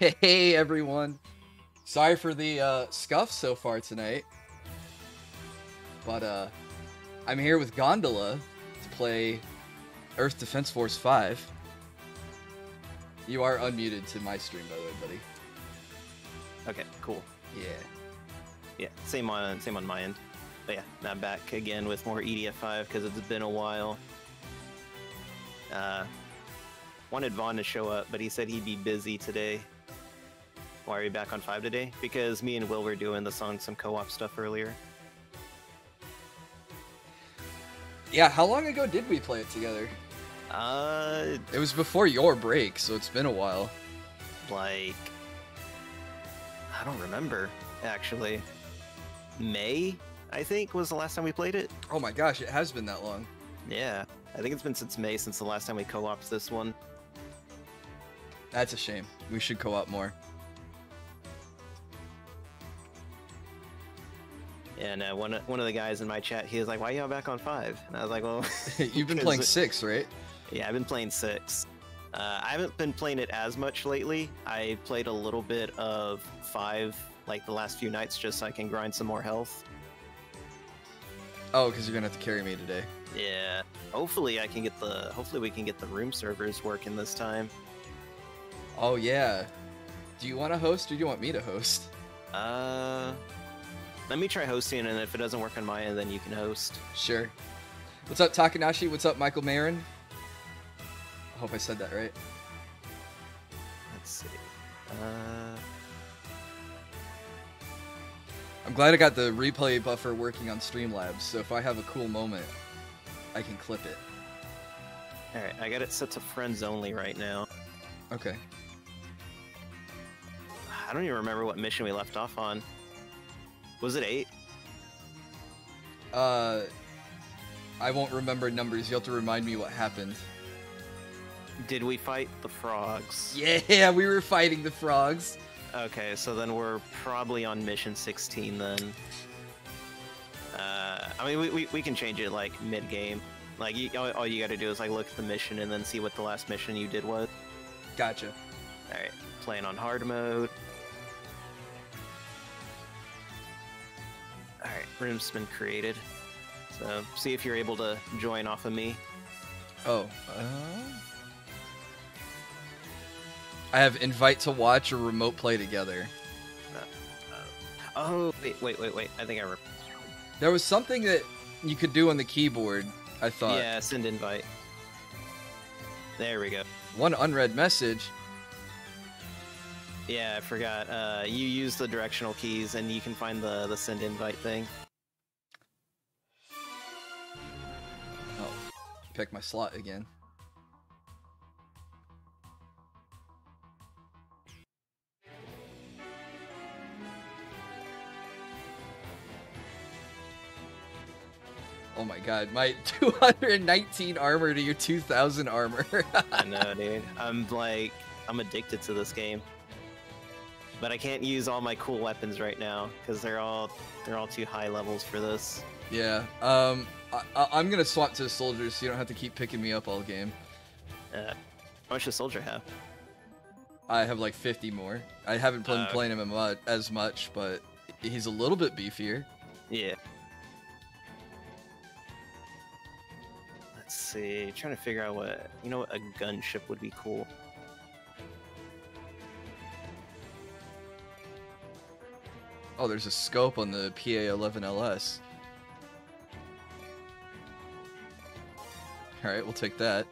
Hey everyone. Sorry for the uh, scuff so far tonight. But uh, I'm here with Gondola to play Earth Defense Force 5. You are unmuted to my stream, by the way, buddy. Okay, cool. Yeah. Yeah, same on same on my end. But yeah, now I'm back again with more EDF5 because it's been a while. Uh, wanted Vaughn to show up, but he said he'd be busy today. Why are you back on five today? Because me and Will were doing the song some co-op stuff earlier. Yeah, how long ago did we play it together? Uh, It was before your break, so it's been a while. like I don't remember actually. May, I think, was the last time we played it. Oh my gosh, it has been that long. Yeah, I think it's been since May since the last time we co-opted this one. That's a shame. We should co-op more. And uh, one of- one of the guys in my chat, he was like, "Why are y'all back on five? And I was like, "Well, You've been playing six, right? yeah, I've been playing six. Uh, I haven't been playing it as much lately. I played a little bit of five, like the last few nights, just so I can grind some more health. Oh, because you're gonna have to carry me today. Yeah, hopefully I can get the. Hopefully we can get the room servers working this time. Oh yeah. Do you want to host or do you want me to host? Uh, let me try hosting, and if it doesn't work on my end, then you can host. Sure. What's up, Takanashi? What's up, Michael Marin? I hope I said that right. Let's see. Uh, I'm glad I got the replay buffer working on Streamlabs, so if I have a cool moment, I can clip it. all right, I got it set to friends only right now. Okay. I don't even remember what mission we left off on. Was it eight? Uh, I won't remember numbers. You have to remind me what happened. Did we fight the frogs? Yeah, we were fighting the frogs. Okay, so then we're probably on mission 16 then. Uh, I mean, we, we, we can change it like mid game. Like, you, all, all you gotta do is like look at the mission and then see what the last mission you did was. Gotcha. Alright, playing on hard mode. Alright, room's been created. So, see if you're able to join off of me. Oh. Uh... I have invite to watch or remote play together. Oh, wait, wait, wait, wait. I think I re- There was something that you could do on the keyboard. I thought. Yeah, send invite. There we go. One unread message. Yeah, I forgot. Uh, you use the directional keys and you can find the, the send invite thing. Oh, pick my slot again. Oh my god, my 219 armor to your 2000 armor. I know, dude. I'm like, I'm addicted to this game. But I can't use all my cool weapons right now because they're all they're all too high levels for this. yeah, um, I, I'm gonna swap to soldiers so you don't have to keep picking me up all game. Uh, how much does Soldier have? I have like 50 more. I haven't been Uh, playing him as much, but he's a little bit beefier. Yeah. Let's see. Trying to figure out what you know. What a gunship would be cool. Oh, there's a scope on the PA11LS. Alright, we'll take that.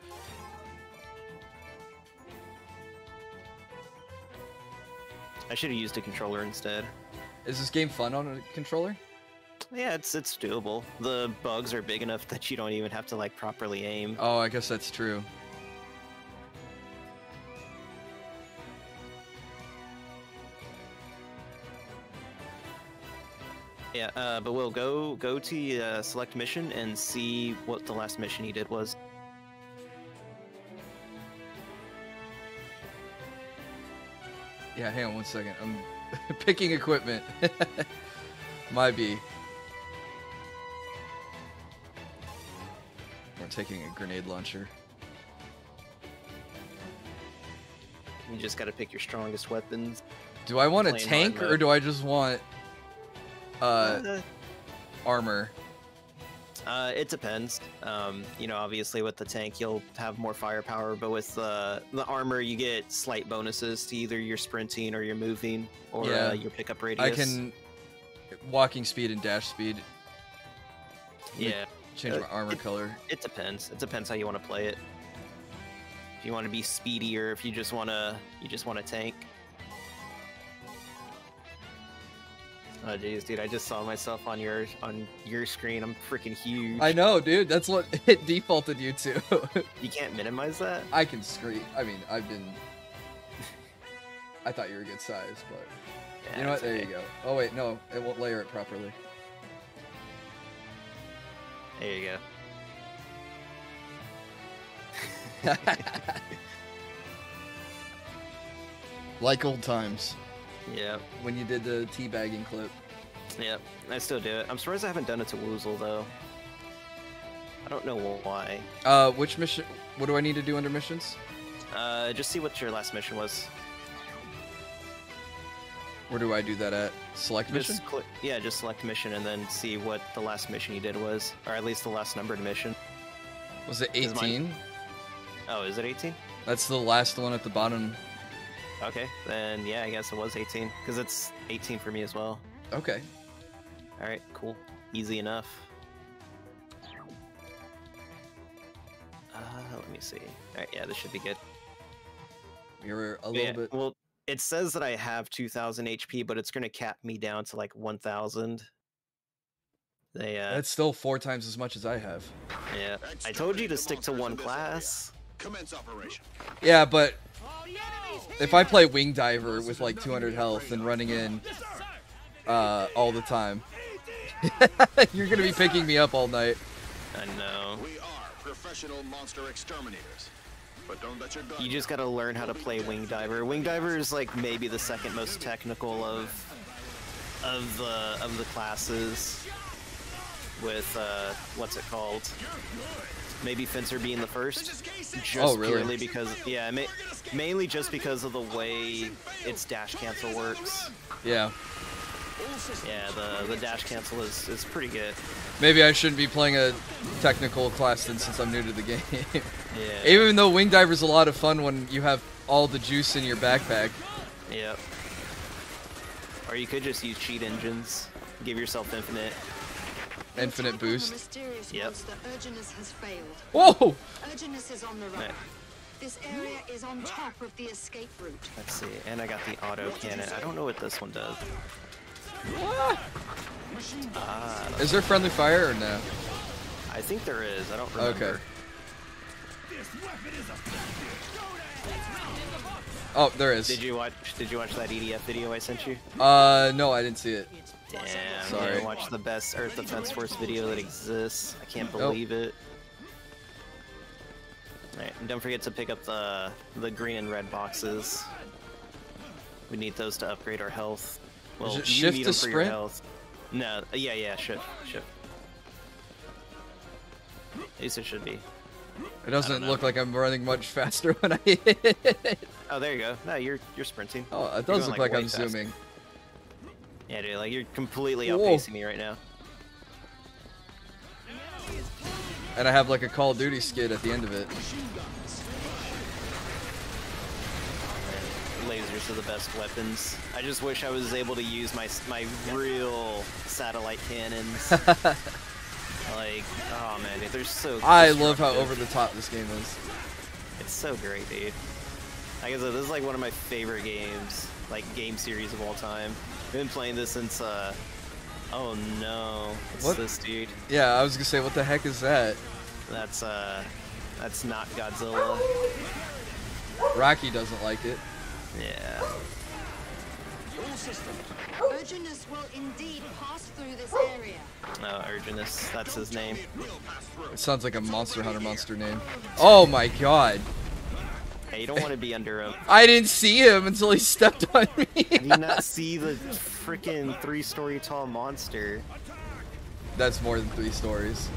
I should have used a controller instead. Is this game fun on a controller? Yeah, it's it's doable. The bugs are big enough that you don't even have to like properly aim. Oh, I guess that's true. Yeah, uh, but we'll go go to uh, select mission and see what the last mission he did was. Yeah, hang on one second. I'm picking equipment. Might be. We're taking a grenade launcher. You just gotta pick your strongest weapons. Do I want a tank or do I just want uh, Uh, armor? Uh, it depends. Um, you know, obviously with the tank you'll have more firepower, but with the the armor you get slight bonuses to either your sprinting or your moving or Yeah. uh, your pickup radius. I can walking speed and dash speed. Yeah, Change Uh, my armor it- color. it depends. It depends how you want to play it. If you want to be speedier, if you just want to you just want to tank. Oh jeez, dude! I just saw myself on your on your screen. I'm freaking huge. I know, dude. That's what it defaulted you to. You can't minimize that. I can scream. I mean, I've been. I thought you were a good size, but Yeah, you know what? There you go. Oh wait, no, it won't layer it properly. There you go. like old times Yep, when you did the teabagging clip. yep. I still do it. I'm surprised I haven't done it to Woozle though. I don't know why. Uh, which mission? What do I need to do under missions? Uh, just see what your last mission was. Where do I do that at? Select mission. Click, yeah, just select mission and then see what the last mission you did was, or at least the last numbered mission. Was it is mine- 18? Oh, is it 18? That's the last one at the bottom. Okay, then yeah, I guess it was 18 because it's 18 for me as well. Okay. All right, cool, easy enough. Uh, let me see. All right, yeah, this should be good. You're a But little yeah, bit. Well, it says that I have 2,000 HP, but it's gonna cap me down to like 1,000. They, uh, That's still four times as much as I have. yeah. I told you to stick to one class. Commence operation. Yeah, but if I play Wing Diver with like 200 health and running in uh, all the time, you're gonna be picking me up all night. I know. We are professional monster exterminators. But don't let your guard You just gotta learn how to play Wing Diver. Wing Diver is like maybe the second most technical of of the of the classes. With uh, what's it called? Maybe Fencer being the first. Just Oh, really? purely because yeah, ma- mainly just because of the way its dash cancel works. Yeah. Yeah, the the dash cancel is is pretty good. Maybe I shouldn't be playing a technical class then since I'm new to the game. Yeah. Even though Wing Diver's a lot of fun when you have all the juice in your backpack. Yep. Or you could just use cheat engines. Give yourself infinite. Infinite Attack on the boost. Yep. Erginus has failed. Whoa! Erginus is on the run. Right. This area is on top of the escape route. Let's see. And I got the auto cannon. I don't know what this one does. Ah, Is there friendly fire or no? I think there is. I don't remember. Okay. Oh, there is. Did you watch? Did you watch that EDF video I sent you? Uh, no, I didn't see it. Damn. Sorry. You didn't watch the best Earth Defense Force video that exists. I can't Nope. believe it. Alright, and don't forget to pick up the the green and red boxes. We need those to upgrade our health. Well, it you shift need them for your health. No, uh, yeah, yeah, shift, shift. At least it should be. It doesn't look like I'm running much faster when I hit. Oh, there you go. No, you're you're sprinting. Oh, it does going, look like way I'm faster. zooming. Yeah, dude, like you're completely Whoa. outpacing me right now. And I have like a Call of Duty skid at the end of it. Lasers are the best weapons. I just wish I was able to use my my real satellite cannons. like, oh man, dude, they're so. I love how over the top this game is. It's so great, dude. Like I said, this is like one of my favorite games, like game series of all time. I've been playing this since. uh Oh no, it's What? this dude. Yeah, I was gonna say, what the heck is that? That's uh, that's not Godzilla. Rocky doesn't like it. Yeah. Erginus will indeed pass through this area. No, Erginus, that's his name. It sounds like a Monster Hunter monster name. Oh my god. Hey, you don't want to be under him. I didn't see him until he stepped on me. Did you not see the freaking three-story tall monster? That's more than three stories.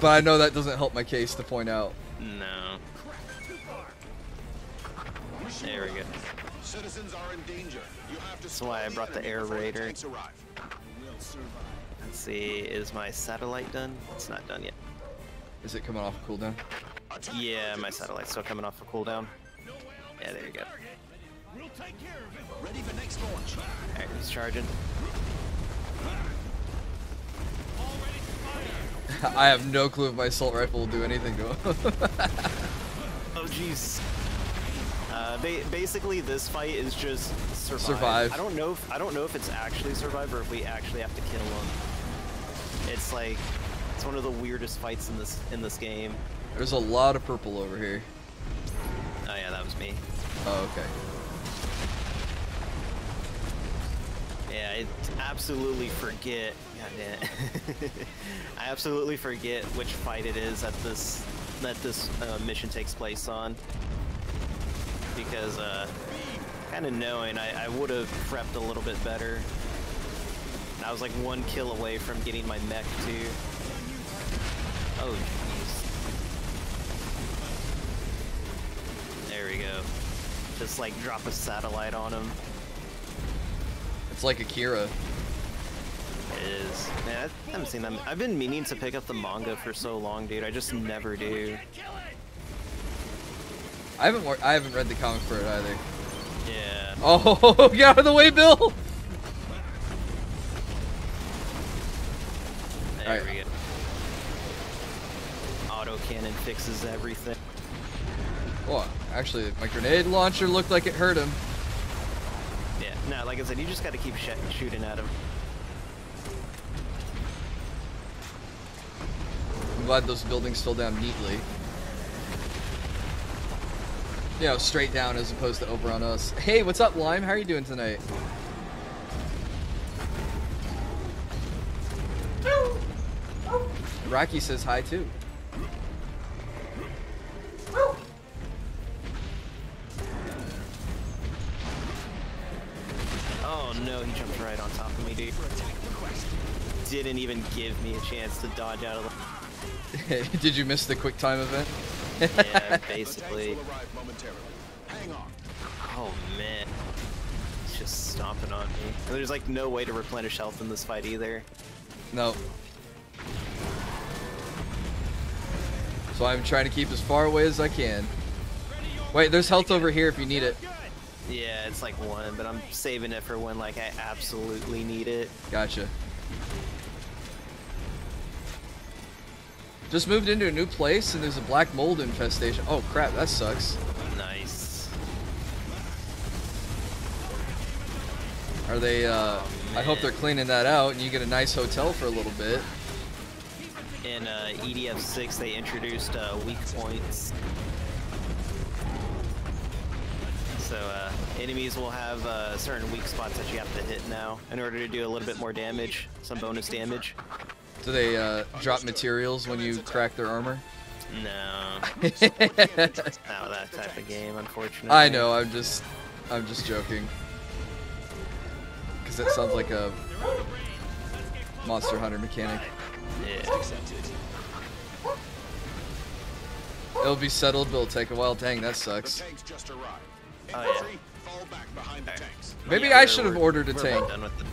But I know that doesn't help my case to point out. No. There we go. Citizens are in danger. You have to That's why I brought the enemy air raider. Let's see, is my satellite done? It's not done yet. Is it coming off a cooldown? Yeah, my satellite's still coming off a cooldown. Yeah, there you go. Ready for next launch. Alright, he's charging. I have no clue if my assault rifle will do anything to him. Oh jeez. Uh, ba- basically, this fight is just survive. Survive. I don't know. If, I don't know if it's actually survive or if we actually have to kill him. It's like it's one of the weirdest fights in this in this game. There's a lot of purple over here. Oh yeah, that was me. Oh, okay. Yeah, I absolutely forget. God damn it. I absolutely forget which fight it is that this that this uh, mission takes place on. Because, uh, kind of knowing, I, I would have prepped a little bit better. I was like one kill away from getting my mech too. Oh, jeez. There we go. Just like drop a satellite on him. It's like Akira. It is. Man, I haven't seen them. I've been meaning to pick up the manga for so long, dude. I just never do. I haven't wor- I haven't read the comic for it either. Yeah. Oh, get out of the way, Bill! There we go. Auto cannon fixes everything. Oh, actually, my grenade launcher looked like it hurt him. Yeah. No, like I said, you just got to keep sh shooting at him. I'm glad those buildings fell down neatly. You know, straight down as opposed to over on us. Hey, what's up, Lime? How are you doing tonight? Rocky says hi too. Oh no, he jumped right on top of me, dude. Didn't even give me a chance to dodge out of the. Did you miss the quick time event? Yeah, basically. will arrive momentarily. Hang on. Oh man. He's just stomping on me. And there's like no way to replenish health in this fight either. No. So I'm trying to keep as far away as I can. Wait, there's health over here if you need it. Yeah, it's like one, but I'm saving it for when like I absolutely need it. Gotcha. Just moved into a new place and there's a black mold infestation. Oh crap, that sucks. Nice. Are they, uh, Oh, I hope they're cleaning that out and you get a nice hotel for a little bit. In uh, EDF 6, they introduced uh, weak points. So uh, enemies will have uh, certain weak spots that you have to hit now in order to do a little bit more damage, some bonus damage. Do they, uh, drop materials when you crack their armor? No, That's not that type of game, unfortunately. I know, I'm just, I'm just joking. Cause that sounds like a Monster Hunter mechanic. Yeah. It'll be settled, but it'll take a while. Dang, that The sucks. Tanks just arrived. Oh, yeah. Infantry, fall back behind the tanks. Maybe Yeah, I should have ordered a we're tank. done with it.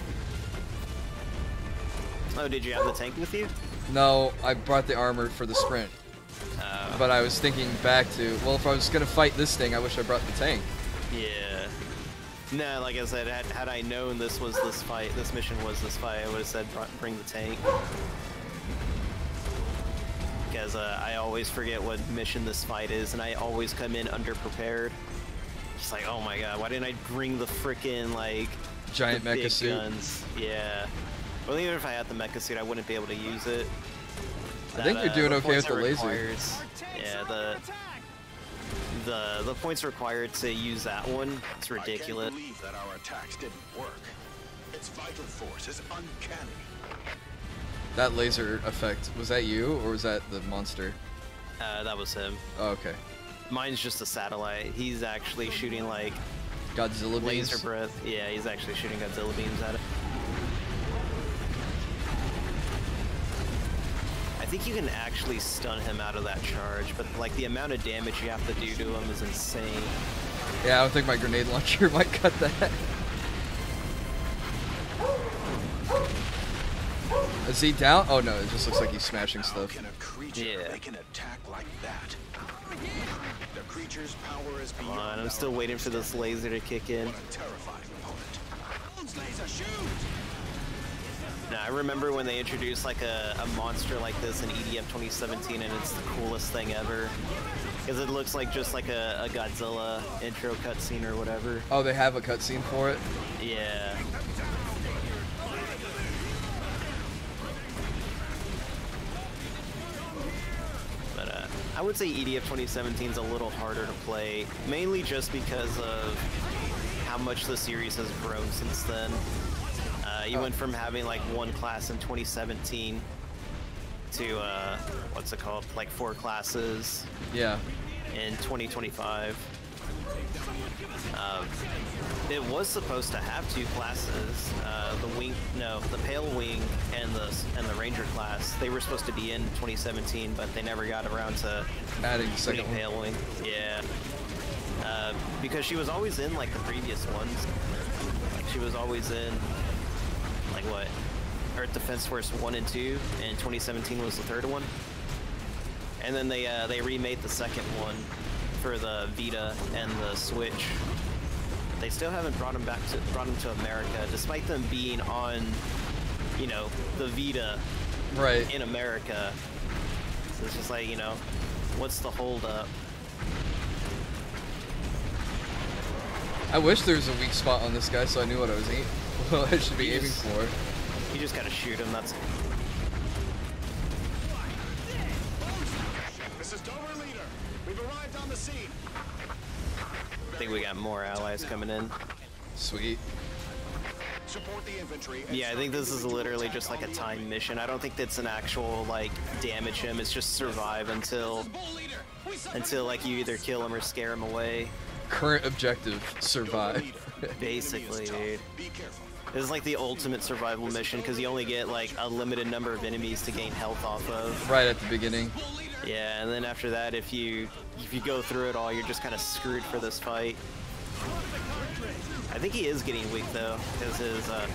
Oh, did you have the tank with you? No, I brought the armor for the sprint. Uh, But I was thinking back to, well, if I was gonna fight this thing, I wish I brought the tank. Yeah. No, like I said, had, had I known this was this fight, this mission was this fight, I would have said bring the tank. Because uh, I always forget what mission this fight is, and I always come in underprepared. Just like, oh my god, why didn't I bring the freaking like Giant mecha suit. guns? Yeah. Well, even if I had the mecha suit, I wouldn't be able to use it. I think you're uh, doing the okay with the it laser. requires- Yeah, the the the points required to use that one, it's ridiculous. I ridiculous. can't believe that our attacks didn't work. Its vital force is uncanny. That laser effect, was that you, or was that the monster? Uh, that was him. Oh, okay. Mine's just a satellite. He's actually shooting like Godzilla laser beams. breath. Yeah, he's actually shooting Godzilla beams at it. I think you can actually stun him out of that charge, but like the amount of damage you have to do to him is insane. Yeah, I don't think my grenade launcher might cut that. Is he down? Oh no, it just looks like he's smashing stuff. can a creature Yeah. make an attack like that? The creature's power is Come on, I'm still waiting for this laser to kick in. What a terrifying opponent. Laser shoot! Now, I remember when they introduced like a, a monster like this in EDF 2017, and it's the coolest thing ever. Because it looks like just like a, a Godzilla intro cutscene or whatever. Oh, they have a cutscene for it. Yeah. I would say EDF 2017 is a little harder to play, mainly just because of how much the series has grown since then. Uh, you Oh. went from having like one class in 2017 to uh, what's it called, like four classes Yeah. in 2025. Um, it was supposed to have two classes, uh, the wing, no, the pale wing and the and the ranger class. They were supposed to be in 2017, but they never got around to Adding the second one. pale wing. Yeah, uh, because she was always in like the previous ones. Like she was always in like what Earth Defense Force one and two, and 2017 was the third one. And then they uh, they remade the second one for the Vita and the Switch. They still haven't brought them back to brought them to America, despite them being on, you know, the Vita Right. in America. So it's just like you know, what's the holdup? I wish there was a weak spot on this guy so I knew what I was aiming. What I should be aiming for. You just gotta shoot him. That's This is Dover Leader. We've arrived on the scene. I think we got more allies coming in. Sweet. Support the infantry. Yeah, I think this is literally just like a the time mission. I don't think that's an actual like damage him. It's just survive until until like you either kill him or scare him away. Current objective: survive. Leader. The enemy is Basically, dude. Be careful. This is like the ultimate survival mission because you only get like a limited number of enemies to gain health off of. right at the beginning. Yeah, and then after that, if you if you go through it all, you're just kind of screwed for this fight. I think he is getting weak though, because his uh,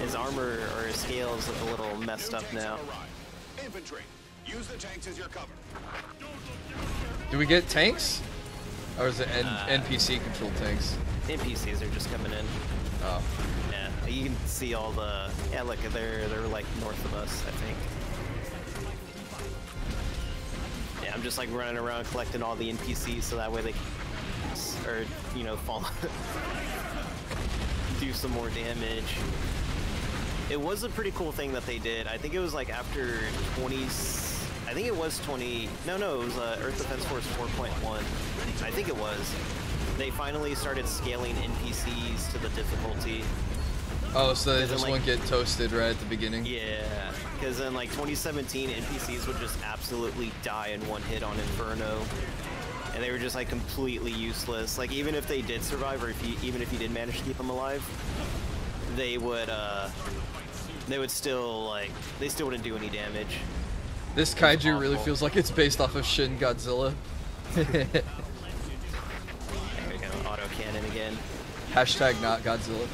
his armor or his scales look a little messed up now. Infantry, use the tanks as your cover. Do we get tanks? Or is it N- Uh, NPC controlled tanks? NPCs are just coming in. Oh. You can see all the yeah. Look, they're they're like north of us, I think. Yeah, I'm just like running around collecting all the NPCs so that way they can, or you know, fall, do some more damage. It was a pretty cool thing that they did. I think it was like after 20. I think it was 20. No, no, it was uh, Earth Defense Force 4.1. I think it was. They finally started scaling NPCs to the difficulty. Oh, so they just like- won't get toasted right at the beginning? Yeah, because in like 2017, NPCs would just absolutely die in one hit on Inferno, and they were just like completely useless. Like even if they did survive, or if you, even if you did manage to keep them alive, they would uh, they would still like they still wouldn't do any damage. This kaiju really feels like it's based off of Shin Godzilla. There we go, auto cannon again. Hashtag not Godzilla.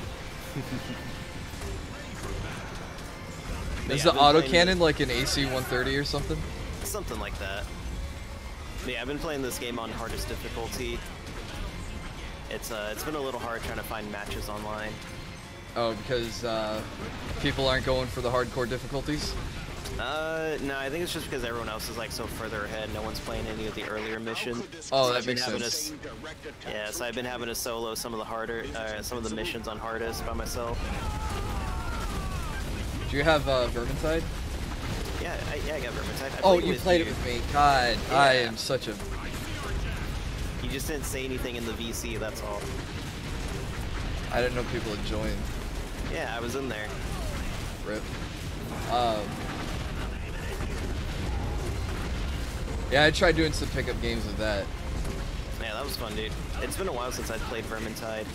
But Is yeah, the I've autocannon like an AC 130 or something? something like that. But yeah, I've been playing this game on hardest difficulty. It's uh, it's been a little hard trying to find matches online. Oh, because uh, people aren't going for the hardcore difficulties? Uh, no, I think it's just because everyone else is like so further ahead. No one's playing any of the earlier missions. Oh, that I've been makes having sense. to s- yeah, so I've been having to solo some of the harder, uh, some of the missions on hardest by myself. Do you have uh, Vermintide? Yeah, I, yeah, I got Vermintide. I Oh, played you played you. it with me. God, I am such a. You just didn't say anything in the VC. That's all. I didn't know people had joined. Yeah, I was in there. Rip. Um, yeah, I tried doing some pickup games with that. Yeah, that was fun, dude. It's been a while since I've played Vermintide.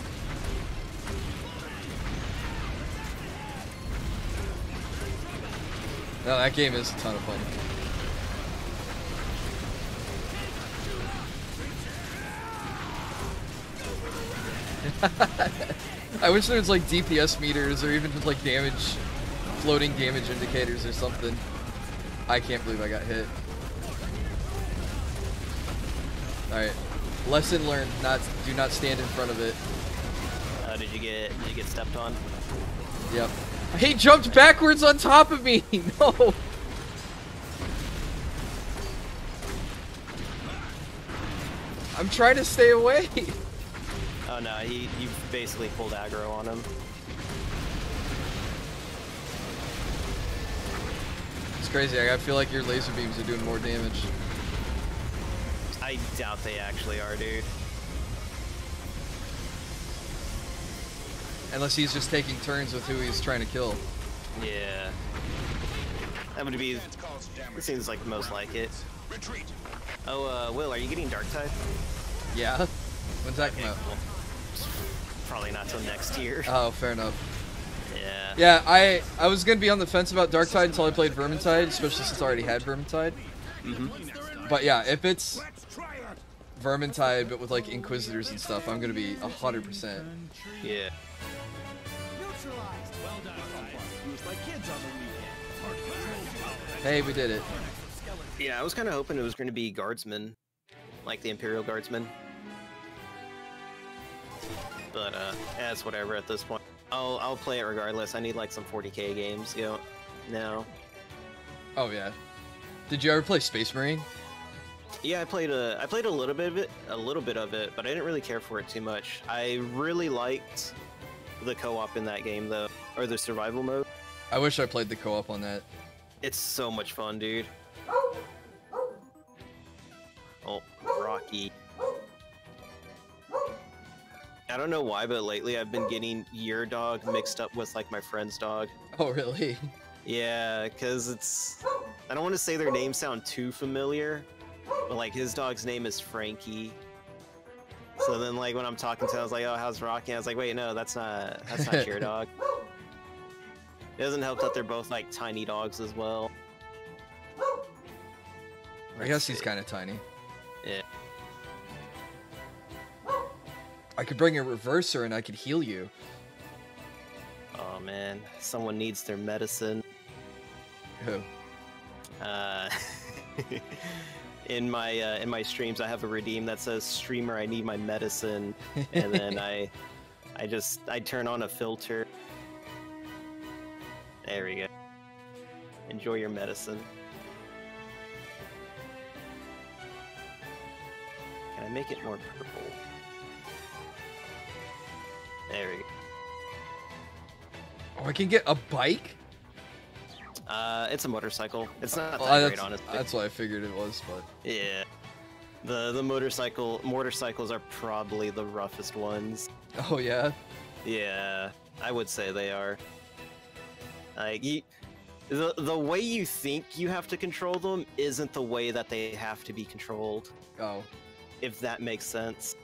No, that game is a ton of fun. I wish there was like DPS meters or even just like damage, floating damage indicators or something. I can't believe I got hit. Alright. Lesson learned, not do not stand in front of it. Uh, did you get did you get stepped on? Yep. He jumped backwards on top of me! No! I'm trying to stay away! Oh no, he you basically pulled aggro on him. It's crazy, I feel like your laser beams are doing more damage. I doubt they actually are, dude. Unless he's just taking turns with who he's trying to kill. Yeah. That would be. Defense calls. It seems like most like it. Retreat. Oh, uh, Will, are you getting Darktide? Yeah? When's that come out? cool. Probably not till next year. Oh, fair enough. yeah. Yeah, I I was gonna be on the fence about Darktide until I played Vermintide, especially since I already had Vermintide. Mhm. But yeah, if it's Vermintide but with like Inquisitors and stuff, I'm gonna be hundred percent. Yeah. Hey, we did it. Yeah, I was kind of hoping it was going to be Guardsmen, like the Imperial Guardsmen. But uh, it's whatever at this point. I'll I'll play it regardless. I need like some 40k games, you know. Now, Oh yeah. Did you ever play Space Marine? yeah, I played a I played a little bit of it, a little bit of it, but I didn't really care for it too much. I really liked the co-op in that game though, or the survival mode. I wish I played the co-op on that. It's so much fun, dude. Oh, Rocky. I don't know why, but lately I've been getting your dog mixed up with like my friend's dog. Oh really? Yeah, because it's. I don't want to say their names sound too familiar, but like his dog's name is Frankie. So then, like when I'm talking to, him, I was like, "Oh, how's Rocky?" I was like, "Wait, no, that's not that's not your dog." It doesn't help that they're both like tiny dogs as well. I guess he's kind of tiny. Yeah. I could bring a reverser and I could heal you. Oh man, someone needs their medicine. Who? Uh, in my uh, in my streams, I have a redeem that says "Streamer, I need my medicine," and then I I just I turn on a filter. There we go. Enjoy your medicine. Can I make it more purple? There we go. Oh, I can get a bike? Uh, it's a motorcycle. It's not that Well, great, that's, honestly. that's what I figured it was, but Yeah. The the motorcycle motorcycles are probably the roughest ones. oh yeah. Yeah, I would say they are. Like you, the the way you think you have to control them isn't the way that they have to be controlled. Oh, If that makes sense.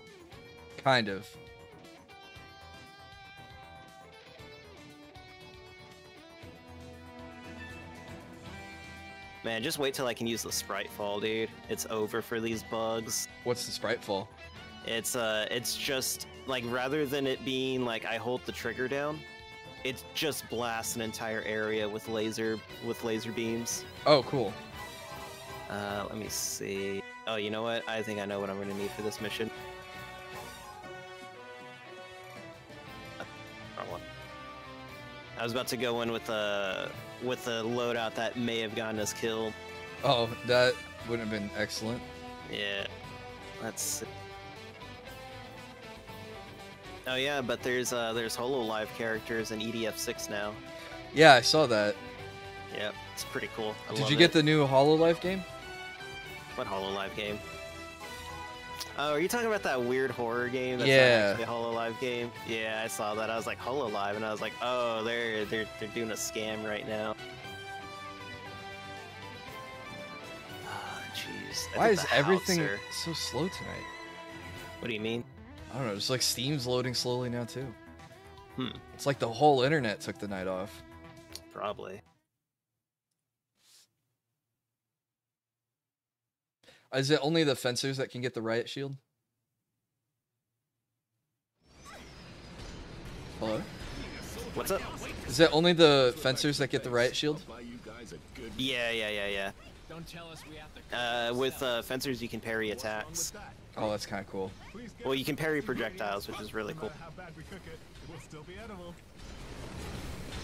kind of. Man, just wait till I can use the sprite fall, dude. It's over for these bugs. What's the sprite fall? It's uh it's just like rather than it being like I hold the trigger down, it just blasts an entire area with laser with laser beams. Oh, cool. Uh let me see. Oh, you know what? I think I know what I'm gonna need for this mission. I was about to go in with a with a loadout that may have gotten us killed. Oh, that would have been excellent. Yeah. Let's see. Oh yeah, but there's uh there's Hololive characters in EDF six now. Yeah, I saw that. Yeah, it's pretty cool. I Did you get it. the new Hololive game? what Hololive game? Oh, are you talking about that weird horror game? That's Yeah. not actually a Hololive game. Yeah, I saw that. I was like Hololive, and I was like, oh, they're they're they're doing a scam right now. Ah, jeez. Why is everything Hauser- so slow tonight? What do you mean? I don't know. Just like Steam's loading slowly now too. Hmm. It's like the whole internet took the night off. Probably. Is it only the fencers that can get the riot shield? Hello? What's up? Is it only the fencers that get the riot shield? Yeah, yeah, yeah, yeah. Uh, with uh, fencers, you can parry attacks. Oh, that's kind of cool. Well, you can parry projectiles, which is really cool.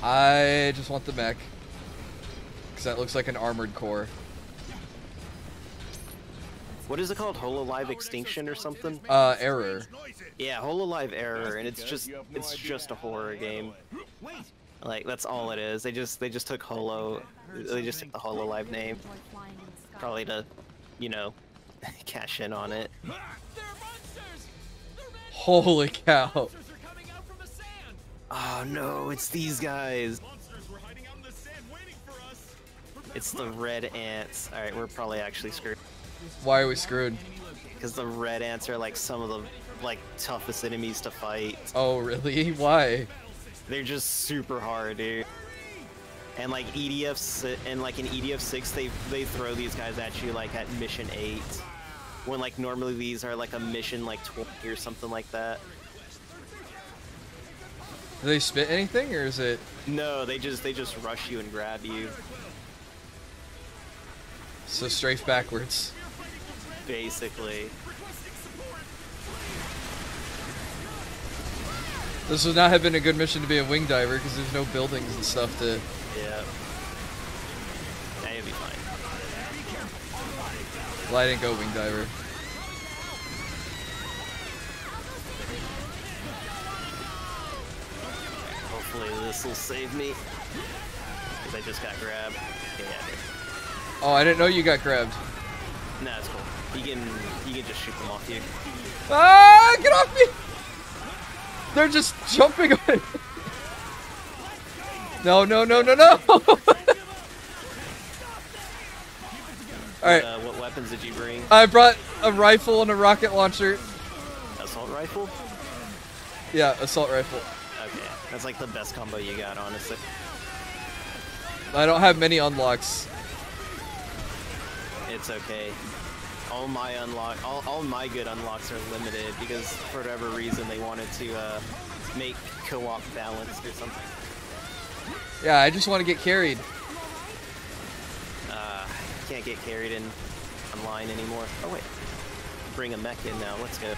I just want the mech. Because that looks like an armored core. What is it called? Hololive Extinction or something? Uh, error. Yeah, Hololive Error, and it's just it's just a horror game. Like that's all it is. They just they just took Holo, they just took the Hololive name, probably to, you know, cash in on it. Holy cow. Oh no, it's these guys. It's the red ants. All right, we're probably actually screwed Why are we screwed? because the red ants are like some of the like toughest enemies to fight. Oh, really? Why? They're just super hard, dude. And like EDF and like in EDF six, they they throw these guys at you like at mission eight, when like normally these are like a mission like twenty or something like that. Do they spit anything, or is it... No, they just they just rush you and grab you, So strafe backwards. basically. This would not have been a good mission to be a wing diver because there's no buildings and stuff to. Yeah. Nah, you'll be fine. I didn't go wing diver. Hopefully this will save me. Cause I just got grabbed. Yeah, yeah. Oh, I didn't know you got grabbed. Nah, it's cool. You can you can just shoot them off you. Ah! Get off me! They're just jumping on it. No, no, no, no, no! Alright, Uh, what weapons did you bring? I brought a rifle and a rocket launcher. Assault rifle? Yeah, assault rifle. Okay, that's like the best combo you got, honestly. I don't have many unlocks. It's okay. All my unlock, all, all my good unlocks are limited because for whatever reason they wanted to uh, make co-op balanced or something. Yeah, I just want to get carried. Can't get carried in online anymore. Oh wait, bring a mech in now. Let's go.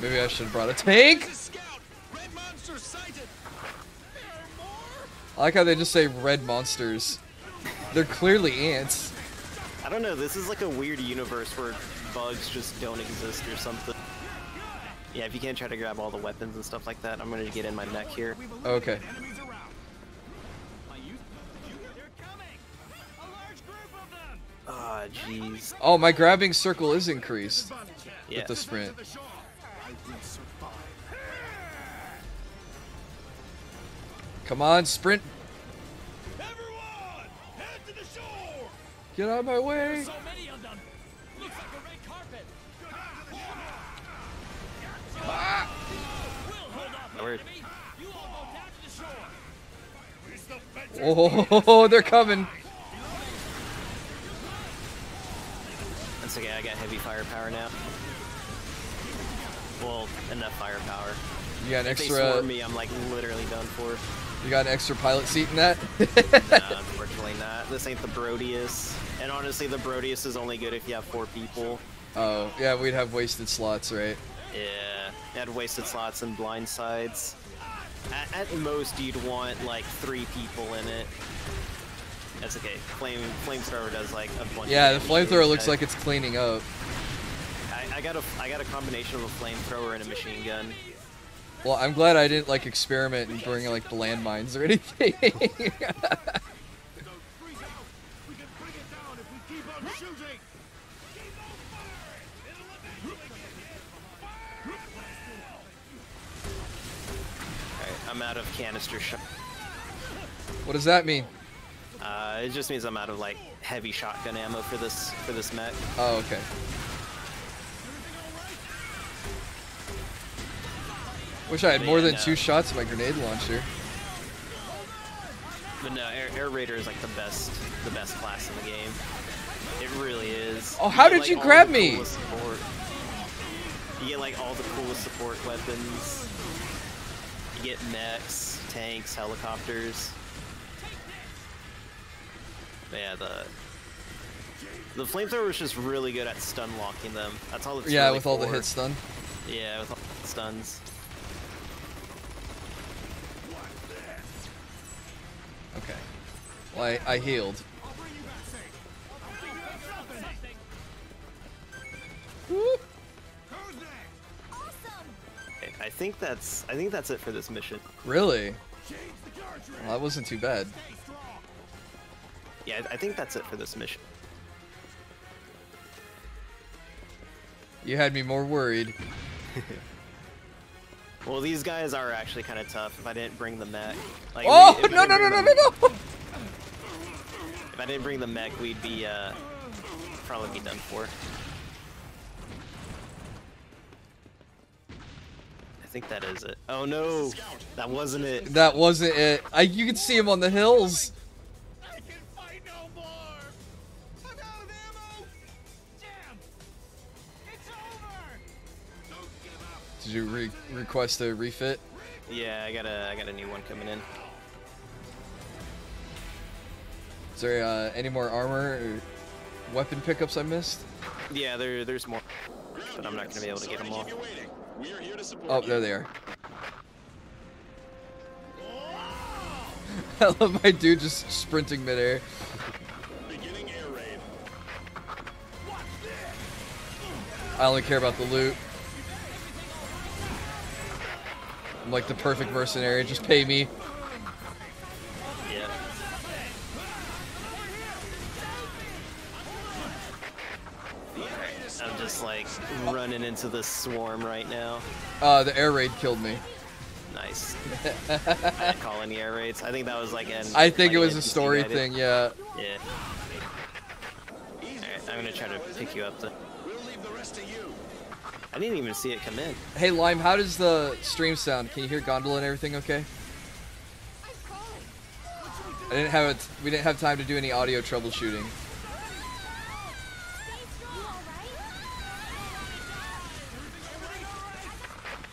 Maybe I should have brought a tank. Scout! Red monster sighted! I like how they just say red monsters. They're clearly ants. I don't know. This is like a weird universe where bugs just don't exist or something. Yeah, if you can't try to grab all the weapons and stuff like that, I'm gonna get in my mech here. Okay. Ah, jeez. Oh, my grabbing circle is increased Yeah. with the sprint. Come on, sprint. Everyone! Head to the shore! Get out of my way. So many of them! Looks like a red carpet! Word. You all go down to the shore! Oh, they're coming. That's okay. I got heavy firepower now. Well, enough firepower. You got an If extra. swarm me, I'm like literally done for. You got an extra pilot seat in that. Nah, unfortunately not. This ain't the Proteus. And honestly, the Proteus is only good if you have four people. oh, yeah, we'd have wasted slots, right? Yeah, add wasted slots and blind sides. At, at most, you'd want like three people in it. That's okay. Flame flamethrower does like a bunch. Yeah, the flamethrower looks like it's cleaning up. I, I got a I got a combination of a flamethrower and a machine gun. Well, I'm glad I didn't like experiment and bring like landmines or anything. We can bring it down if we keep on shooting! Alright, I'm out of canister shot. what does that mean? Uh, it just means I'm out of like heavy shotgun ammo for this for this mech. Oh, okay. Wish I had more than Man, two uh, shots of my grenade launcher. But no, Air, Air Raider is like the best the best class in the game. It really is. Oh, how get, did you all grab me? You get like all the coolest support weapons. You get mechs, tanks, helicopters. Yeah, the the flamethrower is just really good at stun locking them. That's all it's yeah, really with all the hit stun. Yeah, with all the stuns. Okay. Well, I, I healed. Whoop. I think that's I think that's it for this mission. Really? Well, that wasn't too bad. Yeah, I think that's it for this mission. You had me more worried. Well, these guys are actually kind of tough. If I didn't bring the mech, like, Oh we- no no no no no no! If I didn't bring the mech, we'd be uh, probably be done for. I think that is it. Oh no, that wasn't it. That wasn't it. I you can see him on the hills. Did you re- request a refit? Yeah, I got a I got a new one coming in. Is there uh, any more armor or weapon pickups I missed? Yeah, there there's more, but I'm not gonna be able to get them all. Keep you waiting. We are here to support Oh, there they are. I love my dude just sprinting midair. Beginning air raid. I only care about the loot. I'm like the perfect mercenary. Just pay me. Yeah. I'm just like running into this swarm right now. Uh, the air raid killed me. Nice. I didn't call any air raids. I think that was like an. I think like it was a story thing. Yeah. Yeah. Alright, I'm gonna try to pick you up. To... We'll leave the rest to you. I didn't even see it come in. Hey Lime, how does the stream sound? Can you hear Gondola and everything? Okay. I didn't have it. We didn't have time to do any audio troubleshooting.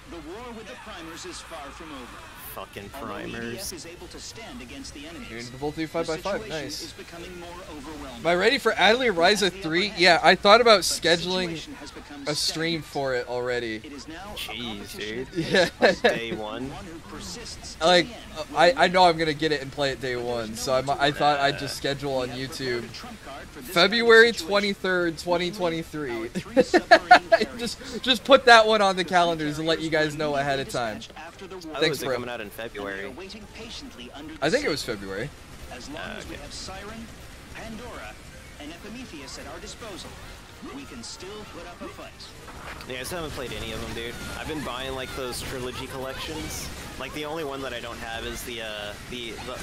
The war with the primers is far from over. Fucking Although primers. EDF is able to stand against the enemies. You're into the Voltio 5x5. Nice. is becoming more overwhelming. Am I ready for Atelier Ryza 3? Yeah, I thought about But scheduling situation has become a stream for it already. It is now a Jeez, dude. Yeah. Day one. one who persists Like, the end. I, I know I'm gonna get it and play it day one, so I'm, I thought I'd just schedule on YouTube prepared a trump card for this February kind of situation. 23rd, 2023. Our three submarine carriers. just just put that one on the The calendars and let you guys know ahead of time. dispatched after the I war. Thanks, oh, bro. Coming out in And they are February. waiting patiently under the I think it was February. As long Ah, as we have Siren, Pandora, and Epimetheus at our disposal, we can still put up a fight. Yeah, I still haven't played any of them, dude. I've been buying like those trilogy collections. Like the only one that I don't have is the uh the, the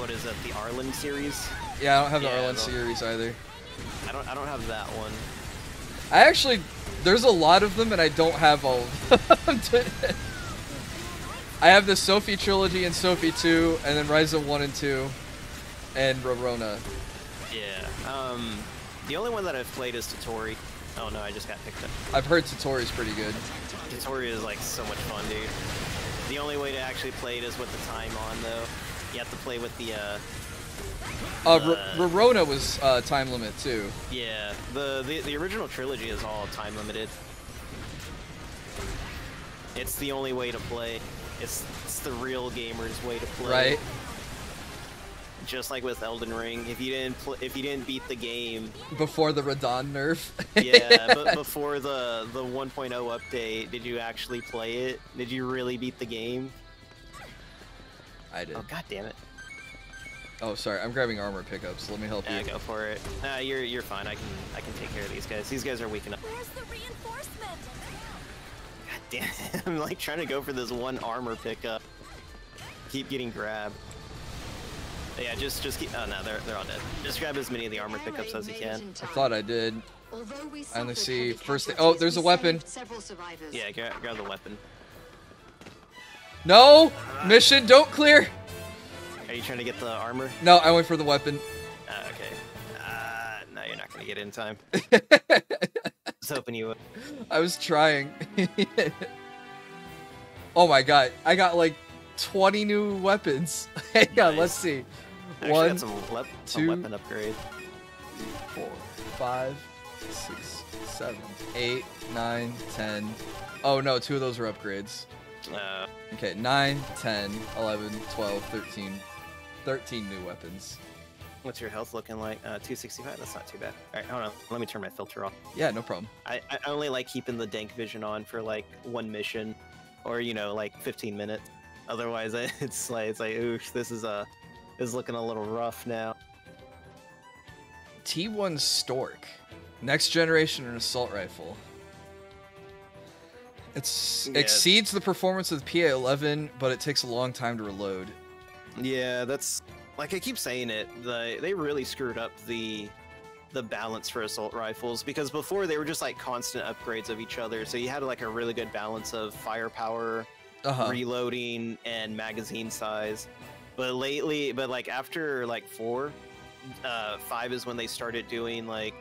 what is it? The Arland series. Yeah, I don't have the Yeah, Arland series either. I don't I don't have that one. I actually, there's a lot of them and I don't have all of them. I have the Sophie trilogy and Sophie 2, and then Ryza 1 and 2, and Rorona. Yeah. Um, the only one that I've played is Totori. Oh no, I just got picked up. I've heard Satori's pretty good. Totori is like so much fun, dude. The only way to actually play it is with the time on, though. You have to play with the uh, Uh, Uh, Rorona was uh, time limit too. yeah. The, the the original trilogy is all time limited. It's the only way to play. It's, it's the real gamer's way to play. Right. Just like with Elden Ring, if you didn't pl- if you didn't beat the game, Before the Radahn nerf. yeah, but before the the 1.0 update, did you actually play it? Did you really beat the game? I did. Oh god damn it! Oh, sorry. I'm grabbing armor pickups. Let me help Yeah, you. go for it. Nah, you're you're fine. I can I can take care of these guys. These guys are weak enough. Where's the reinforcement? God damn it. I'm like trying to go for this one armor pickup. Keep getting grabbed. But yeah, just just keep. Oh no, they're they're all dead. Just grab as many of the armor pickups as you can. I thought I did. We I only see first- casualties, oh, there's a weapon. saved Several survivors. Yeah, grab, grab the weapon. No! Mission, don't clear! Are you trying to get the armor? No, I went for the weapon. Uh, okay. Uh, no, you're not gonna gonna get in time. was hoping you would. I was trying. oh my god, I got like 20 new weapons. Hang on, let's see. Actually, One, some two, weapon upgrade. four, five, six, seven, eight, nine, ten. Oh no, two of those are upgrades. Uh, Okay, 9, 10, 11, 12, 13. 13 new weapons. What's your health looking like? Uh, 265. That's not too bad. All right, hold on. Let me turn my filter off. Yeah, no problem. I, I only like keeping the dank vision on for like one mission, or you know, like 15 minutes. Otherwise, it's like it's like, ooh, this is uh, this is looking a little rough now. T1 Stork. Next generation an assault rifle. It's Yeah. exceeds the performance of the PA11, but it takes a long time to reload. Yeah, that's like I keep saying it. The they really screwed up the the balance for assault rifles because before they were just like constant upgrades of each other. So you had like a really good balance of firepower, Uh-huh. reloading, and magazine size. But lately, but like after like four, uh, five is when they started doing like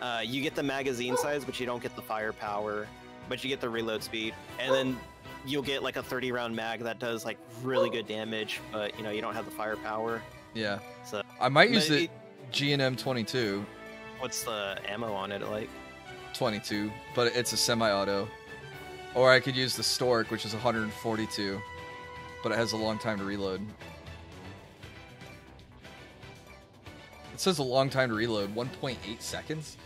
uh, you get the magazine size, but you don't get the firepower, but you get the reload speed, and then you'll get like a 30 round mag that does like really good damage, but you know you don't have the firepower. Yeah. So I might use the G&M 22, what's the ammo on it like? 22, but it's a semi-auto. Or I could use the Stork, which is 142, but it has a long time to reload. It says a long time to reload, 1.8 seconds.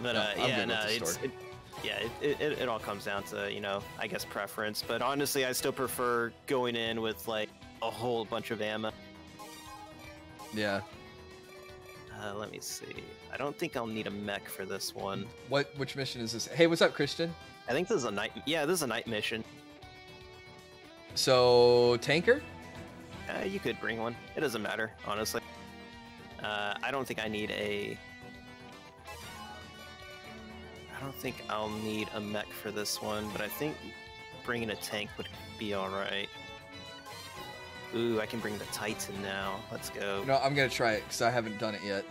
But No, uh, yeah, no, it's it, yeah, it, it, it all comes down to you know I guess preference. But honestly, I still prefer going in with like a whole bunch of ammo. Yeah. Uh, let me see. I don't think I'll need a mech for this one. What? Which mission is this? Hey, what's up, Christian? I think this is a night. Yeah, this is a night mission. So tanker? Uh, you could bring one. It doesn't matter, honestly. Uh, I don't think I need a. I don't think I'll need a mech for this one, but I think bringing a tank would be all right. Ooh, I can bring the Titan now. Let's go. No, I'm gonna try it because I haven't done it yet.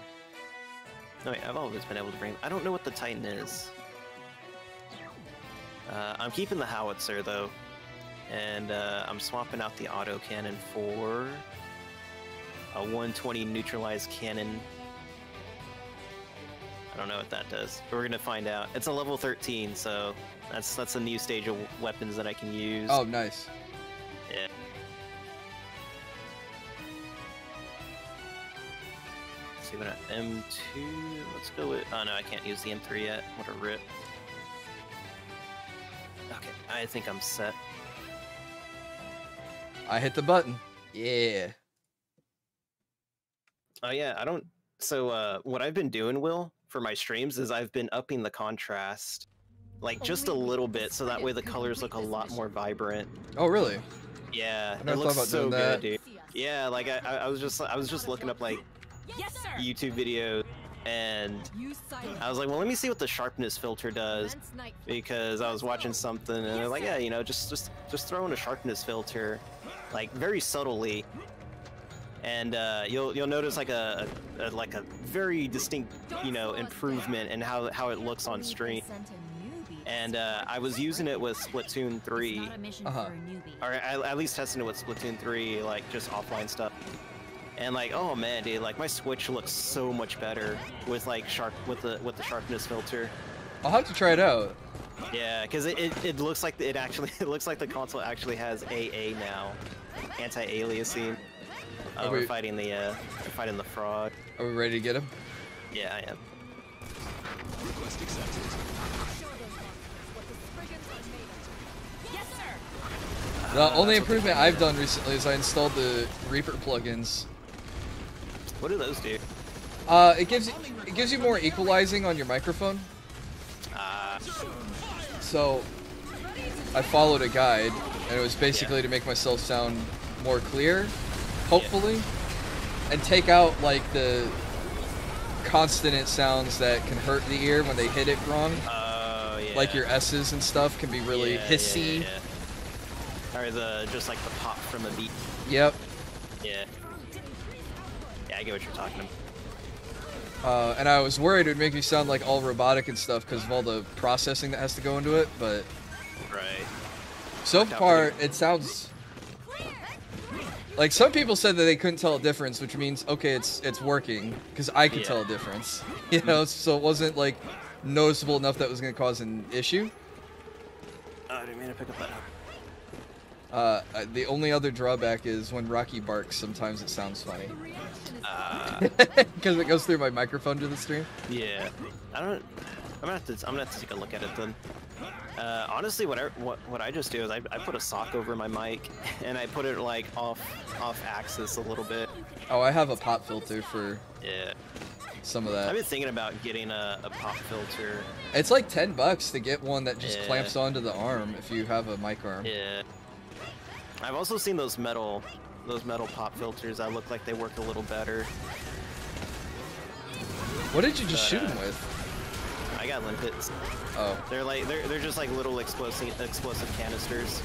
No, wait, I've always been able to bring. I don't know what the Titan is. Uh, I'm keeping the howitzer though, and uh, I'm swapping out the auto cannon for a 120 neutralized cannon. I don't know what that does, but we're gonna find out. It's a level 13, so that's that's a new stage of weapons that I can use. Oh, nice. Yeah. Let's see what M2. Let's go with. Oh no, I can't use the M3 yet. What a rip. Okay, I think I'm set. I hit the button. Yeah. Oh yeah, I don't. So uh, what I've been doing, Will, for my streams is I've been upping the contrast, like just a little bit, so that way the colors look a lot more vibrant. Oh, really? Yeah, never it looks about so good, dude. Yeah, like I, I I was just I was just looking up like YouTube videos, and I was like, well, let me see what the sharpness filter does because I was watching something and they're like, yeah, you know, just just just throw in a sharpness filter, like very subtly, and uh, you'll you'll notice like a, a, a like a very distinct you know improvement in how how it looks on stream. And uh, I was using it with Splatoon 3, Uh-huh. or I, at least testing it with Splatoon 3, like just offline stuff. And like, oh man, dude, like my Switch looks so much better with like sharp with the with the sharpness filter. I'll have to try it out. Yeah, because it, it, it looks like it actually it looks like the console actually has AA now, anti-aliasing. Uh, Are we're fighting the uh, we're fighting the fraud. Are we ready to get him? Yeah, I am. Yes, sir. The only improvement they- I've done recently is I installed the Reaper plugins. What do those do? Uh, it gives it gives you more equalizing on your microphone. Uh, So I followed a guide, and it was basically to make myself sound more clear, hopefully, and take out like the consonant sounds that can hurt the ear when they hit it wrong. oh yeah. Like your S's and stuff can be really Yeah, yeah, hissy. yeah, yeah. Or the just like the pop from a beat. Yep. Yeah. Yeah, I get what you're talking about. Uh, and I was worried it would make me sound like all robotic and stuff because of all the processing that has to go into it. But Right. so far, it sounds like some people said that they couldn't tell a difference, which means okay, it's it's working because I could Yeah. tell a difference. You know, so it wasn't like noticeable enough that it was going to cause an issue. Oh, I didn't mean to pick up that. Uh, uh, the only other drawback is when Rocky barks, sometimes it sounds funny Uh, because it goes through my microphone to the stream. yeah. I don't. I'm gonna have to. I'm gonna have to take a look at it then. Uh, honestly, what I what, what I just do is I, I put a sock over my mic and I put it like off off axis a little bit. Oh, I have a pop filter for Yeah. some of that. I've been thinking about getting a, a pop filter. It's like ten bucks to get one that just Yeah. clamps onto the arm if you have a mic arm. Yeah. I've also seen those metal those metal pop filters that look like they work a little better. What did you just But, shoot uh, him with? I got limpets. Oh, They're like they're they're just like little explosive explosive canisters.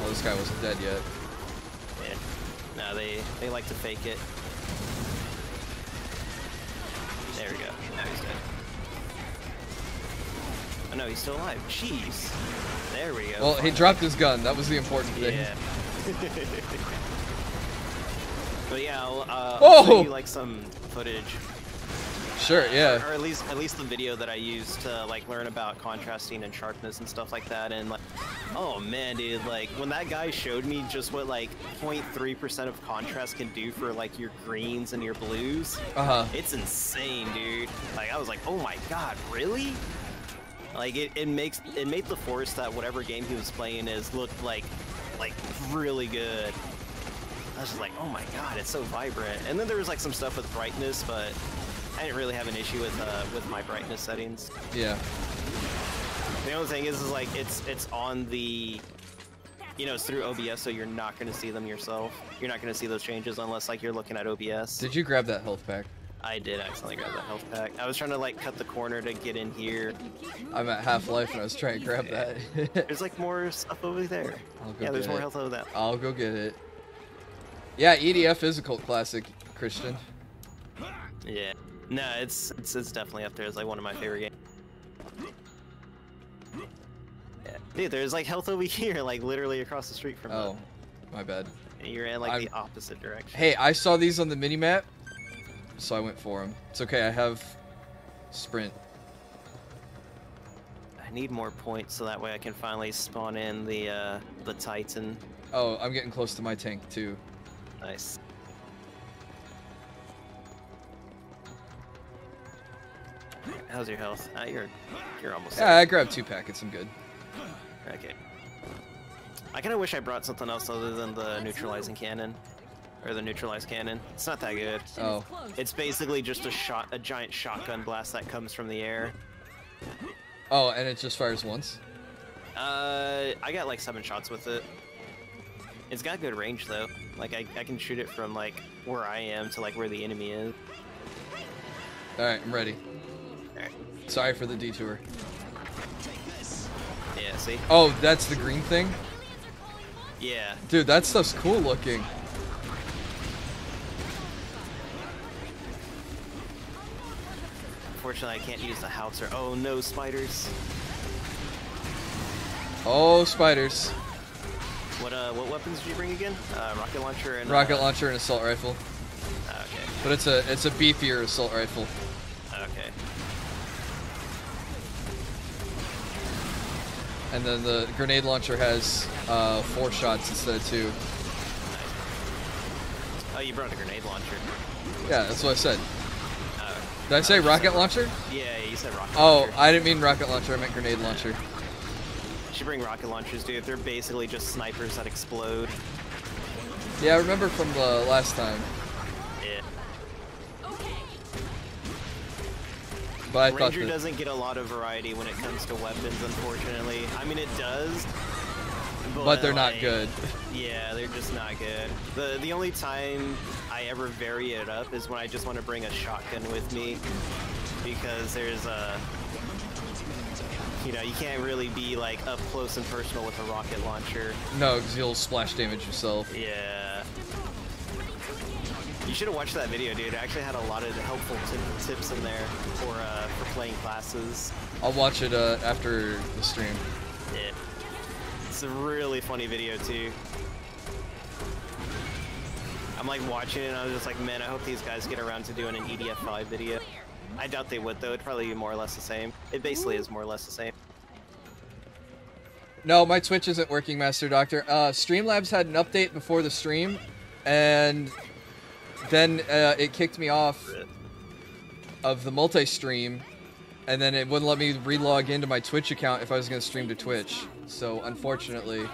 well, this guy wasn't dead yet. Yeah. No, they they like to fake it. There we go. Now he's dead. Oh no, he's still alive. Jeez. There we go. Well, he dropped his gun. That was the important thing. Yeah. but yeah, I'll, uh, Oh! I'll show you like some footage, Sure, yeah. or at least at least the video that I used to like learn about contrasting and sharpness and stuff like that. And like, oh man, dude, like when that guy showed me just what like 0.3% of contrast can do for like your greens and your blues, Uh huh. it's insane, dude. Like I was like, oh my god, really? Like it, it makes it made the force that whatever game he was playing is look like like really good. I was just like, oh my god, it's so vibrant. And then there was like some stuff with brightness, but I didn't really have an issue with uh, with my brightness settings. Yeah. The only thing is, is like it's it's on the you know, it's through OBS, so you're not going to see them yourself. You're not going to see those changes unless like you're looking at OBS. Did you grab that health pack? I did accidentally grab that health pack. I was trying to like cut the corner to get in here. I'm at half life and I was trying to grab that. There's like more stuff over there. I'll go Yeah, there's get more it. health over that. I'll go get it. Yeah, EDF is a cult classic, Christian. Yeah. No, it's, it's it's definitely up there as like one of my favorite games. Yeah. Dude, there's like health over here, like literally across the street from Oh, my bad. You're in like I'm- the opposite direction. Hey, I saw these on the minimap, so I went for them. It's okay, I have sprint. I need more points so that way I can finally spawn in the uh the Titan. Oh, I'm getting close to my tank too. Nice. How's your health? Uh, you're you're almost Yeah, I grabbed two packets. I'm good. Okay. I kind of wish I brought something else other than the neutralizing cannon, or the neutralized cannon. It's not that good. Oh, It's basically just a shot, a giant shotgun blast that comes from the air. oh, and it just fires once. Uh, I got like seven shots with it. It's got good range though. Like I, I can shoot it from like where I am to like where the enemy is. All right, I'm ready. Sorry for the detour. Yeah, see? Oh, that's the green thing, Yeah. dude. That stuff's cool looking. Unfortunately, I can't use the howitzer. Oh no, spiders. Oh, spiders. What uh, what weapons did you bring again? Uh, rocket launcher and Rocket uh, launcher and assault rifle, Okay. but it's a it's a beefier assault rifle. And then the grenade launcher has uh, four shots instead of two. Oh, you brought a grenade launcher. Yeah, that's what I said. Uh, Did I say you rocket launcher? yeah, you said rocket Oh, launcher. I didn't mean rocket launcher. I meant grenade launcher. You should bring rocket launchers, dude. They're basically just snipers that explode. Yeah, I remember from the last time, but I thought Ranger doesn't get a lot of variety when it comes to weapons, unfortunately. I mean, it does. But they're not good. Yeah, they're just not good. The the only time I ever vary it up is when I just want to bring a shotgun with me, because there's a, you know, you can't really be like up close and personal with a rocket launcher. No, because you'll splash damage yourself. Yeah. You should have watched that video, dude. I actually had a lot of helpful tips in there for uh, for playing classes. I'll watch it uh, after the stream. Yeah. It's a really funny video too. I'm like watching it and I was just like, man, I hope these guys get around to doing an EDF5 video. I doubt they would though, it'd probably be more or less the same. It basically is more or less the same. No, my Twitch isn't working, Master Doctor. Uh, Streamlabs had an update before the stream, and then uh, it kicked me off of the multi-stream, and then it wouldn't let me relog into my Twitch account if I was going to stream to Twitch. So unfortunately,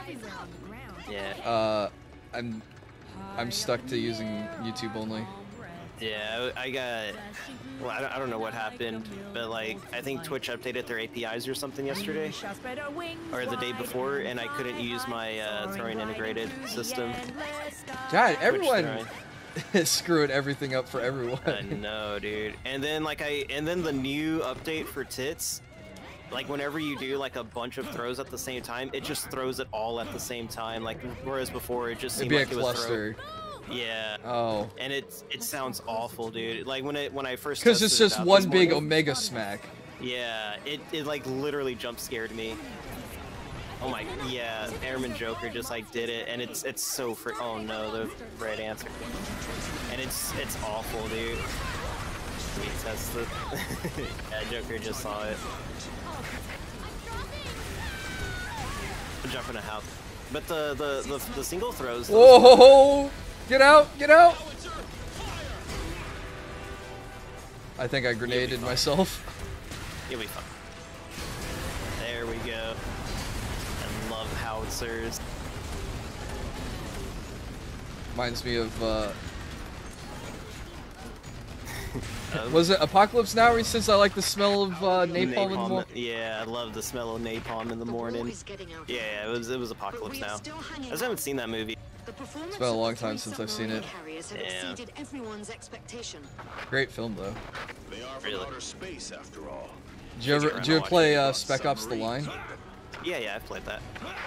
Yeah. uh, I'm I'm stuck to using YouTube only. Yeah, I got. Well, I don't, I don't know what happened, but like, I think Twitch updated their APIs or something yesterday, or the day before, and I couldn't use my uh, throwing integrated system. God, everyone screwing everything up for everyone. I know, dude. And then like I, and then the new update for tits, like whenever you do like a bunch of throws at the same time, it just throws it all at the same time. Like whereas before it just It'd seemed be a like it would cluster. Yeah. Oh, And it it sounds awful, dude. Like when it when I first because it's tested it just one big morning- Omega smack. Yeah, it, it like literally jump scared me. Oh my, yeah, Airman Joker just like did it, and it's it's so fr- Oh no, the right answer. And it's it's awful, dude. We tested. yeah, Joker just saw it. I'm jumping a house. But the the the, the single throws. Whoa! Get out! Get out! I think I grenaded myself. You'll be fine. Love howitzers. Reminds me of, uh, was it Apocalypse Now where he says I like the smell of uh, napalm, in the morning? Yeah, I love the smell of napalm in the The morning. is. Yeah, yeah, it was it was Apocalypse Now. still I just haven't seen that movie. The performance been a long time since I've seen submarine it. Yeah. exceeded everyone's expectation. Great film though. They are from Really? outer space, after all. Did you ever, Did did you you ever play uh, Spec Ops: The Line? Yeah, yeah, I've played that.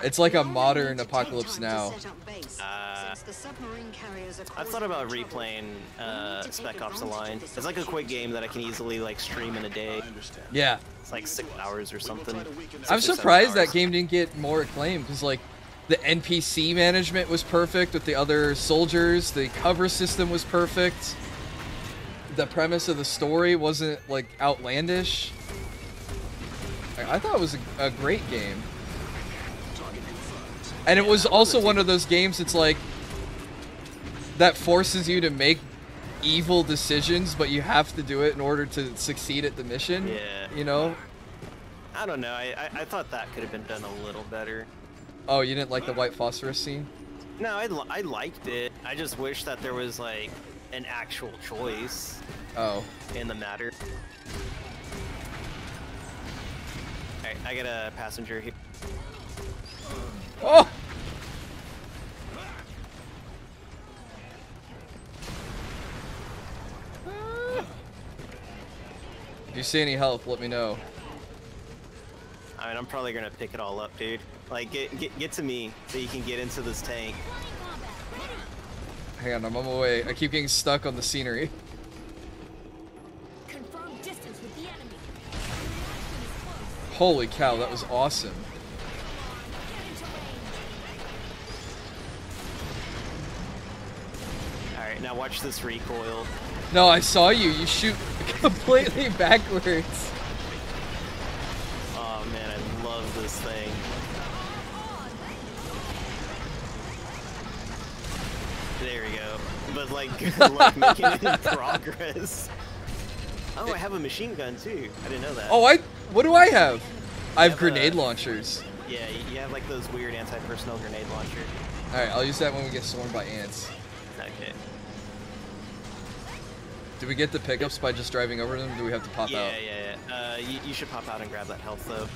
It's like a modern will it take Apocalypse Now. set up base, Uh, since the submarine carriers are I've thought about replaying uh, need to take Spec Ops: The Line. It's like a quick game that I can easily like stream in a day. I understand. Yeah. It's like six hours or something. I'm Six or seven surprised that game didn't get more acclaim because like the NPC management was perfect with the other soldiers, the cover system was perfect. The premise of the story wasn't like outlandish. I, I thought it was a, a great game. And it was also one of those games it's like that forces you to make evil decisions, but you have to do it in order to succeed at the mission. Yeah. You know? I don't know. I, I I thought that could have been done a little better. Oh, you didn't like the white phosphorus scene? No, I, li- I liked it. I just wish that there was like an actual choice Oh. in the matter. Alright, I got a passenger here. Oh! If you see any help, let me know. I mean, I'm probably gonna pick it all up, dude. Like, get get get to me so you can get into this tank. Hang on, I'm on my way. I keep getting stuck on the scenery. Confirm distance with the enemy. Action is close. Holy cow, that was awesome. Get into range. All right, now watch this recoil. No, I saw you. You shoot completely backwards. Oh man, I love this thing. There we go. But like, like making in progress. Oh, I have a machine gun too. I didn't know that. Oh, I. What do I have? I have have a- grenade launchers. Yeah, you- have like those weird anti-personnel grenade launcher. Alright, I'll use that when we get swarmed by ants. Okay. Do we get the pickups by just driving over them? Do we have to pop yeah, out? yeah, yeah. Uh, you, you should pop out and grab that health though.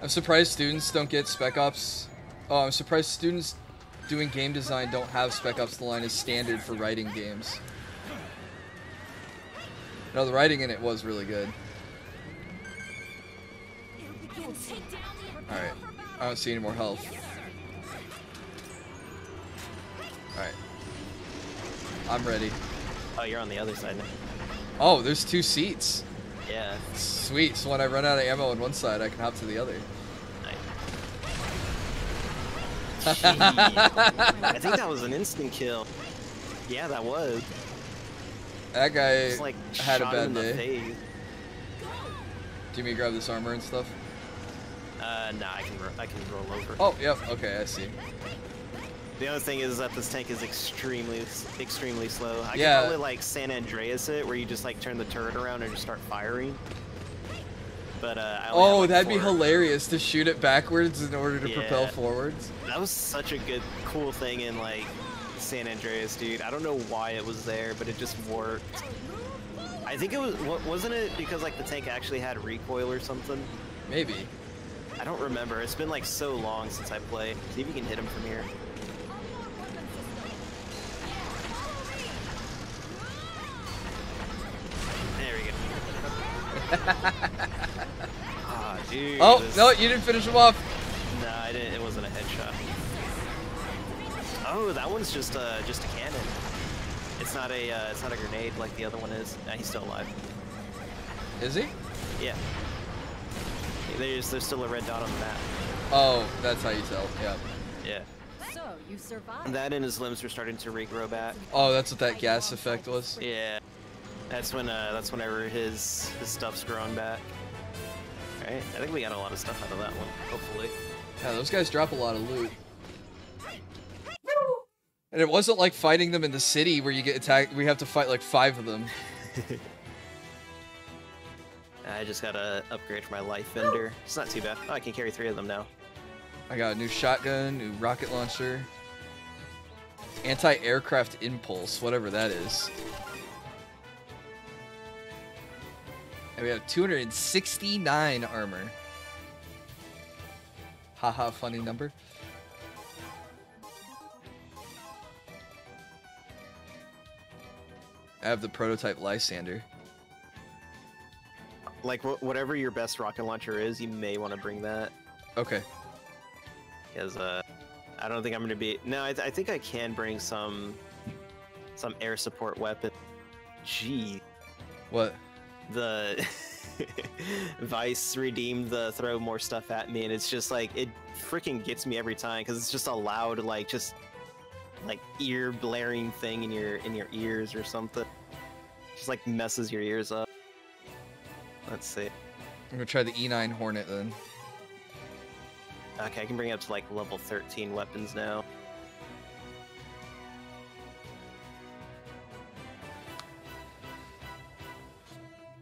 I'm surprised students don't get Spec Ops. Oh, I'm surprised students doing game design don't have Spec Ops The Line as standard for writing games. No, the writing in it was really good. Begin take down the Alright, I don't see any more health. I'm ready. Oh, you're on the other side now. Oh, there's two seats. Yeah. Sweet. So when I run out of ammo on one side, I can hop to the other. Nice. I think that was an instant kill. Yeah, that was. That guy like had a shot him in bad day. face. Do you mean grab this armor and stuff? Uh, nah, I can I can roll over. Oh, yep. Okay, I see. The other thing is that this tank is extremely, extremely slow. I Yeah. could probably like San Andreas it, where you just like turn the turret around and just start firing. But uh, only Oh, that'd be hilarious to shoot it backwards in order to propel Yeah. forwards. That was such a good, cool thing in like San Andreas, dude. I don't know why it was there, but it just worked. I think it was, wasn't it because like the tank actually had recoil or something? Maybe. I don't remember. It's been like so long since I played. See if you can hit him from here. We go. Ah, dude. Oh, no, you didn't finish him off. Nah, I didn't. It wasn't a headshot. Oh, that one's just uh just a cannon. It's not a uh, it's not a grenade like the other one is. Nah, he's still alive. Is he? Yeah. There's there's still a red dot on the map. Oh, that's how you tell. Yeah. Yeah. So, you survived. That and his limbs were starting to regrow back. Oh, that's what that gas effect was. Yeah. That's when uh that's whenever his his stuff's growing back. Alright, I think we got a lot of stuff out of that one, hopefully. Yeah, those guys drop a lot of loot. And it wasn't like fighting them in the city where you get attacked. We have to fight like five of them. I just gotta upgrade for my life vendor. It's not too bad. Oh, I can carry three of them now. I got a new shotgun, new rocket launcher, anti-aircraft impulse, whatever that is. And we have 269 armor. Haha, funny number. I have the prototype Lysander. Like wh- whatever your best rocket launcher is, you may want to bring that Okay. because uh, I don't think I'm gonna be. No, I, th- I think I can bring some some air support weapon. Gee, What? The Vice redeemed the throw more stuff at me, and it's just like it freaking gets me every time because it's just a loud like just like ear blaring thing in your in your ears or something. Just like messes your ears up. Let's see. I'm gonna try the E9 Hornet then. Okay, I can bring it up to like level 13 weapons now.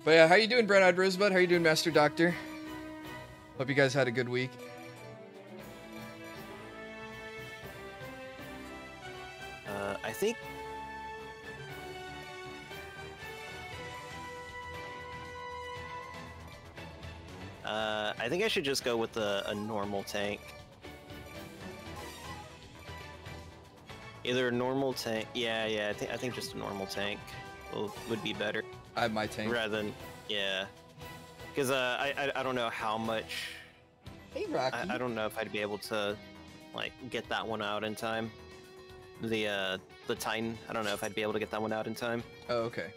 But yeah, how you doing, Brent Eyed Rosebud? How you doing, Master Doctor? Hope you guys had a good week. Uh, I think. Uh, I think I should just go with a, a normal tank. Either a normal tank. Yeah, yeah. I think I think just a normal tank will, would be better I have my tank. rather than yeah. Because uh, I, I I don't know how much. Hey, Rocky. I, I don't know if I'd be able to like get that one out in time. The uh the Titan. I don't know if I'd be able to get that one out in time. Oh, okay.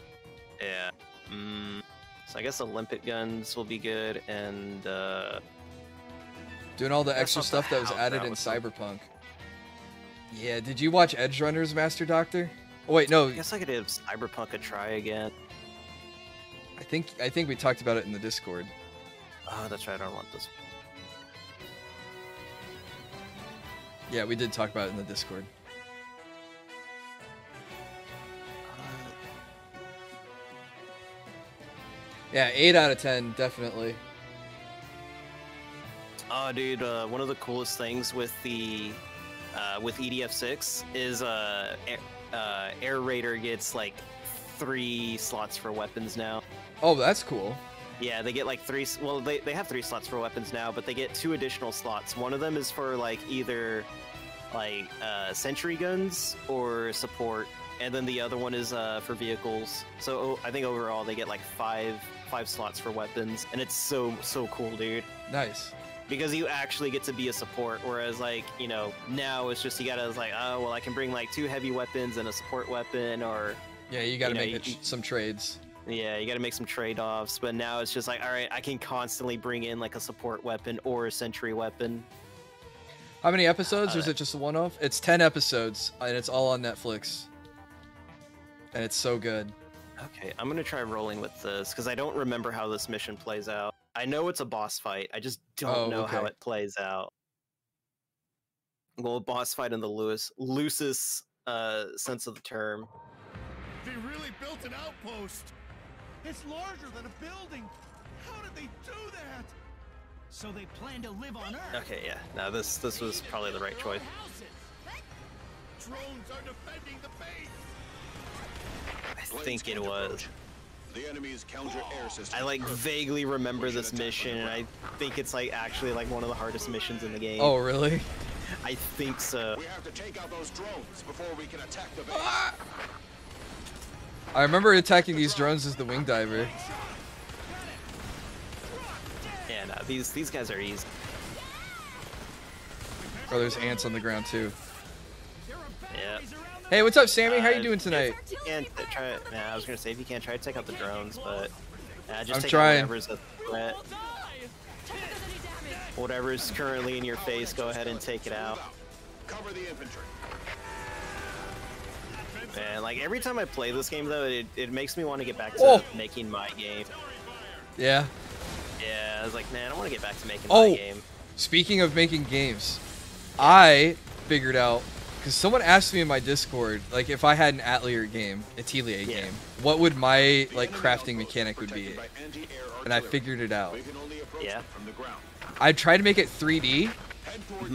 Yeah. Mm, so I guess Olympic guns will be good, and uh, Doing all the extra not the stuff that was added that in was some- Cyberpunk. Yeah, did you watch Edgerunners, Master Doctor? Oh wait, no. I guess I could give Cyberpunk a try again. I think I think we talked about it in the Discord. Oh, that's right. I don't want this. Yeah, we did talk about it in the Discord. Yeah, eight out of ten, definitely. Oh, dude, uh, one of the coolest things with the uh, with EDF6 is uh, Air, uh, Air Raider gets like three slots for weapons now. Oh, that's cool. Yeah, they get like three. Well, they, they have three slots for weapons now, but they get two additional slots. One of them is for like either like uh, sentry guns or support, and then the other one is uh, for vehicles. So oh, I think overall they get like five five slots for weapons, and it's so so cool, dude. Nice. because you actually get to be a support. Whereas like you know now it's just you gotta like oh well I can bring like two heavy weapons and a support weapon or Yeah, you gotta You know, make you- some trades. Yeah you gotta make some trade offs. But now it's just like all right I can constantly bring in like a support weapon or a sentry weapon. How many episodes? or is Uh, it just a one-off? It's ten episodes, and it's all on Netflix. And it's so good. Okay, I'm gonna try rolling with this because I don't remember how this mission plays out. I know it's a boss fight. I just don't Oh, know how it plays out. Well, boss fight in the Lewis loosest uh, sense of the term. They really built an outpost. It's larger than a building. How did they do that? So they plan to live on Earth. Okay, yeah. Now this this was probably the right choice. Drones are defending the base. I think it was. The enemy's counter air system. I like vaguely remember this mission, and I think it's like actually like one of the hardest missions in the game. Oh, really? I think so. We have to take out those drones before we can attack the base. Ah! I remember attacking these drones as the wing diver. Yeah, no, these these guys are easy. Oh, there's ants on the ground too. Yeah. Hey, what's up, Sammy? How you Uh, doing tonight? You can't uh, try. Nah, I was gonna say if you can't try to take out the drones, but uh, just I'm take trying. out whatever's a threat. Whatever's currently in your face, go ahead and take it out. Cover the infantry. And like every time I play this game, though, it, it makes me want to get back to Oh. making my game. Yeah. Yeah, I was like, man, I want to get back to making Oh. my game. Speaking of making games, I figured out because someone asked me in my Discord, like if I had an Atelier game, a Atelier Yeah. game, what would my like crafting mechanic would be? Protected by anti-air And I figured it out. We can only approach Yeah. them from the. I tried to make it 3D, Head toward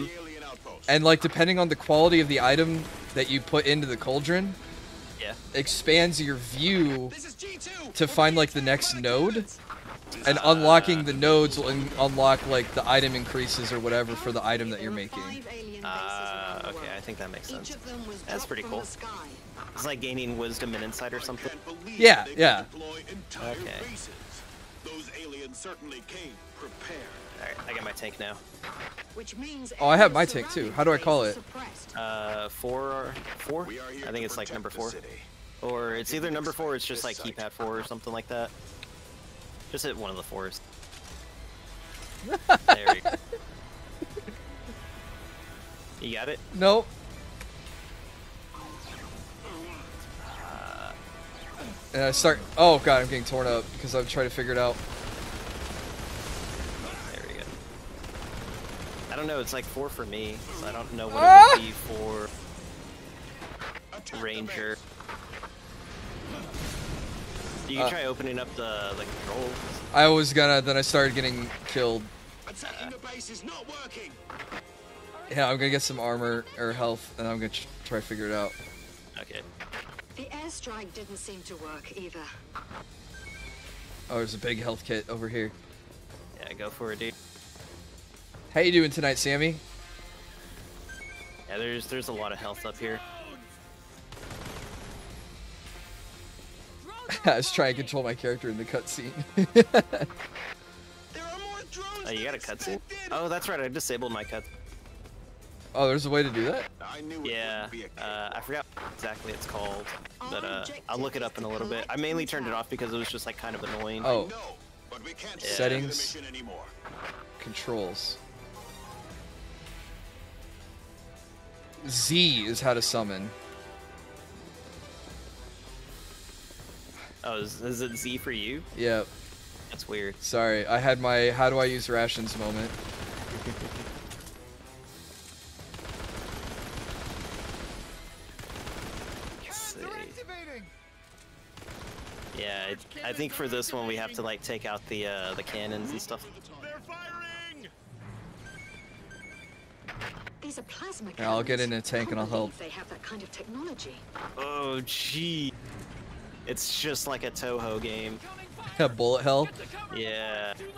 The alien outpost. and like depending on the quality of the item that you put into the cauldron, Yeah. expands your view This is G2. to find like the next node. And unlocking the nodes will un- unlock like the item increases or whatever for the item that you're making. Uh, okay, I think that makes sense. Each of them was That's pretty cool. It's like gaining wisdom and insight or something. Yeah, yeah. Can deploy entire Okay. Those aliens certainly came prepared. All right, I got my tank now. Which means Oh, I have my tank, too. How do I call it? suppressed. Uh, four, four. We are here I think it's like number four, or it's either number four. Or it's just like keypad four or something like that. Just hit one of the fours. there we go. You got it? Nope. And I start. Oh god, I'm getting torn up because I'm trying to figure it out. There we go. I don't know. It's like four for me, so I don't know what Ah! it would be for Attack Ranger. base. You can Uh, try opening up the the controls. I was gonna, then I started getting killed. Attacking the base is not working. Yeah, I'm gonna get some armor or health, and I'm gonna try to figure it out. Okay. The airstrike didn't seem to work either. Oh, there's a big health kit over here. Yeah, go for it, dude. How you doing tonight, Sammy? Yeah, there's there's a lot of health up here. I was trying to control my character in the cutscene. There are more drones. Oh, you got a cutscene? Oh, that's right. I disabled my cut. oh, there's a way to do that. I knew it Yeah, be a uh, I forgot exactly it's called, but uh, I'll look it up in a little bit. I mainly turned it off because it was just like kind of annoying. Oh, No, but we can't Yeah. Settings. the mission anymore. controls. Z is how to summon. Oh, is, is it Z for you? Yep. That's weird. Sorry, I had my how do I use rations moment. Let's see. They're activating. Yeah, I, I think for this one we have to like take out the uh, the cannons and stuff. These are plasma Yeah, I'll get in a tank and I'll help. They have that kind of technology. Oh, gee. It's just like a Touhou game. Bullet hell. Yeah, Too late.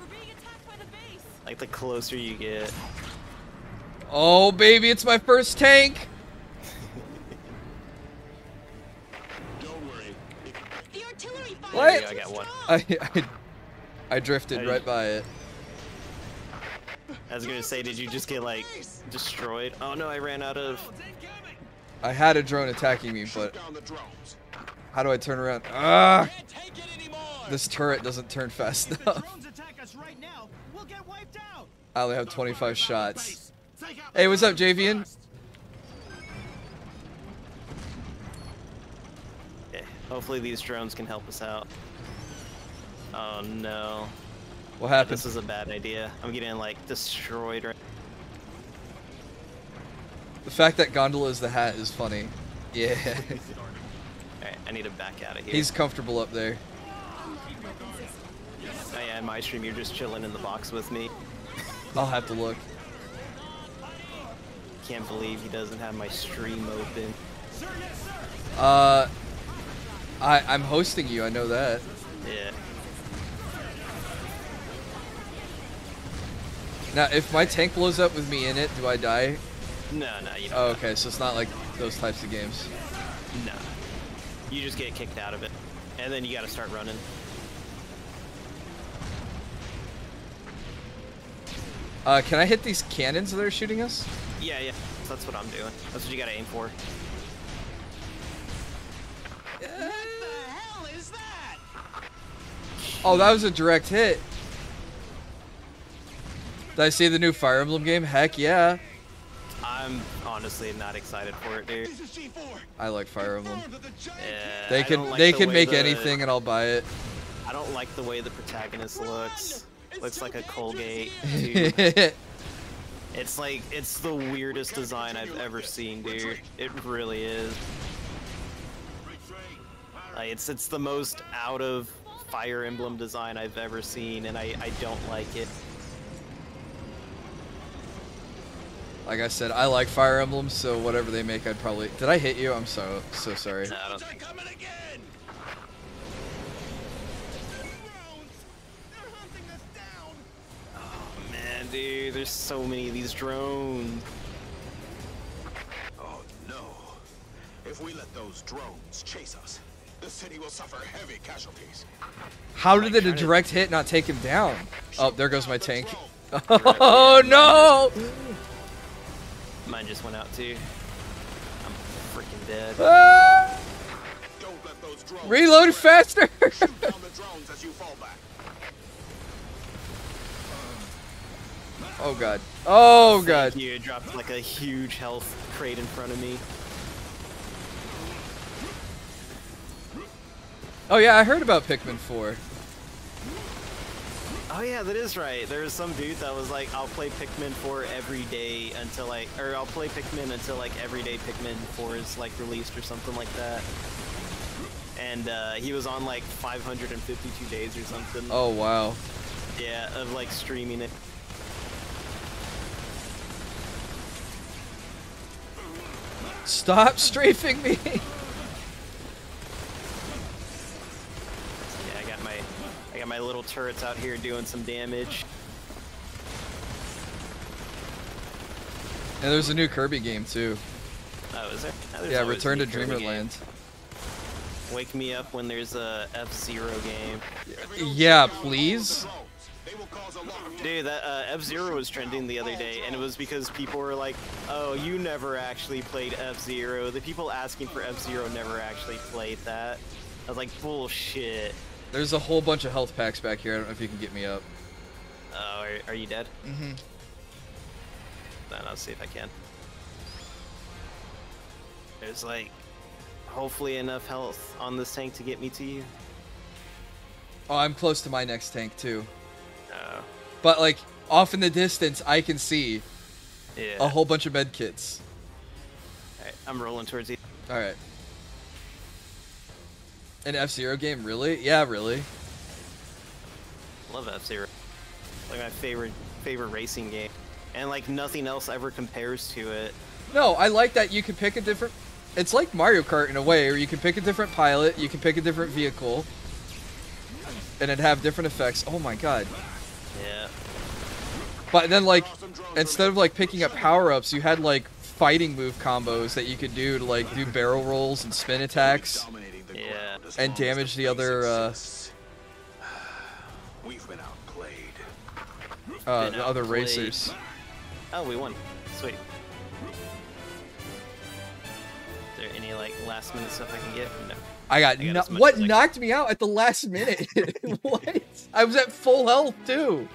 We're being attacked by the base. like the closer you get. Oh baby, it's my first tank. Don't worry. The artillery fire. What? There you go, I got one. I I, I drifted Hey. right by it. I was gonna say, did you just get like destroyed? Oh no, I ran out of. I had a drone attacking me, but down the drones. how do I turn around? Ah! Can't take it anymore. This turret doesn't turn fast enough. drones attack us right now, we'll get wiped out. I only have 25 shots. Hey, what's up, drones Javian? hopefully these drones can help us out. Oh no, What happened? this is a bad idea. I'm getting like destroyed right. The fact that Gondola is the hat is funny. Yeah. Alright, I need to back out of here. He's comfortable up there. Oh yeah, in my stream, you're just chilling in the box with me. I'll have to look. Can't believe he doesn't have my stream open. Uh, I I'm hosting you. I know that. Yeah. Now, if my tank blows up with me in it, do I die? No, no, you don't. Oh, okay. So it's not like those types of games. No. You just get kicked out of it. And then you gotta start running. Uh, can I hit these cannons that are shooting us? Yeah, yeah. That's what I'm doing. That's what you gotta aim for. What the hell is that? Oh, that was a direct hit. Did I see the new Fire Emblem game? Heck yeah. I'm honestly not excited for it, dude. This is G4. I like Fire Emblem. Confirmed that the giant Yeah, They can like they the can make the- anything and I'll buy it. I don't like the way the protagonist looks. Looks like a. Colgate. It's like it's the weirdest design I've ever seen, dude. It really is. Like, it's it's the most out of Fire Emblem design I've ever seen, and I I don't like it. Like I said, I like Fire Emblem, so whatever they make, I'd probably. Did I hit you? I'm so so sorry. No, I don't, coming again. Drones. They're hunting us down. oh, man, dude. There's so many of these drones. Oh no. If we let those drones chase us, the city will suffer heavy casualties. How did Like, the direct hit not take him down? Oh, there goes my tank. Oh no! Mine just went out too. I'm freaking dead. Ah! Don't let those drones Reload faster! shoot down the drones as you fall back. oh god. Oh god. You dropped like a huge health crate in front of me. Oh yeah, I heard about Pikmin 4. Oh yeah, that is right. There was some dude that was like, "I'll play Pikmin 4 every day until like, or I'll play Pikmin until like every day Pikmin 4 is like released or something like that." And uh, he was on like 552 days or something. Oh wow. Yeah, of like streaming it. Stop strafing me! Got my little turrets out here doing some damage. And there's a new Kirby game too. Oh, is there? Oh, Yeah, Return to Dream Land. Wake me up when there's a F-Zero game. If we don't Yeah, take down all please. They will cause a lot Dude, that uh, F-Zero was trending the other day, and it was because people were like, "Oh, you never actually played F-Zero." The people asking for F-Zero never actually played that. I was like, "Bullshit." There's a whole bunch of health packs back here. I don't know if you can get me up. Oh, are, are you dead? Mm-hmm. Then I'll see if I can. There's like, hopefully enough health on this tank to get me to you. Oh, I'm close to my next tank too. Oh, But like off in the distance, I can see yeah. a whole bunch of med kits. Alright, I'm rolling towards you. All right. An F Zero game, really? Yeah, really. Love F-Zero. Like my favorite favorite racing game. And like nothing else ever compares to it. No, I like that you can pick a different. It's like Mario Kart in a way, where you can pick a different pilot, you can pick a different vehicle, and it have different effects. Oh my god! Yeah. But then like, instead of like picking up power ups, you had like fighting move combos that you could do to like do barrel rolls and spin attacks. Dominating the Yeah. And damage the other, uh. We've been outplayed. Uh, been the other racers. Oh, we won. Sweet. Is there any like last minute stuff I can get? No. I got, I got no- what as knocked me out at the last minute. what? I was at full health too.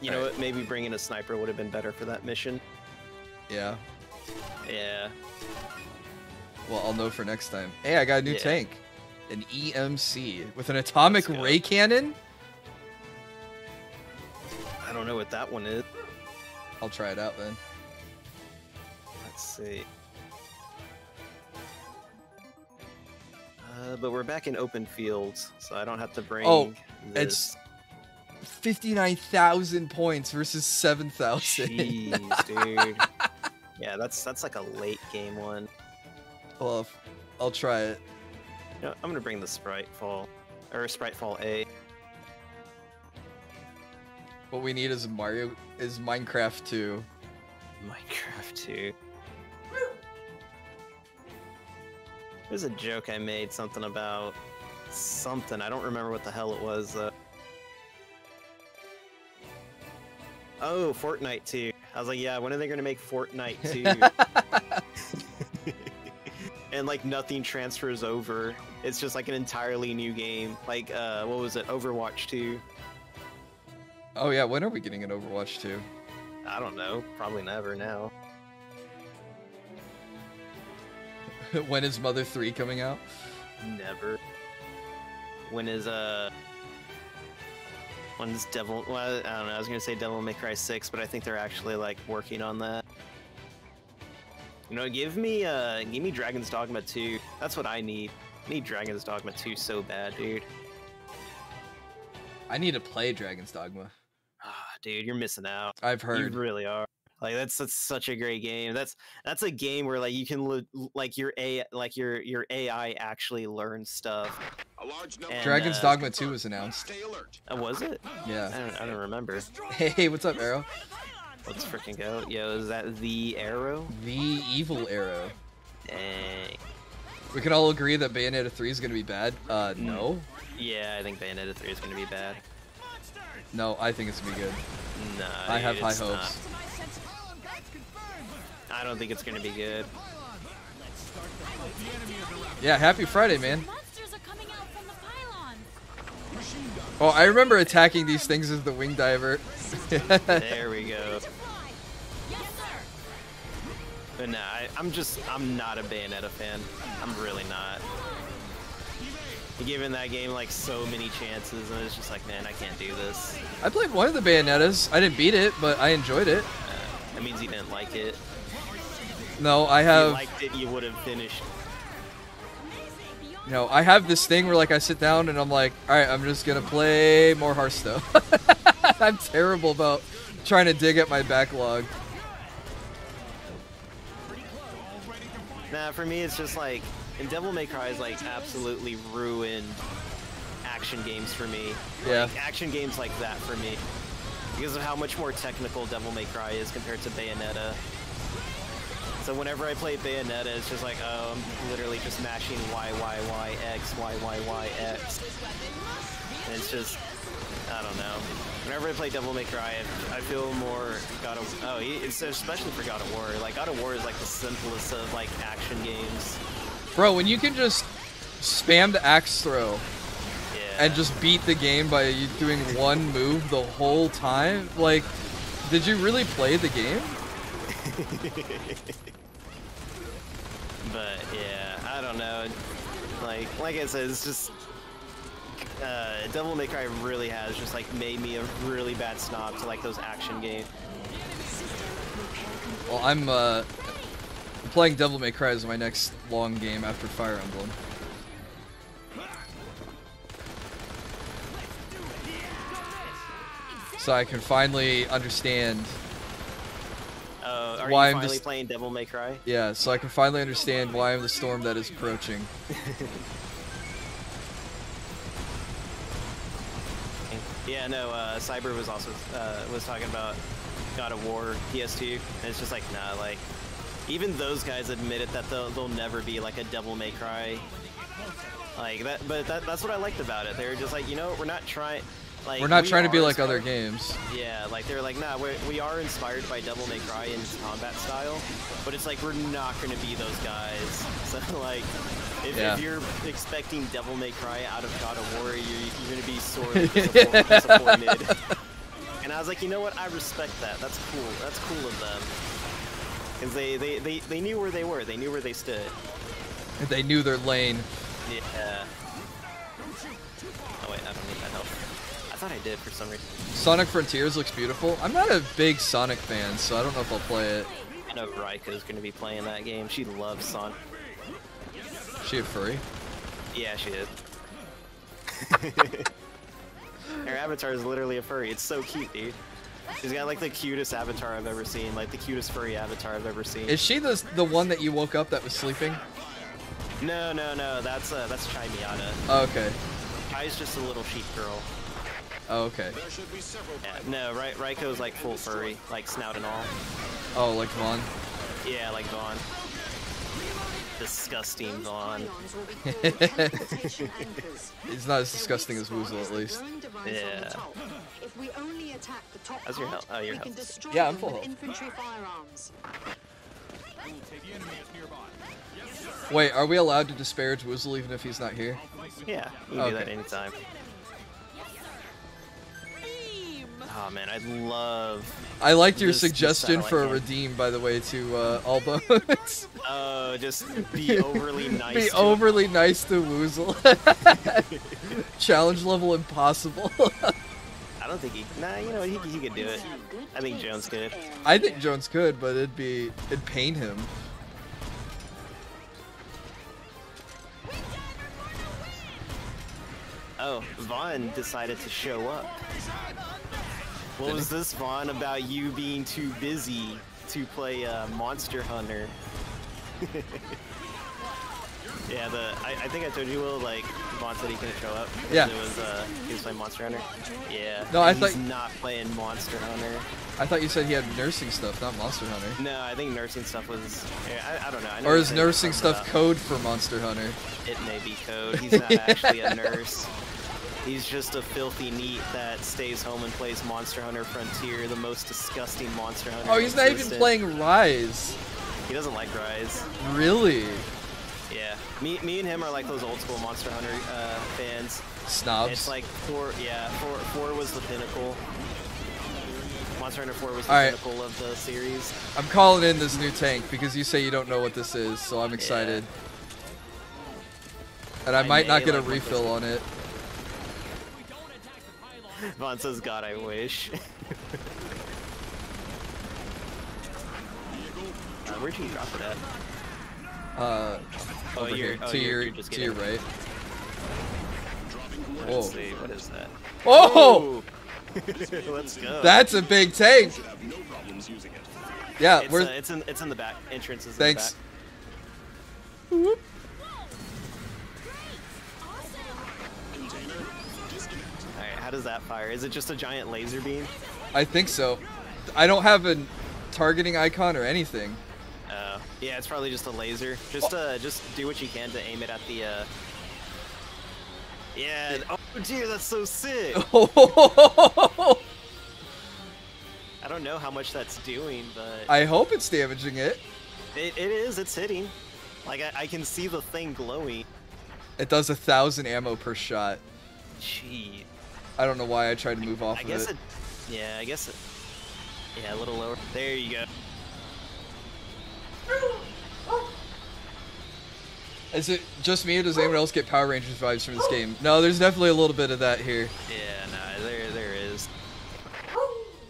You know what? Maybe bringing a sniper would have been better for that mission. Yeah. Yeah. Well, I'll know for next time. Hey, I got a new Yeah. tank, an EMC with an atomic ray cannon. I don't know what that one is. I'll try it out then. Let's see. Uh, but we're back in open fields, so I don't have to bring. Oh, this. it's fifty-nine thousand points versus seven thousand. Jeez, dude. Yeah, that's that's like a late game one. Well, I'll try it. You know, I'm gonna bring the Sprite Fall, or Sprite Fall A. What we need is Mario is Minecraft 2. Minecraft 2. There's a joke I made, something about something. I don't remember what the hell it was. Uh... Oh, Fortnite 2. I was like, yeah, when are they going to make Fortnite 2? and like nothing transfers over. It's just like an entirely new game. Like, uh, what was it? Overwatch 2. Oh yeah, when are we getting an Overwatch 2? I don't know. Probably never now. when is Mother 3 coming out? Never. When is uh when's Devil well, I don't know, I was gonna say Devil May Cry 6, but I think they're actually like working on that. You know, give me uh give me Dragon's Dogma 2. That's what I need. I need Dragon's Dogma 2 so bad, dude. I need to play Dragon's Dogma. Ah, dude, you're missing out. I've heard. You really are. Like that's that's such a great game. That's that's a game where like you can li- like your a like your your AI actually learns stuff. A large number. And, Dragon's uh, Dogma 2 was announced. Stay alert. Uh, was it? I Yeah. don't I don't remember. Hey, what's up, Arrow? Let's freaking go. Yo, is that the arrow? The evil arrow. Dang. We can all agree that Bayonetta 3 is going to be bad. Uh, no. Yeah, I think Bayonetta 3 is gonna be bad. No, I think it's going to be good. Nah, I have high hopes. not. I don't think it's gonna be good. Yeah, happy Friday, man. Monsters are coming out from the pylons. Oh, I remember attacking these things as the wing diver. There we go. But nah, I, I'm just, I'm not a Bayonetta fan. I'm really not. Given that game like so many chances, and it's just like, man, I can't do this. I played one of the Bayonettas. I didn't beat it, but I enjoyed it. That means you didn't like it. No, I If you have, liked it, you would have finished. You know, I have this thing where like I sit down and I'm like, all right, I'm just gonna play more Hearthstone. I'm terrible about trying to dig at my backlog. Nah, for me, it's just like, and Devil May Cry is like absolutely ruined action games for me. Yeah. Like, action games like that for me. Because of how much more technical Devil May Cry is compared to Bayonetta. So whenever I play Bayonetta, it's just like, oh, I'm literally just mashing Y, Y, Y, X, Y, Y, Y, X. And it's just, I don't know. Whenever I play Devil May Cry, I, I feel more God of Oh, it's especially for God of War. Like, God of War is like the simplest of like action games. Bro, when you can just spam the axe throw Yeah. and just beat the game by doing one move the whole time, like, did you really play the game? But yeah, I don't know. Like, like I said, it's just uh, Devil May Cry really has just like made me a really bad snob to like those action games. Well, I'm uh, playing Devil May Cry as my next long game after Fire Emblem. So I can finally understand, Uh, are Why you I'm finally just- playing Devil May Cry? yeah, so I can finally understand why I'm the storm that is approaching. Yeah, no. Uh, Cyber was also uh, was talking about God of War PS2, and it's just like nah, like even those guys admitted that they'll, they'll never be like a Devil May Cry Like that, but that, that's what I liked about it. They were just like, you know, we're not trying. Like We're not we trying to be like other games. Yeah, like they're like, nah, we're, we are inspired by Devil May Cry in combat style, but it's like we're not gonna be those guys. So like, if, Yeah. if you're expecting Devil May Cry out of God of War, you're, you're gonna be sorely disappointed. disappointed. And I was like, you know what? I respect that. That's cool. That's cool of them. Because they, they, they, they knew where they were. They knew where they stood. They knew their lane. Yeah. Oh wait, I don't need that help. I thought I did for some reason. Sonic Frontiers looks beautiful. I'm not a big Sonic fan, so I don't know if I'll play it. I know Raika's gonna be playing that game. She loves Sonic. She a furry? Yeah, she is. Her avatar is literally a furry. It's so cute, dude. She's got like the cutest avatar I've ever seen, like the cutest furry avatar I've ever seen. Is she the the one that you woke up that was sleeping? No, no, no. That's uh, that's Chai Miata. Oh, okay. Chai's just a little sheep girl. Oh, okay. There should be several Yeah, no, Ra- Raiko's like full furry, like snout and all. Oh, like Vaughn. Yeah, like Vaughn. Disgusting Vaughn. Ions will be called teleportation anchors. He's not as disgusting as Woozle, at least. Glowing device on Yeah. If we only attack the top How's your health? Oh, your can health. destroy Yeah, I'm them full health. infantry firearms. The enemy is nearby. Wait, are we allowed to disparage Woozle even if he's not here? Yeah, you can do that anytime. Oh man, I love. I liked your This- this suggestion for a redeem, by the way, to uh, all bones. Oh, just be overly nice. Be overly nice to Woozle. Challenge level impossible. I don't think he. Nah, you know? He, he could do it. I think Jones could. I think Jones could, but it'd be it'd pain him. Oh, Vaughn decided to show up. What was this, Vaughn, about you being too busy to play uh, Monster Hunter? yeah, the I, I think I told you, Will, like, Vaughn said he couldn't show up. Yeah. It was, uh, he was playing Monster Hunter. Yeah. No, I and he's not playing Monster Hunter. I thought you said he had nursing stuff, not Monster Hunter. No, I think nursing stuff was. Yeah, I, I don't know. I Or is nursing stuff about- code for Monster Hunter? It may be code. He's not actually a nurse. He's just a filthy NEET that stays home and plays Monster Hunter Frontier, the most disgusting Monster Hunter. Oh, he's not even playing Rise. He doesn't like Rise. Really? Yeah. Me, me and him are like those old school Monster Hunter uh, fans. Snobs. It's like four. Yeah, four. Four was the pinnacle. Monster Hunter 4 was the All right. pinnacle of the series. I'm calling in this new tank because you say you don't know what this is, so I'm excited. And I I might not get a like this refill on it. Vaughn says, God, I wish. Uh, where'd you drop it at? Uh, Oh, over you're, here, oh, to you're, your you're just to your getting- right. Let's Whoa. see, what is that? Oh, Let's go. that's a big tank. no problems using it. Yeah, it's, we're uh, it's in it's in the back. Entrance is in the thanks. How does that fire? Is it just a giant laser beam? I think so. I don't have a targeting icon or anything. Uh, yeah, it's probably just a laser. Just uh, just do what you can to aim it at the. Uh... Yeah. Oh dear, that's so sick. I don't know how much that's doing, but I hope it's damaging it. it, it is. It's hitting. Like I, I can see the thing glowing. It does a thousand ammo per shot. Gee. I don't know why I tried to move off I of guess it. it. Yeah, I guess it. Yeah, a little lower. There you go. Is it just me or does anyone else get Power Rangers vibes from this game? No, there's definitely a little bit of that here. Yeah, no, there, there is.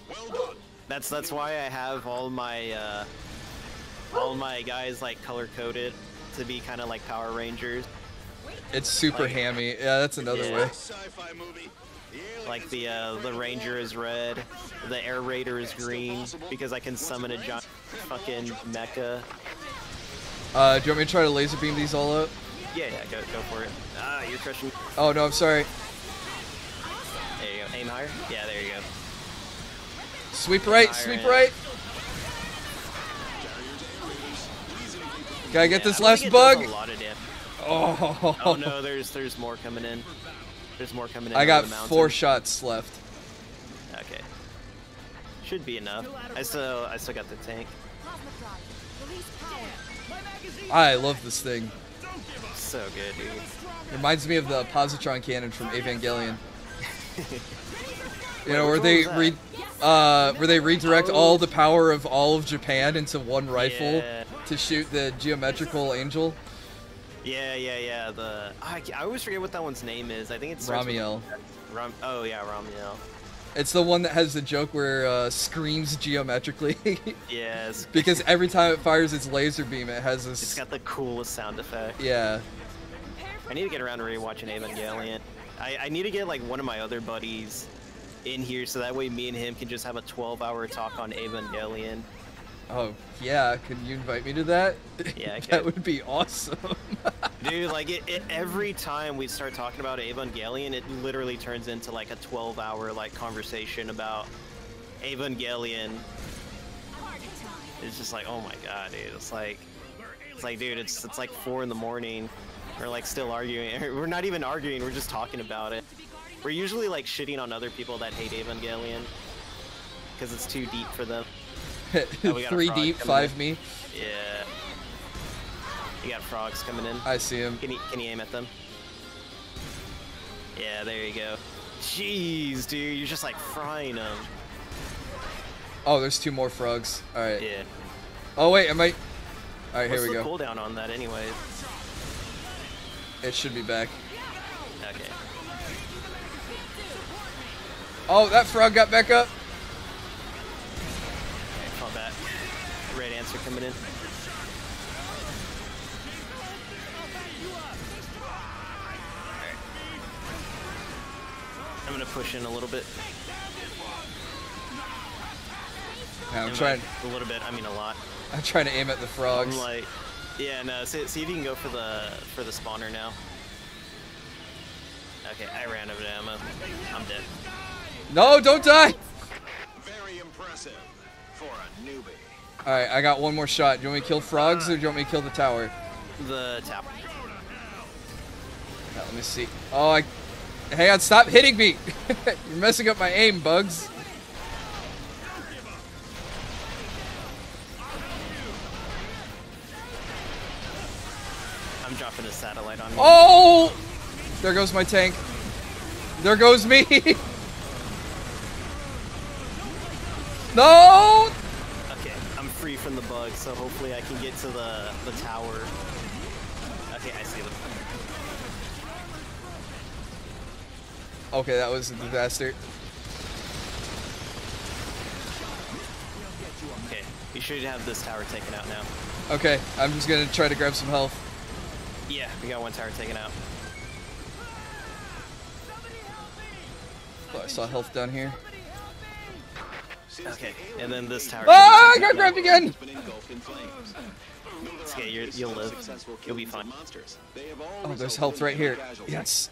Well done. That's that's why I have all my uh, all my guys like color coded to be kind of like Power Rangers. It's super Like- hammy. Yeah, that's another Yeah. way. Like the uh, the Ranger is red, the Air Raider is green because I can summon a giant fucking mecha. Uh, do you want me to try to laser beam these all out? Yeah, yeah, go go for it. Ah, you're crushing. Oh no, I'm sorry. There you go. Aim higher. Yeah, there you go. Sweep right, Higher sweep end. right. Gotta get Yeah, this last think it does bug. A lot of damage. Oh, Oh no, there's there's more coming in. There's more coming in. I got four shots left. Okay. Should be enough. I still I still got the tank. Plasma drive. Release power. My magazine. I love this thing. So good, dude. Reminds me of the positron cannon from Evangelion. you know, where they re- uh, where they redirect all the power of all of Japan into one rifle Yeah. to shoot the geometrical angel. Yeah, yeah, yeah. The I, I always forget what that one's name is. I think it's Ramiel. Ram, oh yeah, Ramiel. It's the one that has the joke where uh, screams geometrically Yes. because every time it fires its laser beam, it has It's this. got the coolest sound effect. Yeah. I need to get around to rewatching Evangelion. I, I need to get like one of my other buddies in here so that way me and him can just have a 12 hour talk on Evangelion. Oh yeah. Can you invite me to that? Yeah, I that would be awesome. Dude, like it, it, every time we start talking about Evangelion, it literally turns into like a 12 hour like conversation about Evangelion. It's just like, oh my god, dude. It's like, it's like, dude, it's it's like four in the morning. We're like still arguing. We're not even arguing. We're just talking about it. We're usually like shitting on other people that hate Evangelion because it's too deep for them. Oh, we got a Three deep, five in. me. Yeah. You got frogs coming in. I see him. Can you can you aim at them? Yeah, there you go. Jeez, dude, you're just like frying them. Oh, there's two more frogs. All right. Yeah. Oh wait, am I might. All right, What's here we the go. cooldown on that, anyway? It should be back. Okay. Oh, that frog got back up. Red answer coming in. I'm gonna push in a little bit. Yeah, I'm trying. a little bit. I mean a lot. I'm trying to aim at the frogs. I'm like, yeah, no. See, see if you can go for the for the spawner now. Okay, I ran out of ammo. I'm dead. No, don't die. Newbie. All right, I got one more shot. Do you want me to kill frogs or do you want me to kill the tower? The tap. Yeah, let me see. Oh, I. Hang on, stop hitting me. You're messing up my aim, bugs. I'm dropping a satellite on you. Oh! There goes my tank. There goes me. no! Okay, I'm free from the bug, so hopefully I can get to the the tower. Okay, I see them. Okay, that was a disaster. Okay, we should have this tower taken out now. Okay, I'm just gonna try to grab some health. Yeah, we got one tower taken out. Oh, I saw health down here. Okay, and then this tower. Ah, I should got grabbed again! Been engulfed in flames. It's okay, you're, you'll live. You'll be fine. monsters. They have all Oh, there's health right here. Yes.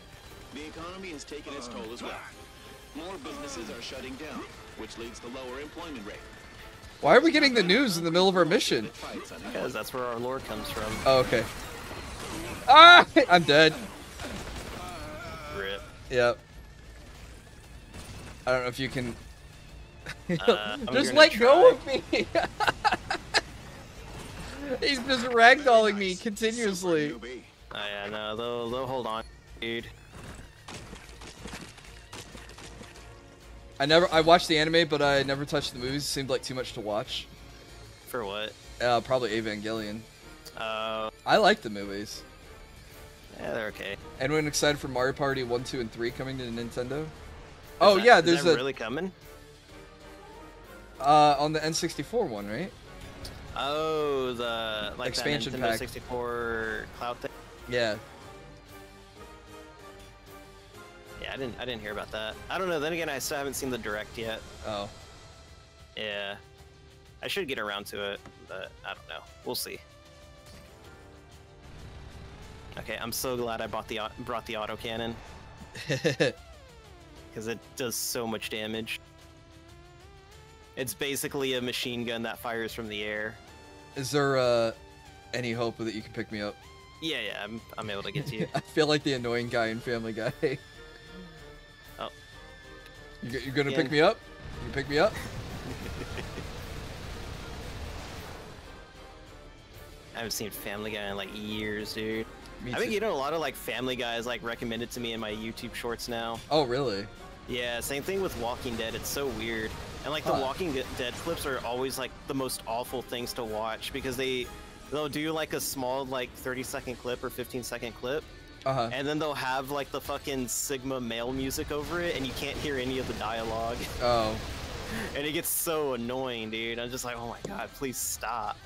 The economy has taken its toll as well. More businesses are shutting down, which leads to lower employment rate. Why are we getting the news in the middle of our mission? Because that's where our lore comes from. Oh, okay. Ah, I'm dead. Rip. Yep. I don't know if you can. Uh, just gonna let go of me. He's just ragdolling me continuously. newbie. Oh yeah, no, they'll, they'll hold on, dude. I never. I watched the anime, but I never touched the movies. It seemed like too much to watch. For what? Uh, probably Evangelion. Uh, I like the movies. yeah, they're okay. Anyone excited for Mario Party 1, 2, and 3 coming to Nintendo? Is oh that- yeah, is there's that a really coming. Uh, on the N64 one, right? Oh, the like Expansion that Nintendo pack. 64 cloud thing. Yeah. Yeah, I didn't I didn't hear about that. I don't know. Then again, I still haven't seen the direct yet. Oh. Yeah, I should get around to it, but I don't know. We'll see. Okay, I'm so glad I bought the brought the autocannon because it does so much damage. It's basically a machine gun that fires from the air. Is there uh, any hope that you can pick me up? Yeah, yeah, I'm, I'm able to get to you. I feel like the annoying guy in Family Guy. Oh. You, you gonna Yeah. pick me up? You pick me up? I haven't seen Family Guy in like years, dude. Me I think you know a lot of like Family Guys like recommended to me in my YouTube shorts now. Oh, really? Yeah, same thing with Walking Dead. It's so weird. And like the Huh. Walking Dead clips are always like the most awful things to watch because they they'll do like a small like 30 second clip or 15 second clip Uh huh. and then they'll have like the fucking Sigma male music over it and you can't hear any of the dialogue Oh, and it gets so annoying, dude. I'm just like, "Oh my god, please stop."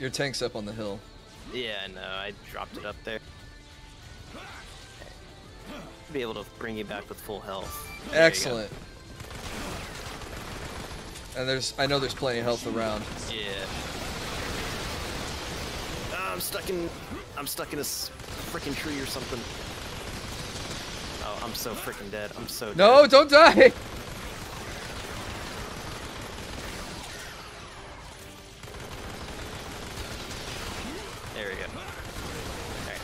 your tank's up on the hill. Yeah, no, I dropped it up there. Be able to bring you back with full health. There. Excellent. And there's, I know there's plenty of health around. Yeah. Ah, I'm stuck in. I'm stuck in a freaking tree or something. Oh, I'm so freaking dead. I'm so No, dead. don't die! There we go. Alright.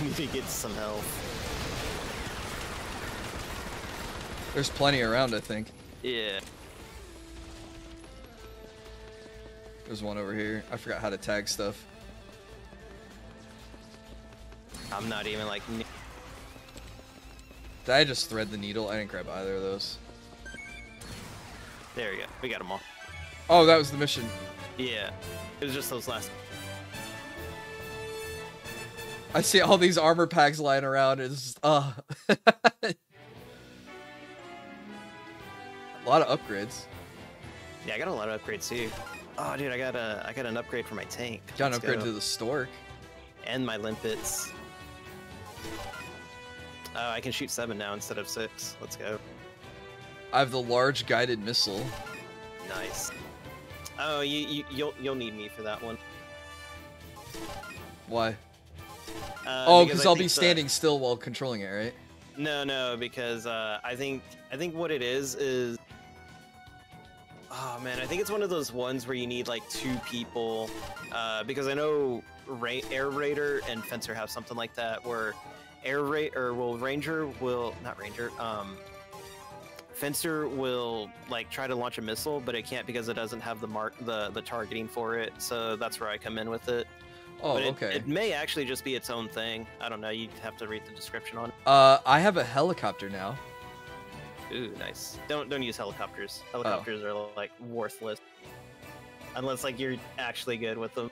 Need to get some health. There's plenty around, I think. Yeah. There's one over here. I forgot how to tag stuff. I'm not even like. Did I just thread the needle? I didn't grab either of those. There we go. We got them all. Oh, that was the mission. Yeah. It was just those last. I see all these armor packs lying around. It's just, uh. a lot of upgrades. Yeah, I got a lot of upgrades too. Oh, dude, I got a. I got an upgrade for my tank. Got an Let's upgrade go. to the stork. and my limpets. Oh, I can shoot seven now instead of six. Let's go. I have the large guided missile. Nice. Oh, you, you you'll you'll need me for that one. Why? Uh, oh, because I'll be think the- standing still while controlling it, right? No, no, because uh, I think I think what it is is. Oh man, I think it's one of those ones where you need like two people, uh, because I know Ra- Air Raider and Fencer have something like that where Air Raider or well Ranger will not Ranger, um, Fencer will like try to launch a missile, but it can't because it doesn't have the mark the the targeting for it. So that's where I come in with it. Oh, but it, okay. it may actually just be its own thing. I don't know. You'd have to read the description on it. Uh, I have a helicopter now. Ooh, nice. Don't don't use helicopters. Helicopters are like worthless. Unless like you're actually good with them.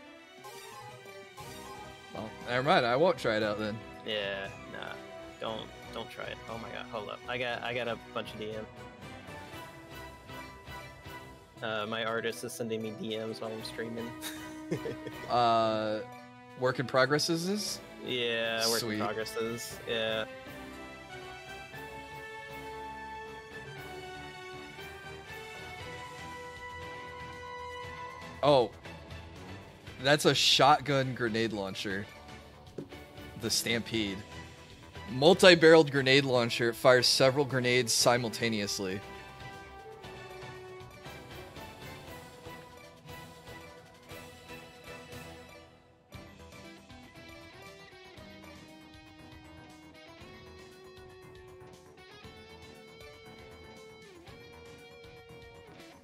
Well, never mind. I won't try it out then. Yeah, nah. Don't don't try it. Oh my god, hold up. I got I got a bunch of DM. Uh, my artist is sending me DMs while I'm streaming. Uh, work in progress is this? yeah, work Sweet. in progresses. Yeah. Oh, that's a shotgun grenade launcher. The Stampede. Multi-barreled grenade launcher fires several grenades simultaneously.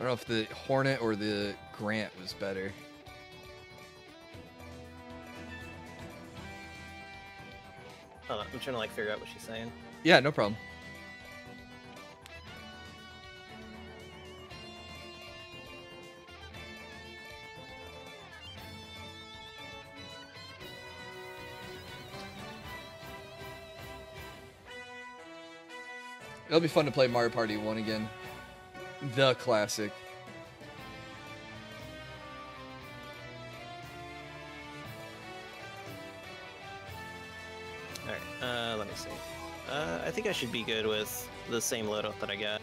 I don't know if the Hornet or the Grant was better. I'm trying to like figure out what she's saying. Yeah, no problem. It'll be fun to play Mario Party 1 again. The classic. Alright, uh, let me see. Uh, I think I should be good with the same loadout that I got.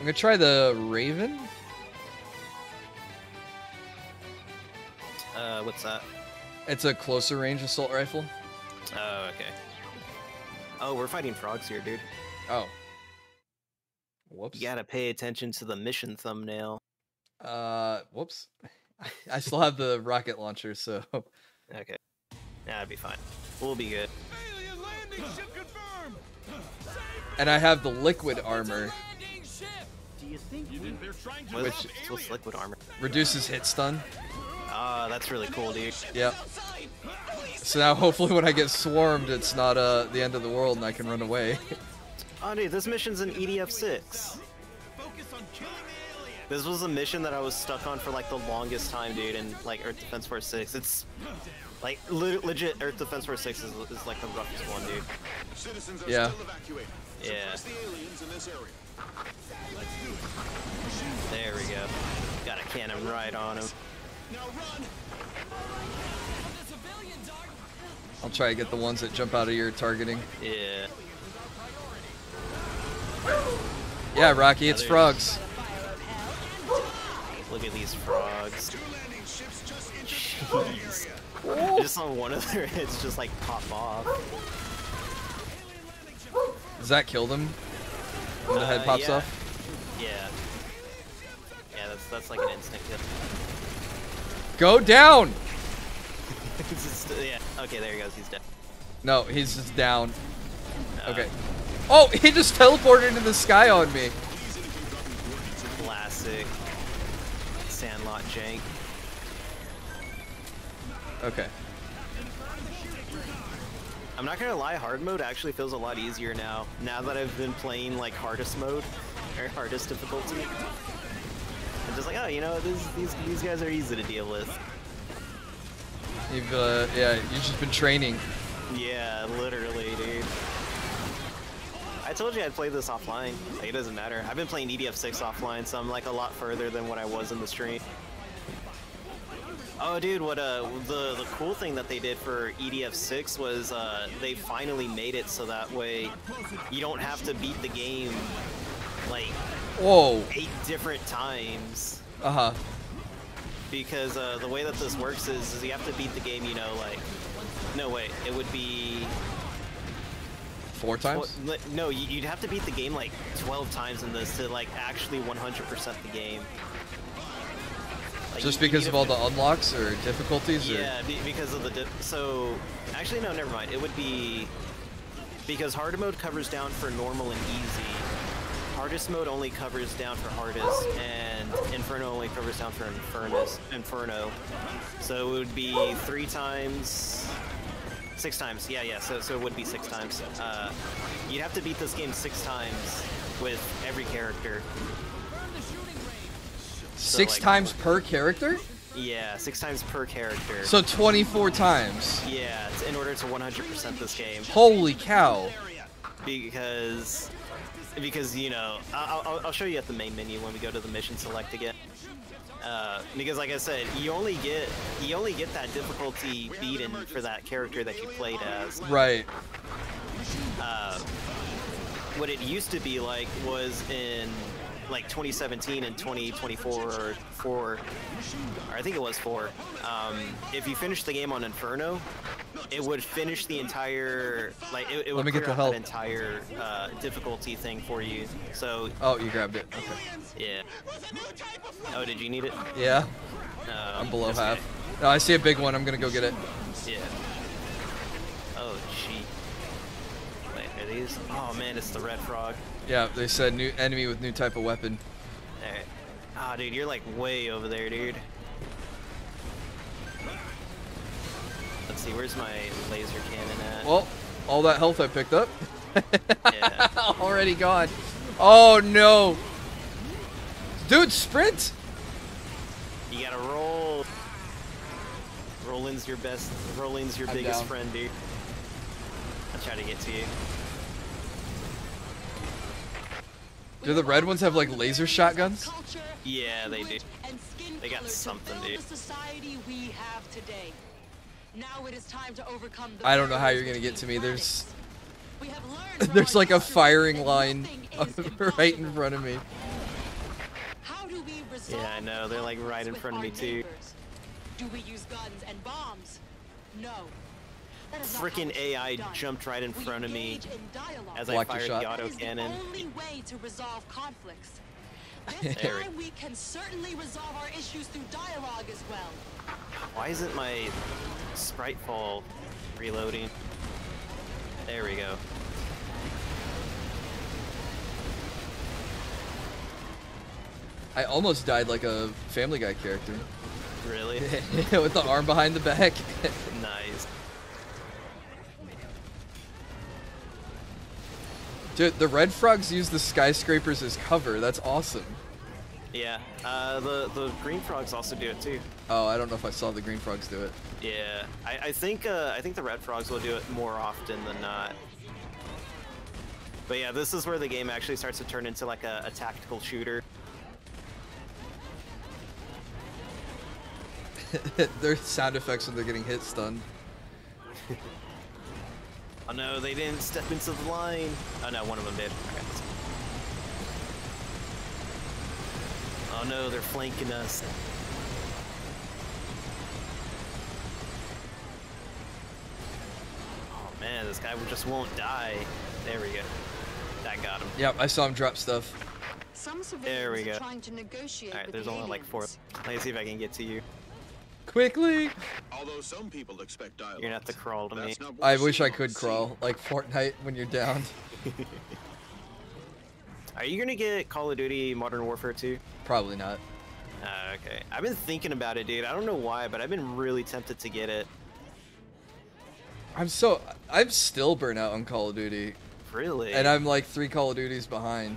I'm gonna try the Raven. Uh, what's that? It's a closer range assault rifle. Oh, okay. Oh, we're fighting frogs here, dude. Oh. Whoops. You gotta pay attention to the mission thumbnail. Uh, whoops. I still have the rocket launcher, so Okay. That'd be fine. We'll be good. Alien landing ship confirmed. and I have the liquid armor, Do you think You think they're trying to Which- stop what's liquid armor? reduces hit stun. Ah, that's really cool, dude. Yep. So now hopefully when I get swarmed, it's not uh the end of the world and I can run away. Oh, dude, this mission's in EDF 6. Focus on killing the alien. This was a mission that I was stuck on for like the longest time, dude, in like Earth Defense Force 6. It's like le- legit Earth Defense Force 6 is, is like the roughest one, dude. Citizens are Yeah. still evacuating. Yeah. Suppress the aliens in. There we go. Got a cannon right on him. Now run. I'll try to get the ones that jump out of your targeting. Yeah. Yeah, Rocky, it's frogs. Look at these frogs. Just Jeez. I just saw one of their heads just like pop off. Does that kill them? When the head Uh, pops yeah. off? Yeah. Yeah, that's that's like an instant kill. Go down! Just- yeah. Okay, there he goes. He's dead. No, he's just down. Uh, Okay. Oh, he just teleported into the sky on me. Classic. Sandlot jank. Okay. I'm not gonna lie, hard mode actually feels a lot easier now. Now that I've been playing like hardest mode or hardest difficulty. I'm just like, oh, you know, this, these these guys are easy to deal with. You've uh, yeah, you've just been training. Yeah, literally, dude. I told you I'd play this offline. Like, it doesn't matter. I've been playing EDF6 offline, so I'm like a lot further than what I was in the stream. Oh, dude, what uh, the the cool thing that they did for EDF6 was uh, they finally made it so that way you don't have to beat the game like Whoa. eight different times Uh huh. because uh, the way that this works is, is you have to beat the game, you know, like no wait, it would be Four times? no, you- you'd have to beat the game like 12 times in this to like actually 100% the game. Like, Just because of all the unlocks or difficulties? Or? Yeah, be, because of the di- so actually no, never mind. It would be because hard mode covers down for normal and easy. Hardest mode only covers down for hardest, and Inferno only covers down for Infernus, Inferno. So it would be three times, six times. Yeah, yeah. So so it would be six times. Uh, you'd have to beat this game six times with every character. Six like- times per character? Yeah, six times per character. So 24 times. yeah, it's in order to 100% this game. Holy cow. because because you know I'll, I'll, I'll show you at the main menu when we go to the mission select again uh, because like I said you only get you only get that difficulty beaten for that character that you played as Right. uh, what it used to be like was in like 2017 and 2024 or 4 or I think it was 4 um, if you finish the game on Inferno it would finish the entire like it, it would me get the help. entire uh, difficulty thing for you so Oh, you grabbed it. Okay. yeah oh did you need it Yeah, no I'm below half. okay. No, I see a big one. I'm gonna go get it. yeah oh gee wait are these oh man it's the red frog Yeah, they said new enemy with new type of weapon. Alright. Ah, dude, you're like way over there, dude. Let's see, where's my laser cannon at? Well, all that health I picked up. Yeah. Already gone. Oh no. Dude, sprint! you gotta roll. Rolling's your best. Rolling's your I'm biggest down. friend, dude. I'll try to get to you. Do the red ones have like laser shotguns? Yeah, they do. and skin They got color to something, build dude. The society we have today. Now it is time to overcome I don't know how you're gonna get to me. There's planets. We have learned from there's like a firing line right in front of me. How do we resolve Yeah, I know, they're, like, right in front of me, too. Do we use guns and bombs? No. That is not freaking how it should AI jumped right in front of me engage in dialogue. as I Blocked fired shot. the That auto cannon. the only way to resolve conflicts. This time we can certainly resolve our issues through dialogue as well. Why isn't my sprite fall reloading? There we go. I almost died like a Family Guy character. Really? With the arm behind the back. nice. Dude, the Red Frogs use the skyscrapers as cover. That's awesome. Yeah. Uh, the the green frogs also do it too. Oh, I don't know if I saw the Green Frogs do it. Yeah. I, I think uh, I think the red frogs will do it more often than not. But yeah, this is where the game actually starts to turn into like a, a tactical shooter. Their sound effects when they're getting hit stunned. Oh no, they didn't step into the line. Oh no, one of them did. Okay. Oh no, they're flanking us. Oh man, this guy just won't die. There we go. That got him. Yep, I saw him drop stuff. Some There we go. trying to negotiate Alright, there's the only like four. Let me see if I can get to you. Quickly! Although some people expect dialogue. You're gonna have to crawl to me. That's not what I wish I could crawl, like Fortnite when you're down. Are you gonna get Call of Duty Modern Warfare 2? Probably not. Uh, okay. I've been thinking about it, dude. I don't know why, but I've been really tempted to get it. I'm so I'm still burnt out on Call of Duty, Really? and I'm like three Call of Duties behind.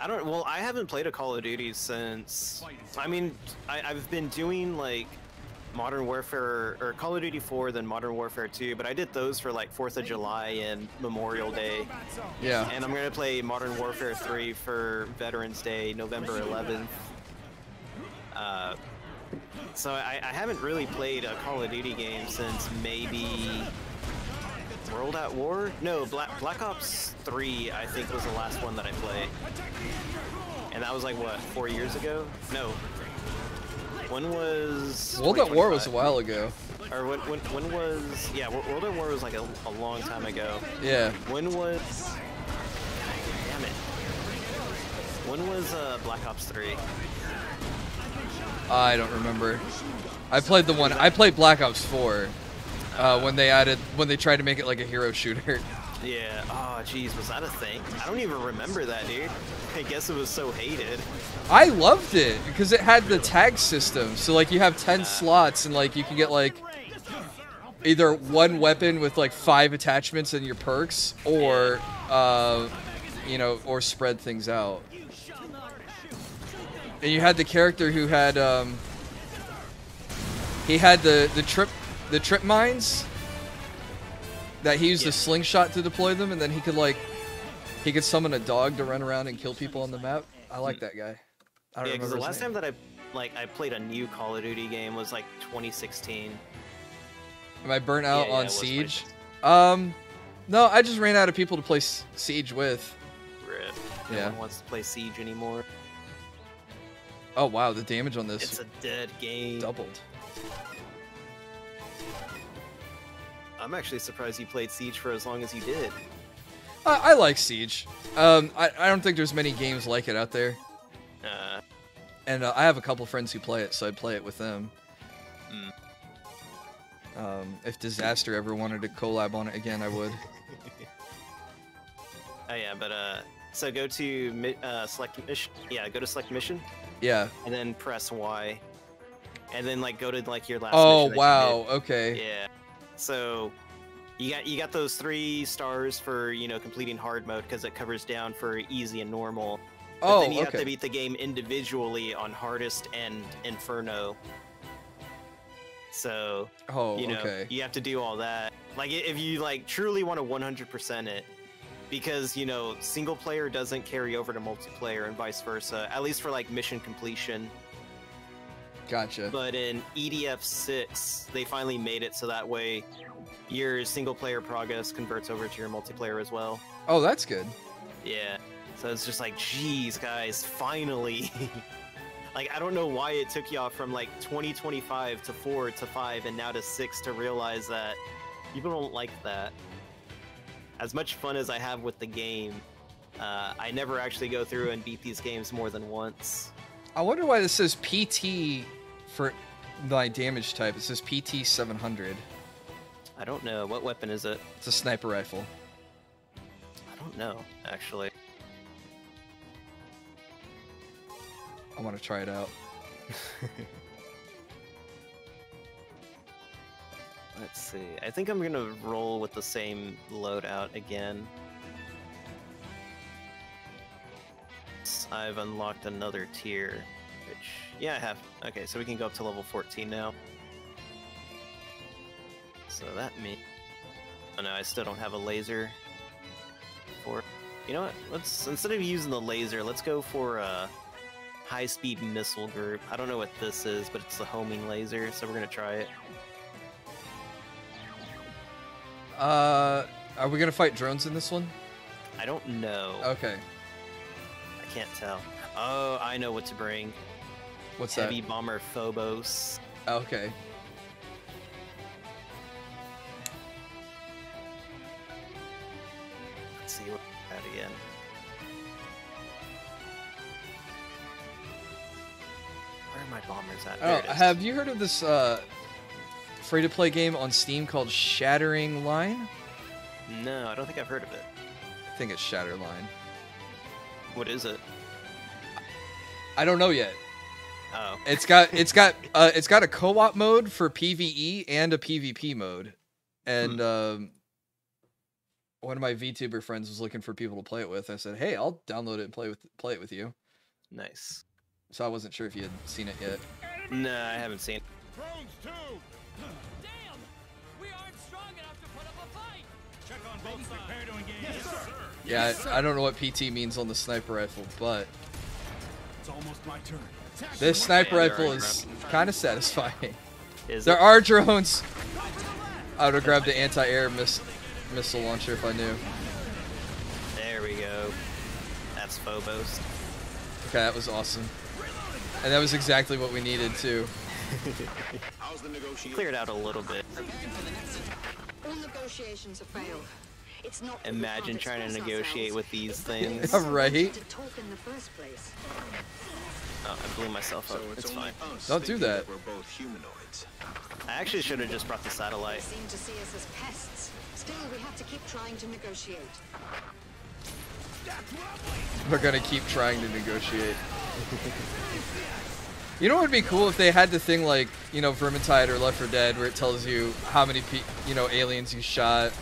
I don't. Well, I haven't played a Call of Duty since. I mean, I, I've been doing like Modern Warfare or Call of Duty 4, then Modern Warfare 2, but I did those for like Fourth of July and Memorial Day, Yeah. and I'm gonna play Modern Warfare 3 for Veterans Day, November 11th. Uh, so I, I haven't really played a Call of Duty game since maybe World at War? No, Black, Black Ops 3, I think, was the last one that I played. And that was like, what, four years ago? No. When was. World at War was a while ago. Or when, when, when was. Yeah, World at War was like a, a long time ago. Yeah. When was. Damn it. When was uh, Black Ops 3? I don't remember. I played the one. I played Black Ops 4 uh, when they added when they tried to make it like a hero shooter. Yeah. Oh, jeez, was that a thing? I don't even remember that, dude. I guess it was so hated. I loved it because it had the tag system. So like you have 10 slots and like you can get like either one weapon with like five attachments and your perks or uh you know or spread things out. And you had the character who had um he had the the trip the trip mines that he used Yeah. a slingshot to deploy them and then he could like he could summon a dog to run around and kill people on the map. I like that guy. I don't Yeah, because remember the last name. time that I like I played a new Call of Duty game was like 2016. Am I burnt out Yeah, yeah, on it was Siege? Um, no, I just ran out of people to play Siege with. Rip. No Yeah. one wants to play Siege anymore. Oh wow, the damage on this It's a dead game. doubled. I'm actually surprised you played Siege for as long as you did. I, I like Siege. Um, I, I don't think there's many games like it out there, Uh, and uh, I have a couple friends who play it, so I'd play it with them. Mm. Um, if Disaster ever wanted to collab on it again, I would. oh yeah, but uh, so go to mi- uh, select mission. Yeah, go to select mission, Yeah. and then press Y, and then like go to like your last. Oh mission that you wow. Okay. Yeah. So you got you got those three stars for you know completing hard mode because it covers down for easy and normal. But Oh then you have to beat the game individually on hardest and inferno. So oh you know okay. you have to do all that. Like if you like truly want to 100% it, because you know single player doesn't carry over to multiplayer and vice versa. At least for like mission completion. Gotcha. But in EDF 6, they finally made it so that way your single player progress converts over to your multiplayer as well. Oh, that's good. Yeah. So it's just like, geez, guys, finally. Like I don't know why it took y'all from like 2025 to four to five and now to six to realize that people don't like that. As much fun as I have with the game, uh, I never actually go through and beat these games more than once. I wonder why this says PT for my damage type. It says PT 700. I don't know what weapon is it. It's a sniper rifle. I don't know actually. I want to try it out. Let's see. I think I'm gonna roll with the same loadout again. I've unlocked another tier, which yeah, I have. Okay, so we can go up to level 14 now. So that means. Oh no, I still don't have a laser. For you know what? Let's instead of using the laser, let's go for a high-speed missile group. I don't know what this is, but it's the homing laser, so we're gonna try it. Uh, are we gonna fight drones in this one? I don't know. Okay. I can't tell. Oh, I know what to bring. What's Heavy bomber Phobos. Okay. Let's see what that again. Where are my bombers at? Oh, have you heard of this uh, free-to-play game on Steam called Shattering Line? No, I don't think I've heard of it. I think it's Shatterline. What is it? I don't know yet. Oh, It's got it's got uh, it's got a co-op mode for PVE and a PvP mode, and um, one of my VTuber friends was looking for people to play it with. I said, "Hey, I'll download it and play with play it with you." nice. So I wasn't sure if you had seen it yet. No, I haven't seen. Drones too! Damn! We aren't strong enough to put up a fight! Check on both sides. Prepare to engage. Yes, sir. Yeah, I, I don't know what PT means on the sniper rifle, but It's almost my turn. Attack this sniper rifle is kind of satisfying. Is There it? are drones. I would have grabbed the anti-air miss, missile launcher if I knew. There we go. That's Phobos. Okay, that was awesome. And that was exactly what we needed too. How's the negotiation? Cleared out a little bit. All negotiations have failed. It's not Imagine trying to negotiate ourselves. with these It's that we things. weren't Right. to talk in the first place. Oh, I blew myself So up. it's, It's only fine. Don't do thinking that. We're both humanoids. I actually should have just brought the They satellite. seem to see us as pests. Still, we have to keep trying to negotiate. We're gonna keep trying to negotiate. you know what would be cool if they had the thing like, you know, Vermintide or Left 4 Dead where it tells you how many, pe- you know, aliens you shot.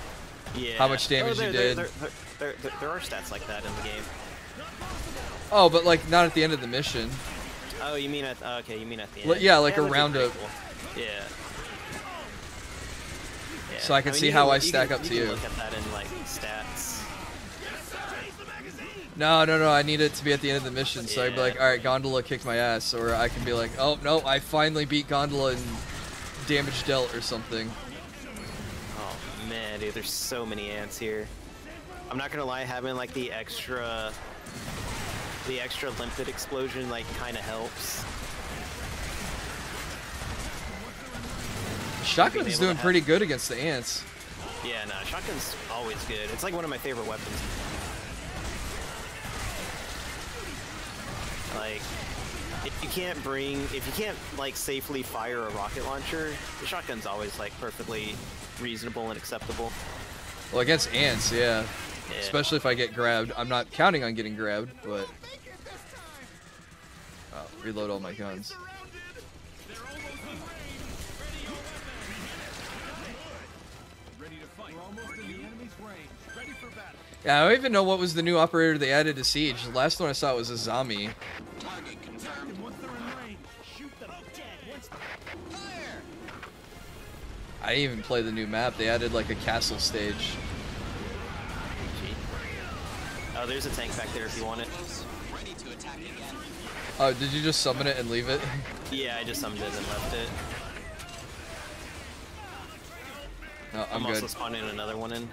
Yeah. How much damage oh, you there, there- did. There, there, there, there, there are stats like that in the game. Oh, but like not at the end of the mission. Oh, you mean at uh, okay? You mean at the end? Well, yeah, like a that'd be roundup. cool. Yeah. Yeah. So I can mean, see how I stack can- up to can you. Look at that in like stats. No, no, no. I need it to be at the end of the mission, so I'd be like, all right, Gondola kicked my ass, or I can be like, oh no, I finally beat Gondola and damage dealt or something. Oh man, dude, there's so many ants here. I'm not gonna lie, having like the extra, the extra limpet explosion like kind of helps. Shotgun's doing have- pretty good against the ants. Yeah, no, shotgun's always good. It's like one of my favorite weapons. Like, if you can't bring, if you can't like safely fire a rocket launcher, the shotgun's always like perfectly reasonable and acceptable. Well, against ants, yeah. Yeah. Especially if I get grabbed. I'm not counting on getting grabbed, but. Oh, reload all my guns. Ready to fight. We're almost in the enemy's range. Ready for battle. Yeah, I don't even know what was the new operator they added to Siege. The last one I saw was a zombie. Target confirmed. And once they're in range, shoot them. Dead. Once Fire! I didn't even play the new map. They added like a castle stage. Oh, there's a tank back there if you want it. Oh, did you just summon it and leave it? Yeah, I just summoned it and left it. No, I'm, I'm, also spawning another one in.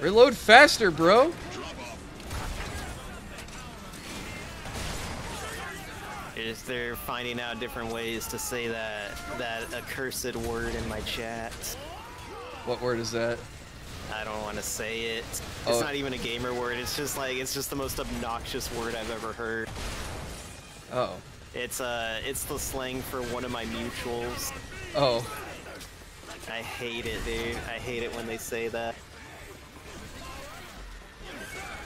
Reload faster, bro. Is they're finding out different ways to say that that accursed word in my chat. What word is that? I don't want to say it. It's Oh. not even a gamer word. It's just like it's just the most obnoxious word I've ever heard. Oh. It's uh, it's the slang for one of my mutuals. Oh. I hate it, dude. I hate it when they say that.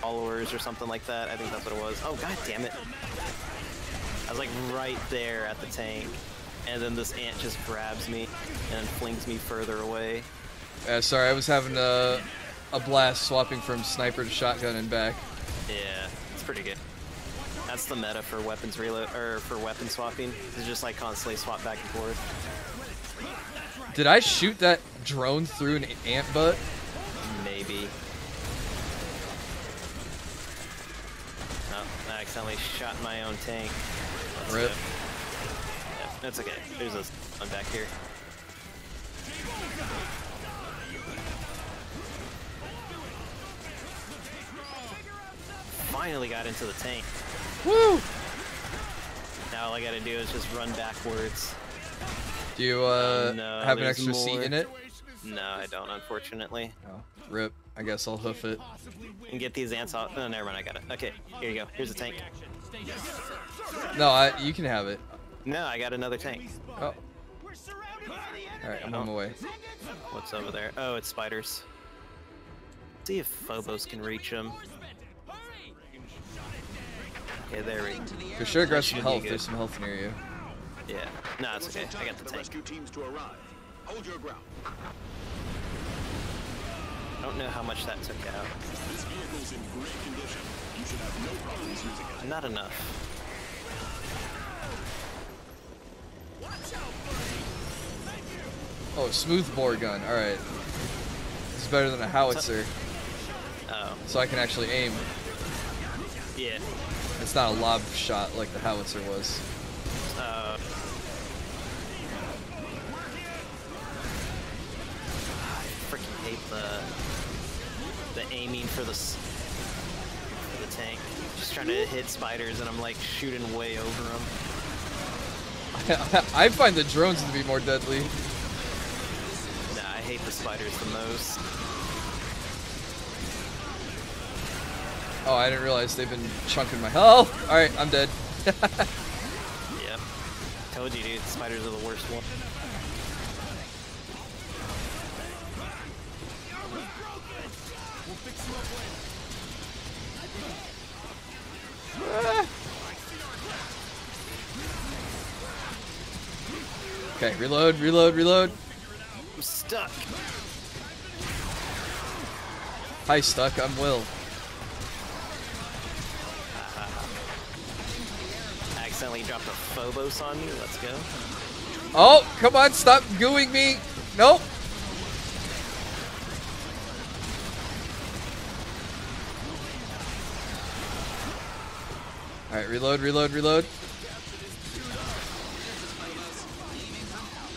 Followers or something like that. I think that's what it was. Oh god damn it! I was like right there at the tank, and then this ant just grabs me and flings me further away. Yeah, sorry, I was having a, a blast swapping from sniper to shotgun and back. Yeah, it's pretty good. That's the meta for weapons reload or for weapon swapping. It's just like constantly swap back and forth. Did I shoot that drone through an ant butt? Maybe. Oh, I accidentally shot my own tank. Let's Rip. go. Yep, that's okay. There's a one back here. Finally got into the tank. Woo! Now all I gotta do is just run backwards. Do you uh, no, have an there's extra seat in it? No, I don't, unfortunately. Oh, rip. I guess I'll hoof it. And get these ants off. Oh, never mind, I got it. Okay, here you go. Here's a tank. No, I, you can have it. No, I got another tank. Oh. Alright, I'm on my way. What's over there? Oh, it's spiders. See if Phobos can reach them. Okay, there we go. For sure, grab Should some health. There's some health near you. Yeah. No, it's okay. I got the for tank. teams to arrive. Hold your ground. I don't know how much that took out. This vehicle's in great condition. Not enough. Oh, smooth bore gun. Alright. This is better than a howitzer, Oh, so I can actually aim. yeah. It's not a lob shot like the howitzer was. Uh, I freaking hate the the aiming for the tank. Just trying to hit spiders and I'm like shooting way over them. I find the drones to be more deadly. Nah, I hate the spiders the most. Oh, I didn't realize they've been chunking my health. Alright, I'm dead. Yep. Told you, dude. Spiders are the worst one. Okay, reload, reload, reload. I'm stuck. Hi, stuck. I'm Will. I accidentally dropped a Phobos on you. Let's go. Oh, come on, stop gooing me. Nope. Alright, reload, reload, reload.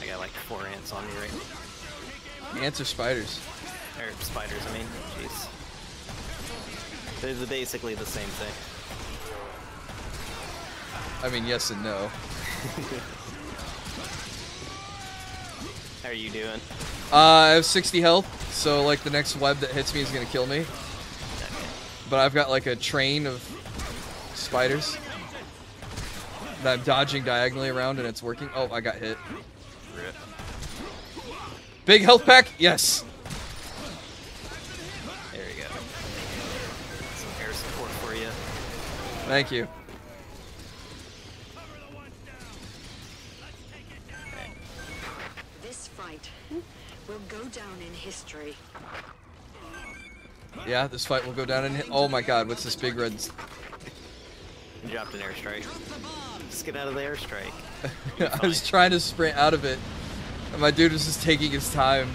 I got like four ants on me right now. Ants or spiders? Or spiders, I mean. Jeez. They're basically the same thing. I mean, yes and no. How are you doing? Uh, I have 60 health, so like the next web that hits me is gonna kill me. Okay. But I've got like a train of spiders that I'm dodging diagonally around and it's working. Oh, I got hit. Rip. Big health pack? Yes. There we go. Some air support for you. Thank you. This fight will go down in history. Yeah, this fight will go down in. hi- Oh my god, what's this big red? You dropped an airstrike. Just get out of the airstrike. I was trying to sprint out of it, and my dude was just taking his time.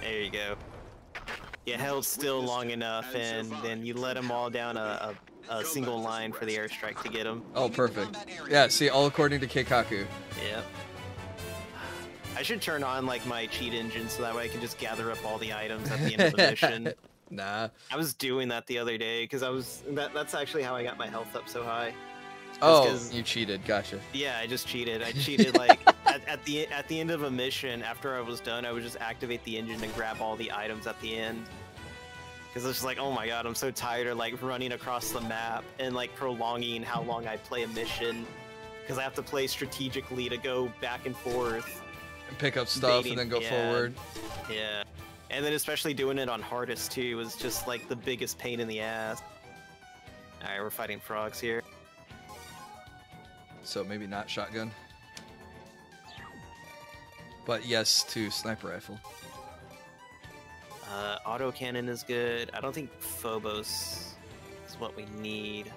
There you go. You held still long enough, and then you let them all down a, a, a single line for the airstrike to get them. Oh, perfect. Yeah, see, all according to Keikaku. Yep. I should turn on like my cheat engine so that way I can just gather up all the items at the end of the mission. Nah. I was doing that the other day because I was that, that's actually how I got my health up so high. Oh, you cheated. Gotcha. Yeah, I just cheated. I cheated like at, at the at the end of a mission. After I was done, I would just activate the engine and grab all the items at the end. Because it's just like, oh my god, I'm so tired of like running across the map and like prolonging how long I play a mission. Because I have to play strategically to go back and forth. And pick up stuff and then go yeah. forward. Yeah. And then especially doing it on hardest too was just like the biggest pain in the ass. Alright, we're fighting frogs here. So maybe not shotgun. But yes to sniper rifle. Uh, autocannon is good. I don't think Phobos is what we need.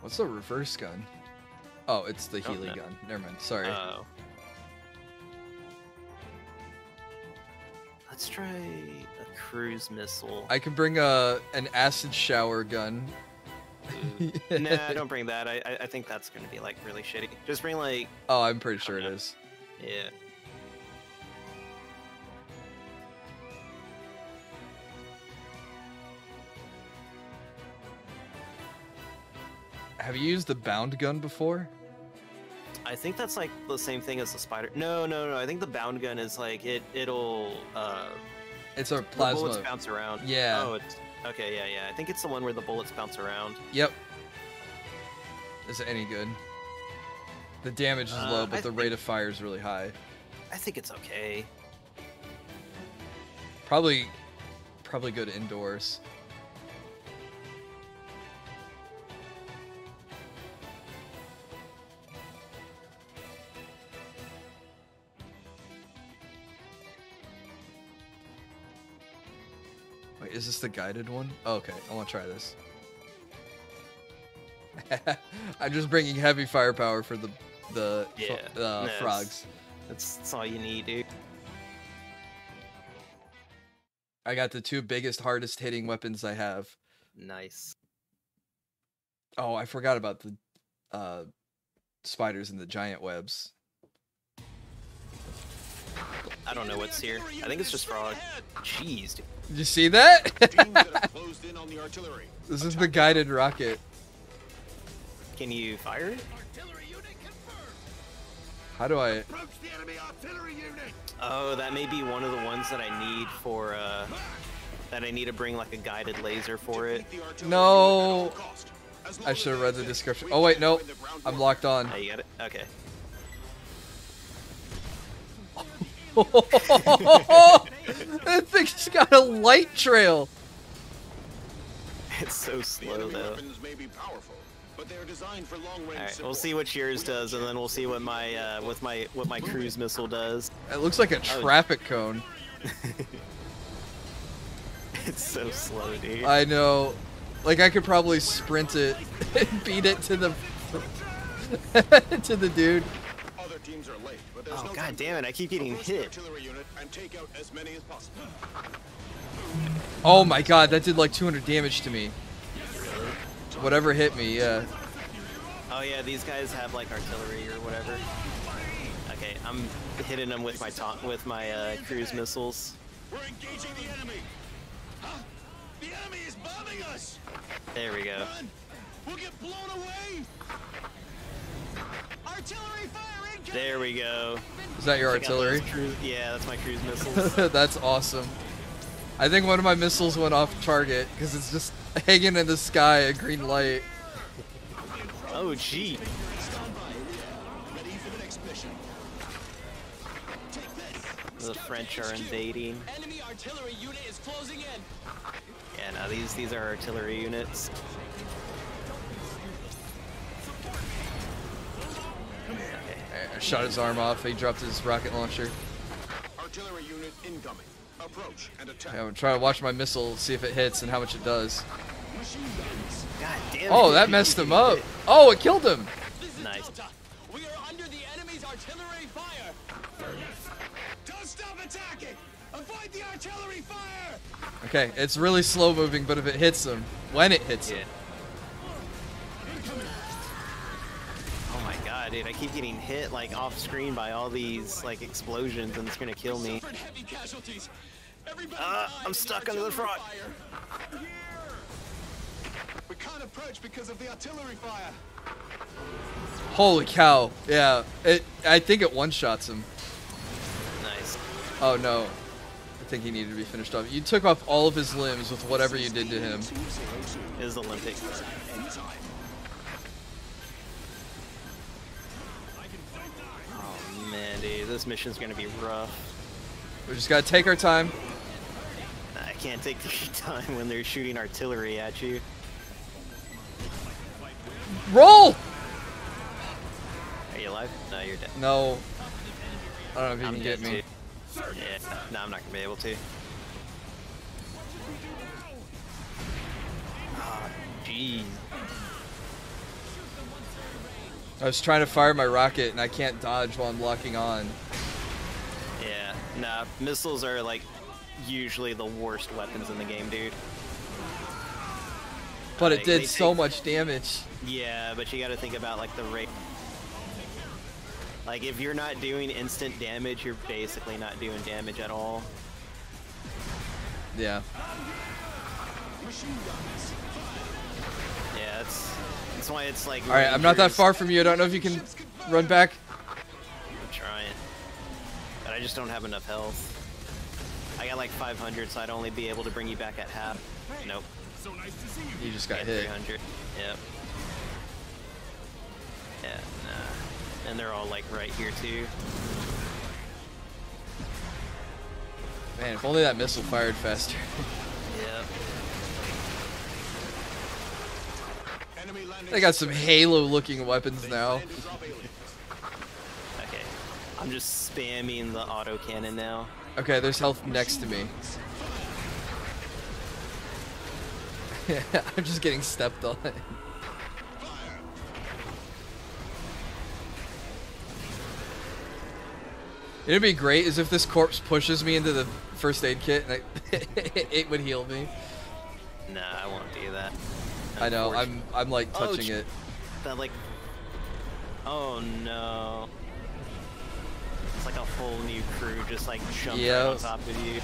What's a reverse gun? Oh, it's the Oh, Healy no. gun. Never mind. Sorry. Oh. Let's try a cruise missile. I can bring a an acid shower gun. nah, don't bring that. I, I I think that's gonna be like really shitty. Just bring like Oh, I'm pretty sure it Okay. is. yeah. Have you used the bound gun before? I think that's like the same thing as the spider. No, no, no. I think the bound gun is like it. It'll uh, It's a plasma. the bullets bounce around. Yeah. Oh, it's okay. Yeah, yeah. I think it's the one where the bullets bounce around. Yep. Is it any good? The damage is Uh, low, but I the rate of fire is really high. I think it's okay. Probably, probably good indoors. This the guided one? Oh, okay, I want to try this. I'm just bringing heavy firepower for the the Yeah, uh, no, frogs. That's, that's all you need, dude. I got the two biggest, hardest hitting weapons I have. Nice. Oh, I forgot about the uh, spiders and the giant webs. I don't know what's here. I think it's just frog. Jeez, dude. Did you see that? That in on the artillery. this is the guided rocket. Can you fire it? Artillery unit confirmed. How do I? Approach the enemy artillery unit. Oh, that may be one of the ones that I need for, uh, that I need to bring like a guided laser for it. Defeat the artillery No. unit at all cost. As long I should have read the description. Oh wait, can't no, win the ground I'm locked on. Oh, you got it? Okay. that thing's got a light trail. It's so slow though. weapons may be powerful, but they are designed for long-range Alright, we'll see what yours does, and then we'll see what my, uh, with my, what my cruise missile does. It looks like a Oh. traffic cone. It's so slow, dude. I know. Like I could probably sprint it and beat it to the to the dude. There's Oh, no god damn it, I keep getting hit. artillery unit and take out as many as possible. Oh my god, that did like 200 damage to me. Whatever hit me, yeah. Oh yeah, these guys have like artillery or whatever. Okay, I'm hitting them with my taunt, with my uh, cruise missiles. We're engaging the enemy. Huh? The enemy is bombing us. There we go. Run. We'll get blown away. Artillery fire. There we go. Is that your Check artillery? cru- yeah, that's my cruise missiles. That's awesome. I think one of my missiles went off target because it's just hanging in the sky, a green light. oh gee. The next mission. Take this. The French are invading. Enemy artillery unit is closing in. Yeah, no, these these are artillery units. Shot his arm off. He dropped his rocket launcher. Artillery unit incoming. Approach and attack. I'm trying to try to watch my missile, see if it hits and how much it does. God damn. Oh, it, that messed him up. Oh, it killed him. This is Nice. Delta. We are under the enemy's artillery fire. Don't stop attacking. Avoid the artillery fire. Okay, it's really slow moving, but if it hits him, when it hits Yeah. him, God, dude, I keep getting hit like off screen by all these like explosions, and it's gonna kill me. Suffered heavy casualties. Everybody ah, died I'm stuck under the front. fire. We can't approach because of the artillery fire. Holy cow! Yeah, it. I think it one shots him. Nice. Oh no, I think he needed to be finished off. You took off all of his limbs with whatever you did to him. It is Olympic. Man, dude, this mission's gonna be rough. We just gotta take our time. I can't take the time when they're shooting artillery at you. Roll! Are you alive? No, you're dead. No. I don't know if you I'm can get me. too. Yeah, no, I'm not gonna be able to. Ah, jeez. I was trying to fire my rocket and I can't dodge while I'm locking on. Yeah, nah, missiles are like usually the worst weapons in the game, dude. But it did so take- much damage. Yeah, but you gotta think about like the rate. Like if you're not doing instant damage, you're basically not doing damage at all. Yeah. That's that's why it's like. All right, I'm not that far from you. I don't know if you can run back. I'm trying, but I just don't have enough health. I got like 500, so I'd only be able to bring you back at half. Nope. So nice to see You You just got got hit. 300. Yep. Yeah, nah. And they're all like right here too. Man, if only that missile fired faster. Yep. Enemy landing they got some Halo-looking weapons now. landing drop aliens. Okay. I'm just spamming the auto cannon now. Okay, there's health next to me. I'm just getting stepped on. It'd be great is if this corpse pushes me into the first aid kit and I, it would heal me. Nah, I won't do that. I know, I'm I'm like Oh, touching sh- it. That like. Oh no. It's like a whole new crew just like jumped right on top of you.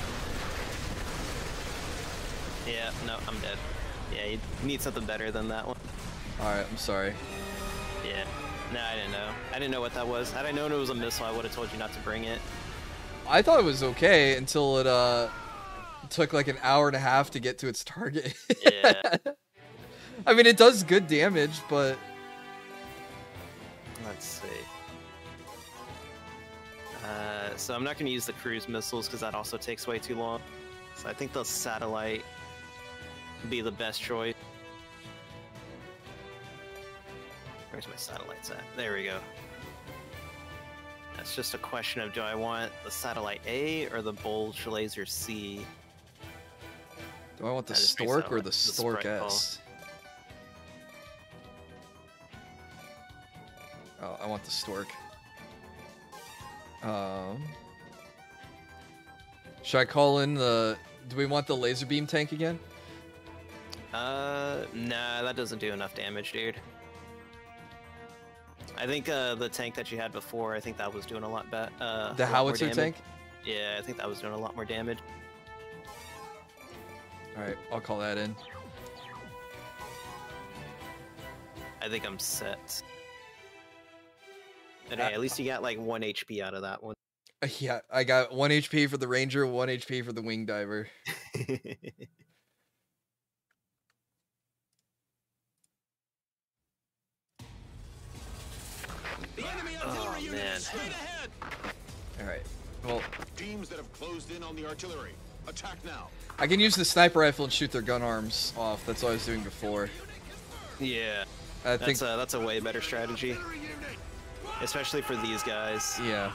Yeah, no, I'm dead. Yeah, you need something better than that one. Alright, I'm sorry. Yeah. No, I didn't know. I didn't know what that was. Had I known it was a missile, I would have told you not to bring it. I thought it was okay until it uh took like an hour and a half to get to its target. Yeah. I mean it does good damage, but Let's see. Uh, so I'm not going to use the cruise missiles because that also takes way too long. So I think the satellite would be the best choice. Where's my satellites at? There we go. That's just a question of do I want the satellite A or the bulge laser C? do I want the That is pretty stork or the The stork. S? Oh, I want the stork. Um Should I call in the do we want the laser beam tank again? Uh, nah, that doesn't do enough damage, dude. I think uh, the tank that you had before, I think that was doing a lot better. Uh, The a lot more howitzer tank? Yeah, I think that was doing a lot more damage. Alright, I'll call that in. I think I'm set. But Uh, hey, at least you got like one HP out of that one. Uh, Yeah, I got one HP for the ranger, one HP for the wing diver. The enemy Oh, artillery unit man. is straight ahead. Alright. Well, Teams that have closed in on the artillery. Attack now. I can use the sniper rifle and shoot their gun arms off. That's what I was doing before. yeah, I think a that's a way better strategy, especially for these guys. yeah.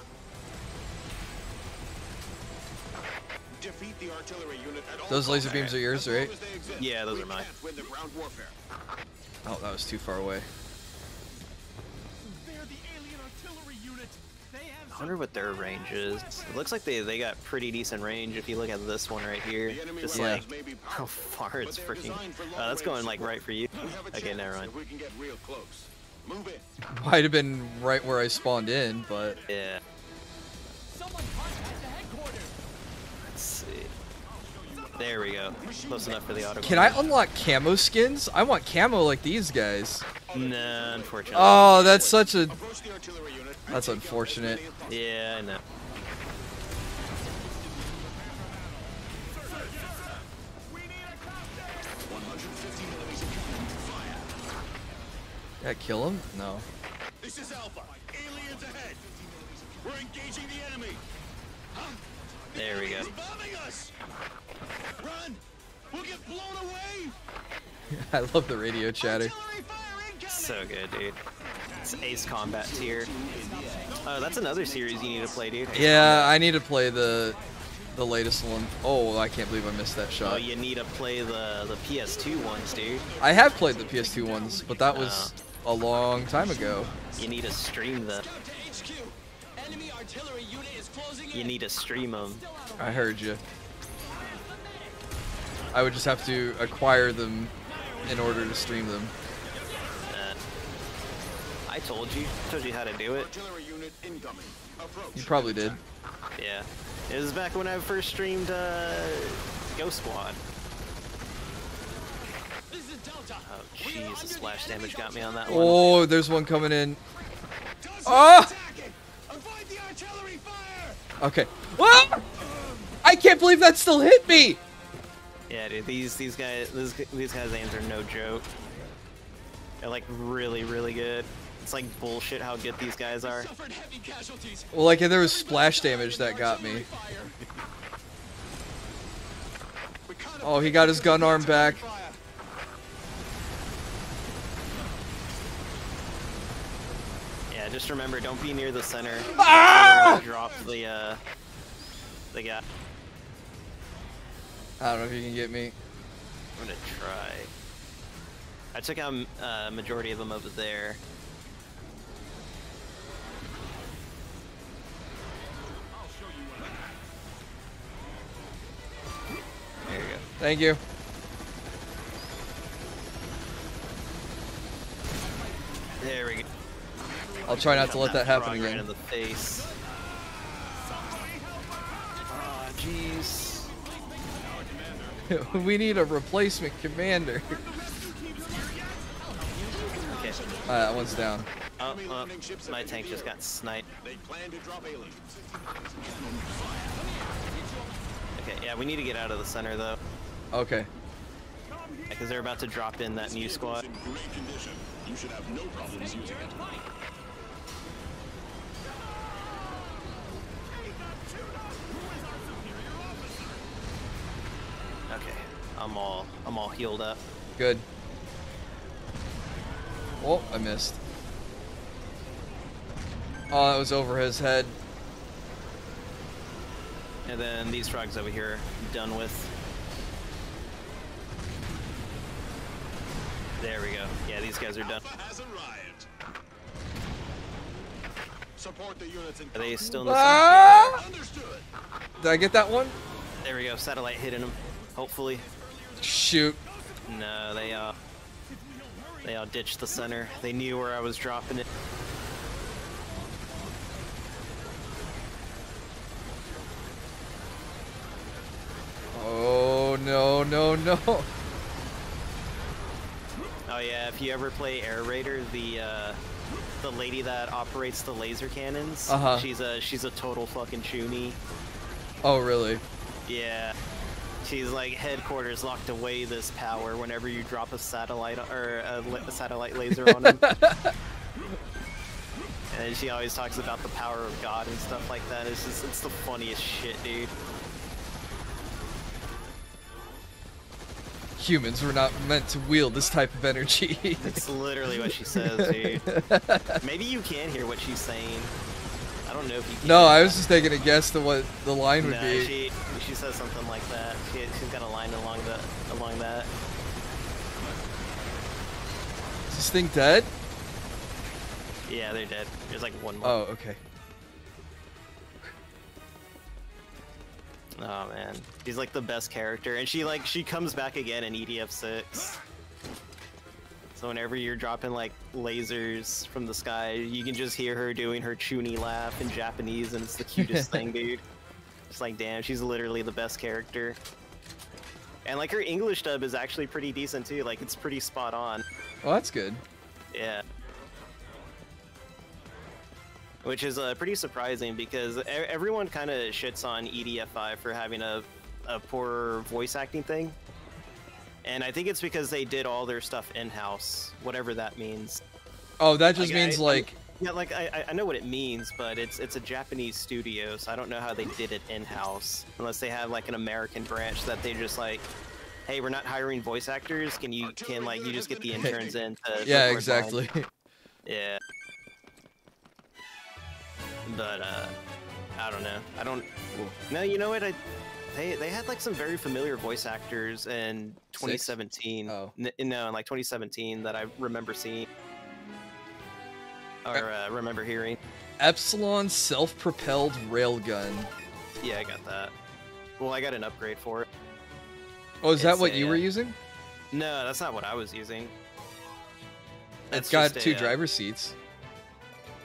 Defeat the artillery unit at all Those laser costs. beams are yours, right? exist, Yeah, those are mine. can't win the ground warfare. Oh, that was too far away. The alien artillery unit. They have I wonder what their range is. It looks like they they got pretty decent range if you look at this one right here. Just Yeah. like weapons how far it's freaking. designed for Oh, that's going like right for you. We have a Okay, chance never mind. If we can get real close. Move in. Might have been right where I spawned in, but Yeah. Someone contact the headquarters. Let's see. There we go. Close enough for the auto. can I unlock camo skins? I want camo like these guys. Nah, unfortunately. Oh, that's such a Approach the artillery unit. that's unfortunate. Yeah, I know. Yeah, kill him? No. This is Alpha. Aliens ahead. We're engaging the enemy. Huh? The There we go. bombing us. Run. We'll get blown away. I love the radio chatter. Artillery fire incoming. So good, dude. It's Ace Combat tier. Oh, that's another series you need to play, dude. Yeah, I need to play the the latest one. Oh, I can't believe I missed that shot. Oh, you need to play the the PS2 ones, dude. I have played the PS2 ones, but that was a long time ago. You need to stream them. Go to HQ. Enemy artillery unit is closing You need to stream them. I heard you. I would just have to acquire them in order to stream them. Uh, I told you. I Told you how to do it. Unit You probably did. Yeah. It was back when I first streamed uh, Ghost Squad. This is Delta. Oh, We are jeez, the the splash damage got me on that one. Oh, there's one coming in. Does Ah! attacking. Avoid the artillery fire. Okay. Ah! I can't believe that still hit me. Yeah, dude, these these guys these, these guys' aims are no joke. They're like really really good. It's like bullshit how good these guys are. Suffered heavy casualties. Well, like there was splash damage that got me. Oh, he got his gun arm back. Yeah, just remember, don't be near the center. Ah! Drop the uh, the guy. I don't know if you can get me. I'm gonna try. I took out uh, majority of them over there. There you go. Thank you. There we go. I'll try not to let that happen frog right again. in the face. Ah, jeez. we need a replacement commander. Okay. Uh, that one's down. Oh, oh, my tank just got sniped. They plan to drop aliens. Okay, yeah, we need to get out of the center though, Okay. because they're about to drop in that new squad. in great condition. You should have no problems using it. Okay, I'm all I'm all healed up. Good. Oh, I missed. Oh, that was over his head. And then these frogs over here, done with. There we go. Yeah, these guys are done. Alpha has arrived. Support the units in Are they still in the center? Ah! Understood. Did I get that one? There we go. Satellite hitting them. Hopefully. Shoot. No, they uh, they all ditched the center. They knew where I was dropping it. Oh no no no. Oh yeah, if you ever play Air Raider, the uh, the lady that operates the laser cannons, Uh-huh. she's a she's a total fucking chuny. Oh really? Yeah. She's like headquarters locked away this power whenever you drop a satellite or a, a satellite laser on him. and she always talks about the power of God and stuff like that. It's just it's the funniest shit, dude. Humans were not meant to wield this type of energy. It's literally what she says, dude. Maybe you can hear what she's saying. I don't know if you can. no, I was just taking a guess to what the line would No, be. she she says something like that. She, she's got a line along the along that. Is this thing dead? Yeah, they're dead. There's like one more. Oh, okay. Oh man, he's like the best character, and she like she comes back again in EDF six. So whenever you're dropping like lasers from the sky, you can just hear her doing her chuny laugh in Japanese, and it's the cutest thing, dude. It's like, damn, she's literally the best character. And like her English dub is actually pretty decent too. Like it's pretty spot on. Well, that's good. Yeah. Which is uh, pretty surprising because e- everyone kind of shits on E EDF5 for having a, a poor voice acting thing. And I think it's because they did all their stuff in house, whatever that means. Oh, that just Like, I- means like Yeah, like I, I- I know what it means, but it's it's a Japanese studio, so I don't know how they did it in house, unless they have like an American branch that they just like, hey, we're not hiring voice actors. Can you can like you just get the interns in? To yeah, exactly. lines?" Yeah. But uh, I don't know. I don't. No, you know what? I they they had like some very familiar voice actors in 2017. Oh. N- no, in like 2017 that I remember seeing or uh, remember hearing. Epsilon self-propelled railgun. Yeah, I got that. Well, I got an upgrade for it. Oh, is that what a, you were uh, using? No, that's not what I was using. It's That's got two a, uh, driver seats.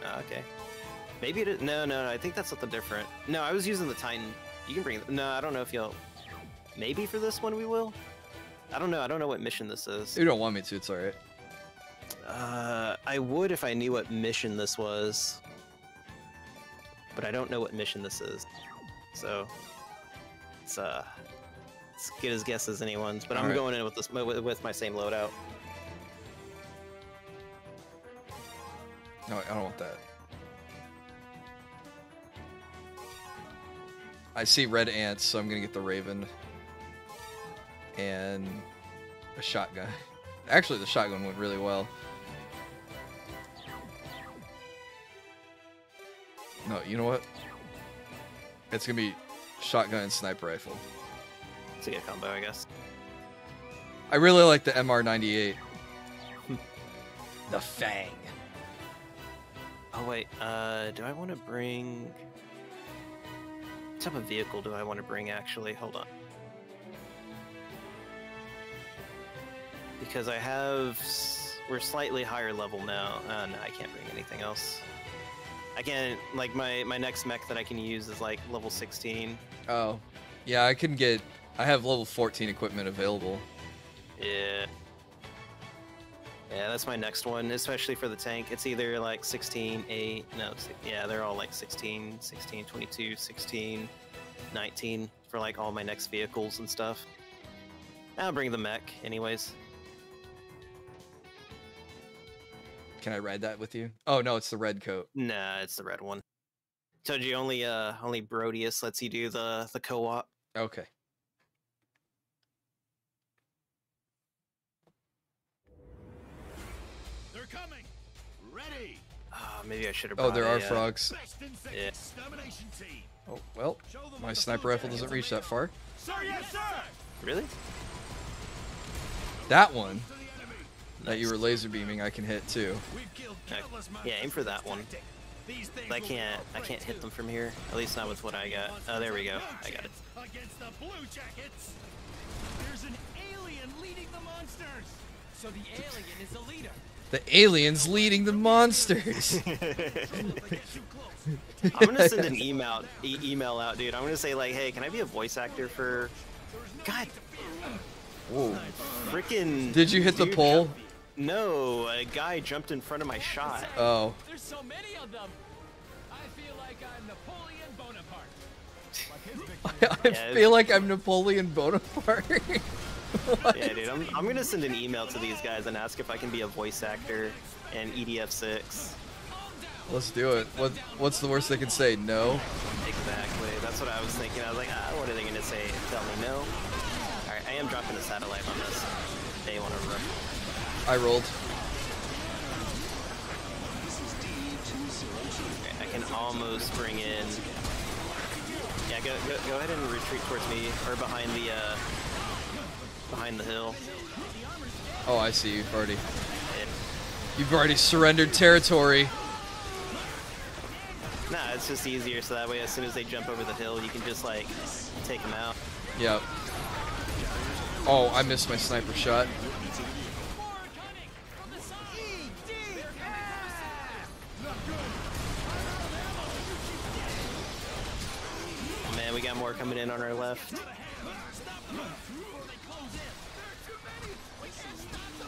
Oh, okay. Maybe it. Is, no, no, no. I think that's something different. No, I was using the Titan. You can bring. No, I don't know if you'll. Maybe for this one we will. I don't know. I don't know what mission this is. You don't want me to. It's all right. Uh, I would if I knew what mission this was. But I don't know what mission this is. So it's uh, it's good as guess as anyone's. But I'm Alright. going in with this with, with my same loadout. No, I don't want that. I see red ants, so I'm gonna get the raven and a shotgun. Actually, the shotgun went really well. No, you know what? It's gonna be shotgun and sniper rifle. It's a good combo, I guess. I really like the MR98. the Fang. Oh wait, uh, do I want to bring? What type of vehicle do I want to bring? Actually, hold on. Because I have, we're slightly higher level now. Uh, no, I can't bring anything else. I can't... like my my next mech that I can use is like level 16. Oh, yeah, I can get. I have level 14 equipment available. Yeah. Yeah, that's my next one, especially for the tank. It's either like 16, 8, no, yeah, they're all like 16, 16, 22, 16, 19 for like all my next vehicles and stuff. I'll bring the mech, anyways. Can I ride that with you? Oh no, it's the red coat. Nah, it's the red one. Told you only uh only Proteus lets you do the the co-op. Okay. Maybe I should have. Oh, there are a, uh, frogs. Yeah. Oh well, my sniper rifle doesn't reach that far. Sir, yes, sir. Really? That one To the enemy. that you were laser beaming, I can hit too. We've killed countless yeah, aim for that one. tactic. These things I can't. I can't hit them from here. At least not with what I got. Oh, there we go. I got it. Against the blue jackets. There's an alien leading the monsters. So the alien is the leader. The aliens leading the monsters. If they get too close, I'm gonna send an email e- email out, dude. I'm gonna say like, hey, can I be a voice actor for? God, Whoa. freaking. Did you hit the pole? jumped- No, a guy jumped in front of my shot. Oh. There's so many of them. I feel like I'm Napoleon Bonaparte. I feel like I'm Napoleon Bonaparte. Yeah, dude. I'm, I'm gonna send an email to these guys and ask if I can be a voice actor in E EDF6. Let's do it. What What's the worst they can say? No. Exactly. That's what I was thinking. I was like, ah, what are they gonna say? Tell me no. All right, I am dropping a satellite on this. They want to run. I rolled. Okay, I can almost bring in. Yeah, go, go go ahead and retreat towards me or behind the uh behind the hill. Oh, I see. You've already... You've already surrendered territory. Nah, it's just easier, so that way as soon as they jump over the hill, you can just, like, take them out. Yep. Oh, I missed my sniper shot. Man, we got more coming in on our left.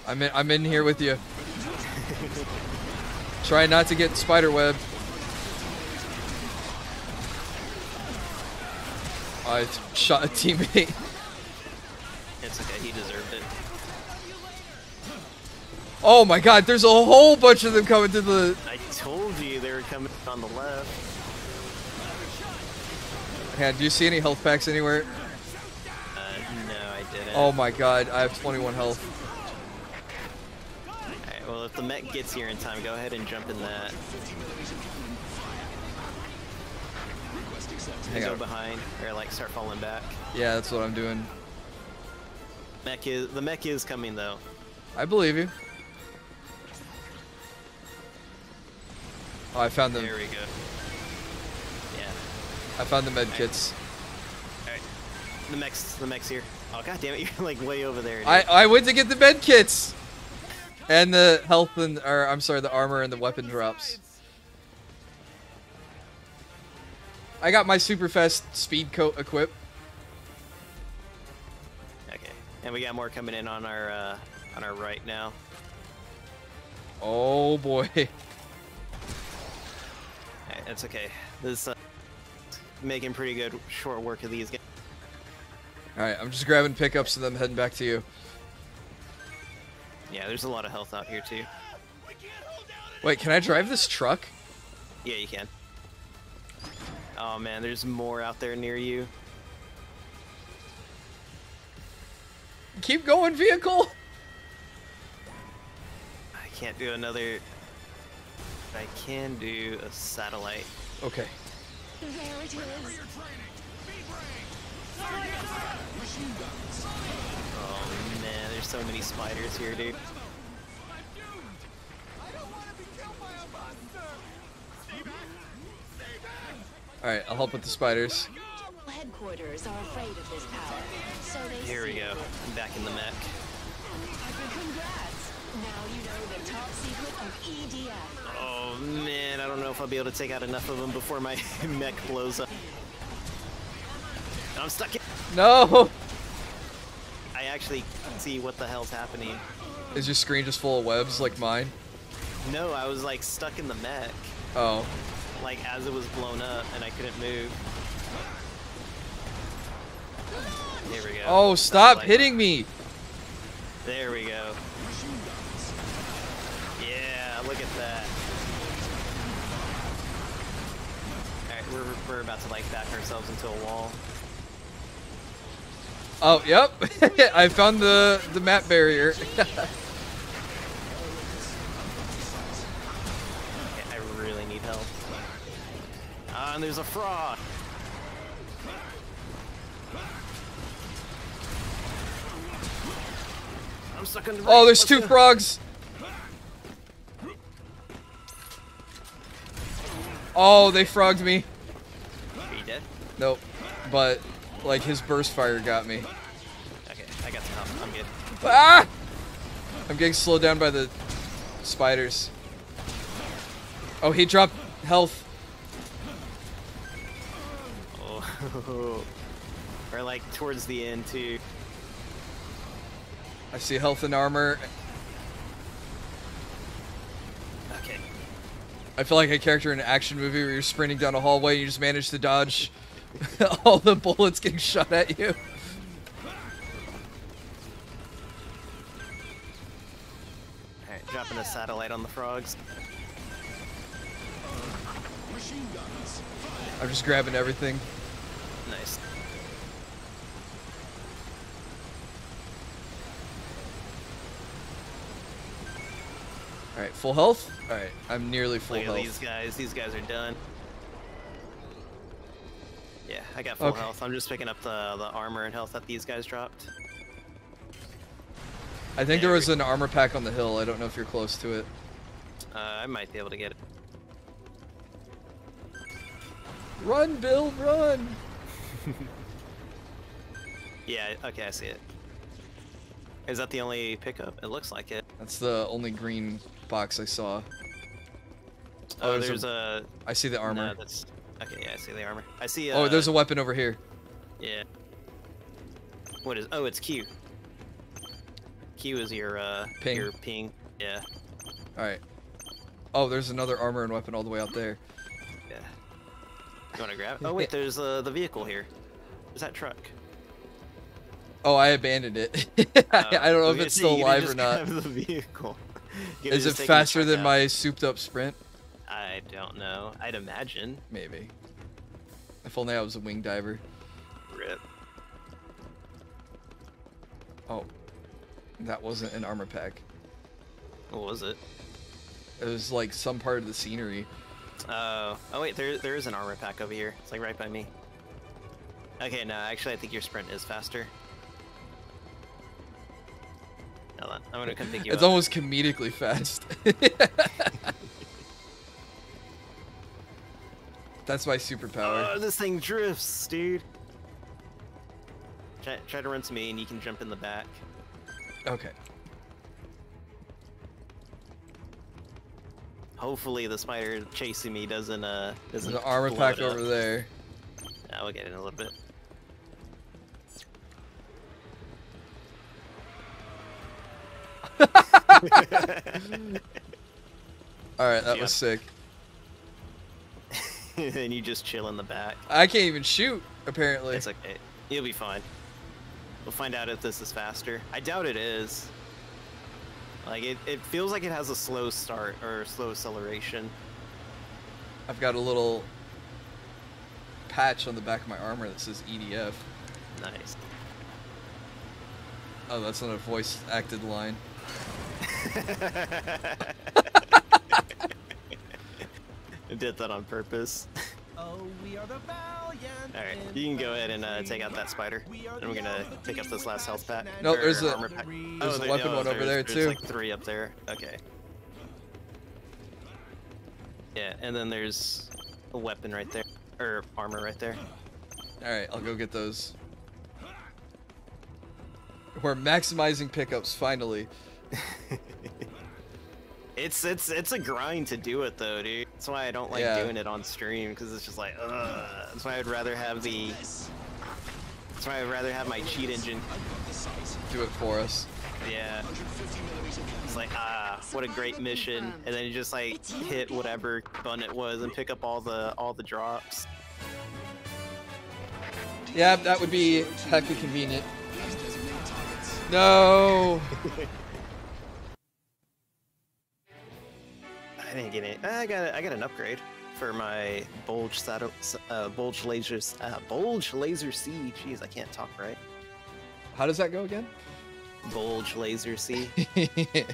I'm in, I'm in here with you. Try not to get spider web. I shot a teammate. It's okay, he deserved it. Oh my god, there's a whole bunch of them coming to the. I told you they were coming on the left. Yeah, do you see any health packs anywhere? Uh, no, I didn't. Oh my god, I have 21 health. Alright, well, if the mech gets here in time, go ahead and jump in that. Hang go on. behind, or like start falling back. Yeah, that's what I'm doing. Mech is the mech is coming though. I believe you. Oh, I found them. There we go. Yeah. I found the med kits. Alright. The mech's the mech's here. Oh god damn it, you're like way over there. dude. I I went to get the med kits. And the health and or I'm sorry, the armor and the weapon drops. I got my super fast speed coat equipped. Okay. And we got more coming in on our uh on our right now. Oh boy. Alright, that's okay. This uh, making pretty good short work of these guys. Alright, I'm just grabbing pickups and then heading back to you. Yeah, there's a lot of health out here too. Wait, can I drive this truck? Yeah, you can. Oh man, there's more out there near you. Keep going, vehicle! I can't do another. I can do a satellite. Okay. There it is. Man, there's so many spiders here, dude. Alright, I'll help with the spiders. Headquarters are afraid of this power, so they Here we go. I'm back in the mech. Congrats! Now you know the top secret of EDF. Oh man, I don't know if I'll be able to take out enough of them before my mech blows up. I'm stuck in. No! I actually see what the hell's happening. Is your screen just full of webs like mine? No, I was like stuck in the mech, Oh. like as it was blown up, and I couldn't move. There we go. Oh, stop Satellite. hitting me! There we go. Yeah, look at that. Alright, we're, we're about to like back ourselves into a wall. Oh, yep. I found the the map barrier. I really need help. Ah, and there's a frog! I'm stuck on the oh, there's Let's two go. frogs. Oh, they frogged me. Are you dead? Nope. But like his burst fire got me. Okay, I got some help. I'm good. Ah! I'm getting slowed down by the spiders. Oh, he dropped health. Oh. or like towards the end too. I see health and armor. Okay. I feel like a character in an action movie where you're sprinting down a hallway and you just manage to dodge all the bullets getting shot at you. Alright, dropping a satellite on the frogs. I'm just grabbing everything. Nice. Alright, full health? Alright, I'm nearly full Look at health. these guys. These guys are done. Yeah, I got full Okay. health. I'm just picking up the, the armor and health that these guys dropped. I think there was an armor pack on the hill. I don't know if you're close to it. Uh, I might be able to get it. Run, Bill, run! Yeah, okay, I see it. Is that the only pickup? It looks like it. That's the only green box I saw. Oh, there's there's, a- a... I see the armor. No, that's Okay, yeah, I see the armor. I see. Uh, Oh, there's a weapon over here. Yeah. What is? Oh, it's Q. Q is your uh Ping. your ping. Yeah. All right. Oh, there's another armor and weapon all the way out there. Yeah. You want to grab? it? Oh wait, there's uh, the vehicle here. Is that truck? Oh, I abandoned it. Oh, I don't know if it's still alive or not. the vehicle. Is it just taken the faster than out. my souped up sprint? I don't know. I'd imagine. Maybe. If only I was a wing diver. Rip. Oh, that wasn't an armor pack. What was it? It was like some part of the scenery. Oh. Oh wait, there there is an armor pack over here. It's like right by me. Okay, no, actually, I think your sprint is faster. Hold on, I'm gonna come pick you It's up. almost comedically fast. That's my superpower. Oh, this thing drifts, dude. Try, try to run to me, and you can jump in the back. Okay. Hopefully, the spider chasing me doesn't uh doesn't. There's an armor pack over there. Yeah, we'll get in a little bit. Alright, that was sick. and you just chill in the back. I can't even shoot, apparently. It's okay. You'll be fine. We'll find out if this is faster. I doubt it is. Like it, it feels like it has a slow start or slow acceleration. I've got a little patch on the back of my armor that says EDF. Nice. Oh, that's not a voice acted line. I did that on purpose. Oh, we are the valiant. Alright, you can go ahead and uh, take out that spider. And we're gonna pick up this last health pack. No, there's a- armor pack. there's a there- weapon one over there's- there, there's too. like three up there. Okay. Yeah, and then there's a weapon right there. Or armor right there. Alright, I'll go get those. We're maximizing pickups, finally. It's it's it's a grind to do it though, dude. That's why I don't like Yeah. doing it on stream because it's just like, ugh. That's why I'd rather have the. That's why I'd rather have my cheat engine. Do it for us. Yeah. It's like ah, what a great mission, and then you just like hit whatever button it was and pick up all the all the drops. Yeah, that would be heckly convenient. No! didn't get it. I got I got an upgrade for my bulge saddle, uh, bulge lasers, uh, bulge laser C. Jeez, I can't talk right. How does that go again? Bulge laser C.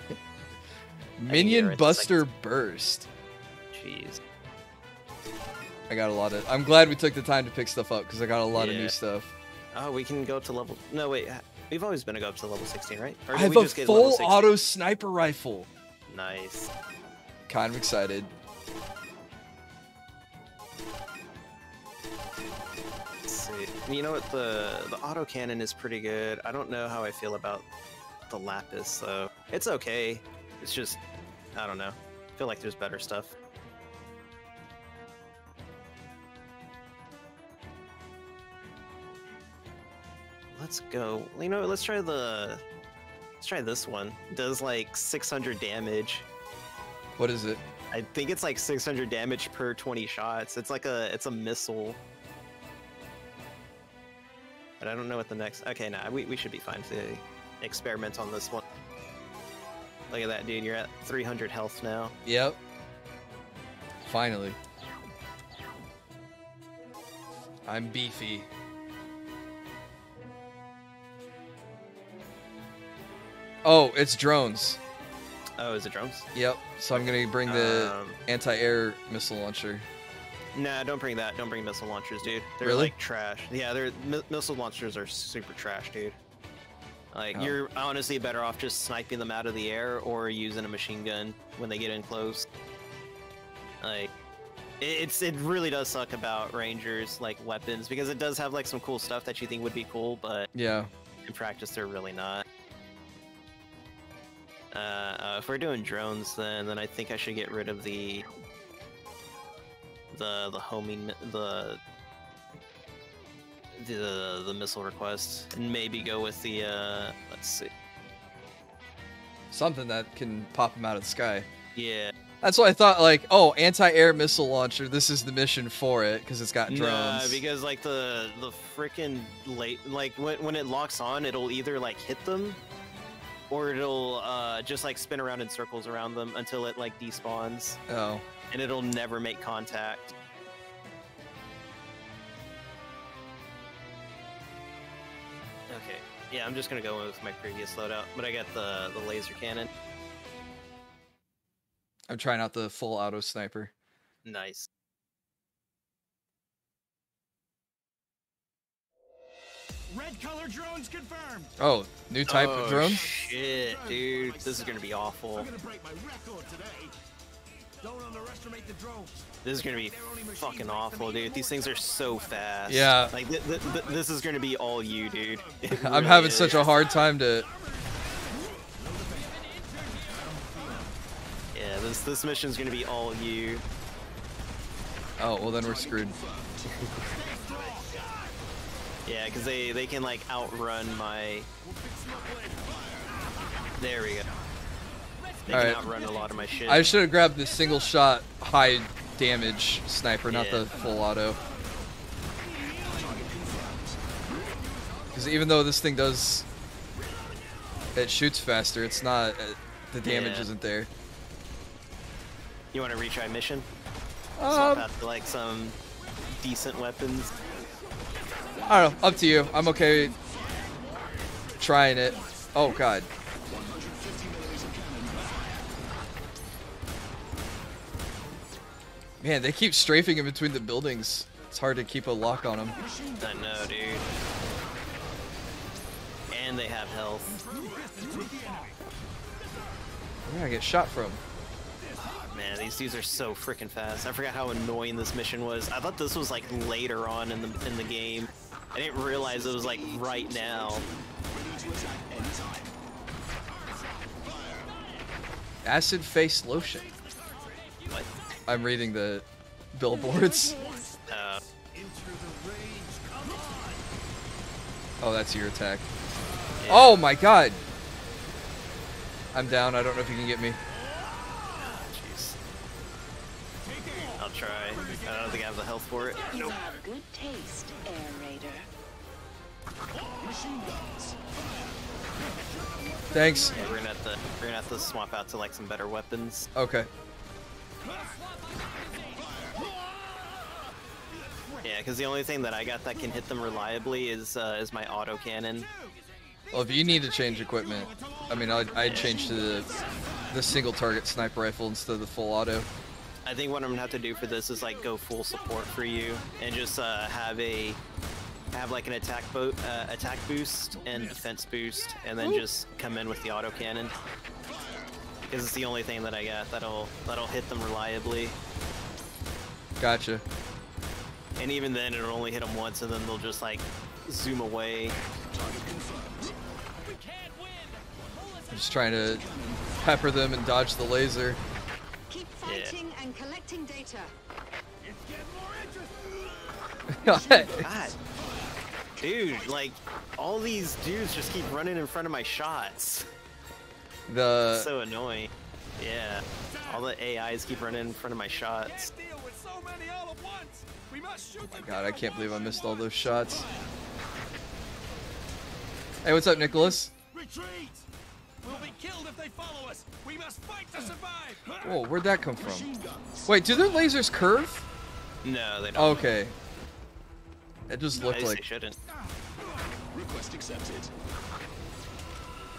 Minion Buster Burst. Jeez. I got a lot of. I'm glad we took the time to pick stuff up because I got a lot of new stuff. Oh, we can go up to level. No, wait. We've always been to go up to level 16, right? Or I have we a just get full auto sniper rifle. Nice. Kind of excited. See. You know what? The the auto cannon is pretty good. I don't know how I feel about the lapis, though. It's okay. It's just, I don't know. I feel like there's better stuff. Let's go. You know, let's try the. Let's try this one. Does like 600 damage. What is it? I think it's like 600 damage per 20 shots. It's like a it's a missile. But I don't know what the next. Okay, nah, we we should be fine to experiment on this one. Look at that, dude. You're at 300 health now. Yep. Finally. I'm beefy. Oh, it's drones. Oh, is it drones? Yep. So I'm gonna bring the Um, anti-air missile launcher. Nah, don't bring that. Don't bring missile launchers, dude. They're Really? like trash. Yeah, they're mi- missile launchers are super trash, dude. Like Oh. you're honestly better off just sniping them out of the air or using a machine gun when they get in close. Like it's it really does suck about rangers like weapons because it does have like some cool stuff that you think would be cool, but Yeah. in practice they're really not. Uh, uh, if we're doing drones, then then I think I should get rid of the the the homing the the the missile request, and maybe go with the uh, let's see, Something that can pop him out of the sky. yeah, That's why I thought, like, oh, anti-air missile launcher. This is the mission for it because it's got Nah, drones. because like the the freaking late like when when it locks on, it'll either like hit them, or it'll uh just like spin around in circles around them until it like despawns, oh, and it'll never make contact. Okay, yeah, I'm just gonna go with my previous loadout, but I got the the laser cannon. I'm trying out the full auto sniper. Nice. Red color drones confirmed. Oh, new type oh, of drone. Shit, dude, this is gonna be awful. I'm gonna break my record today. Don't underestimate the drones. This is gonna be fucking awful, dude. These things are so fast. Yeah. Like th- th- th- this is gonna be all you, dude. It I'm having is. such a hard time to. Yeah, this this mission's gonna be all you. Oh, well then we're screwed. Yeah, because they they can like outrun my. There we go. They Alright. can outrun a lot of my shit. I should have grabbed the single shot high damage sniper, not Yeah. the full auto. Because even though this thing does, it shoots faster. It's not. Uh, the damage Yeah. isn't there. You want to retry mission? Um, Swap out to like some decent weapons. I don't know. Up to you. I'm okay trying it. Oh god. Man, they keep strafing in between the buildings. It's hard to keep a lock on them. I know, dude. And they have health. Where did I get shot from? Man, these dudes are so freaking fast. I forgot how annoying this mission was. I thought this was like later on in the in the game. I didn't realize it was like right now. Acid face lotion. What? I'm reading the billboards. Uh, Oh, that's your attack. Oh my god. I'm down. I don't know if you can get me. jeez. I'll try. I don't think I have the health for it. You have good taste, Air Raider. Thanks. Yeah, we're gonna have to we're gonna have to swap out to like some better weapons. Okay. Yeah, because the only thing that I got that can hit them reliably is uh, is my auto cannon. Well, if you need to change equipment, I mean, I'd, I'd change to the, the single target sniper rifle instead of the full auto. I think what I'm gonna have to do for this is like go full support for you and just uh, have a have like an attack boat uh, attack boost and defense boost, and then just come in with the auto cannon. Because it's the only thing that I got that'll that'll hit them reliably. Gotcha. And even then, it'll only hit them once, and then they'll just like zoom away. We can't win. I'm just trying to pepper them and dodge the laser. Keep Yeah. fighting and collecting data. God, dude, like all these dudes just keep running in front of my shots. the so annoying. Yeah, all the AIs keep running in front of my shots. Can't deal with so many all at once. We must shoot oh them God, I can't believe I missed all those shots. Hey, what's up, Nicholas? Retreat! We'll be killed if they follow us. We must fight to survive. Whoa, where'd that come from? Wait, do their lasers curve? No, they don't. Okay. It just At looked least they like. shouldn't. Request accepted.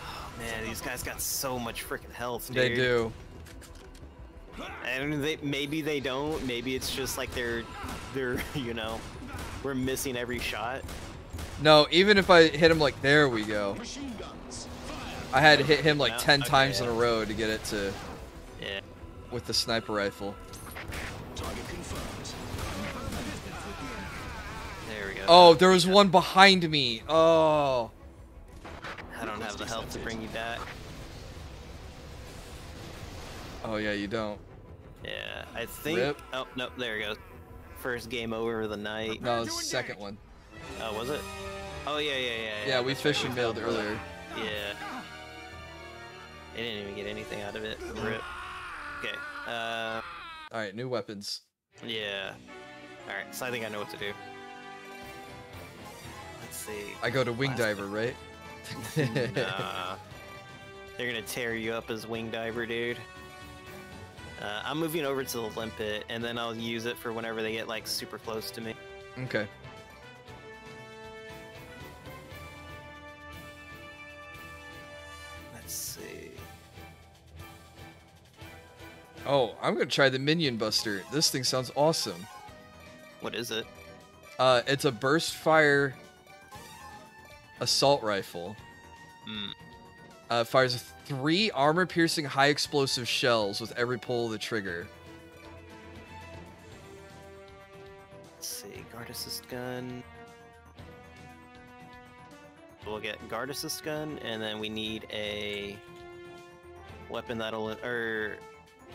Oh, Man, these guys got so much freaking health, dude. They do. And they maybe they don't. Maybe it's just like they're they're you know we're missing every shot. No, even if I hit him like there we go. I had to hit him like Yeah, 10 okay, times in a row to get it to Yeah. with the sniper rifle. Target go. Oh, there was one behind me. Oh. I don't have the health to bring you back. Oh yeah, you don't. Yeah, I think. Rip. Oh no, there he goes. first game over of the night. No, the second one. Oh, was it? Oh yeah, yeah, yeah. Yeah, we that's right, fish and fell mailed for that. earlier. Yeah. I didn't even get anything out of it. Rip. Okay. Uh, All right, new weapons. yeah. All right. So I think I know what to do. See. I go to Wing Diver, right? Nah. They're gonna tear you up as wing diver, dude. Uh, I'm moving over to the limpet, and then I'll use it for whenever they get like super close to me. okay. Let's see. Oh, I'm gonna try the Minion Buster. This thing sounds awesome. What is it? Uh, it's a burst fire assault rifle. Hmm. Uh, fires three armor-piercing, high explosive shells with every pull of the trigger. Let's see. Guard assist gun. We'll get guard assist gun, and then we need a weapon that'll or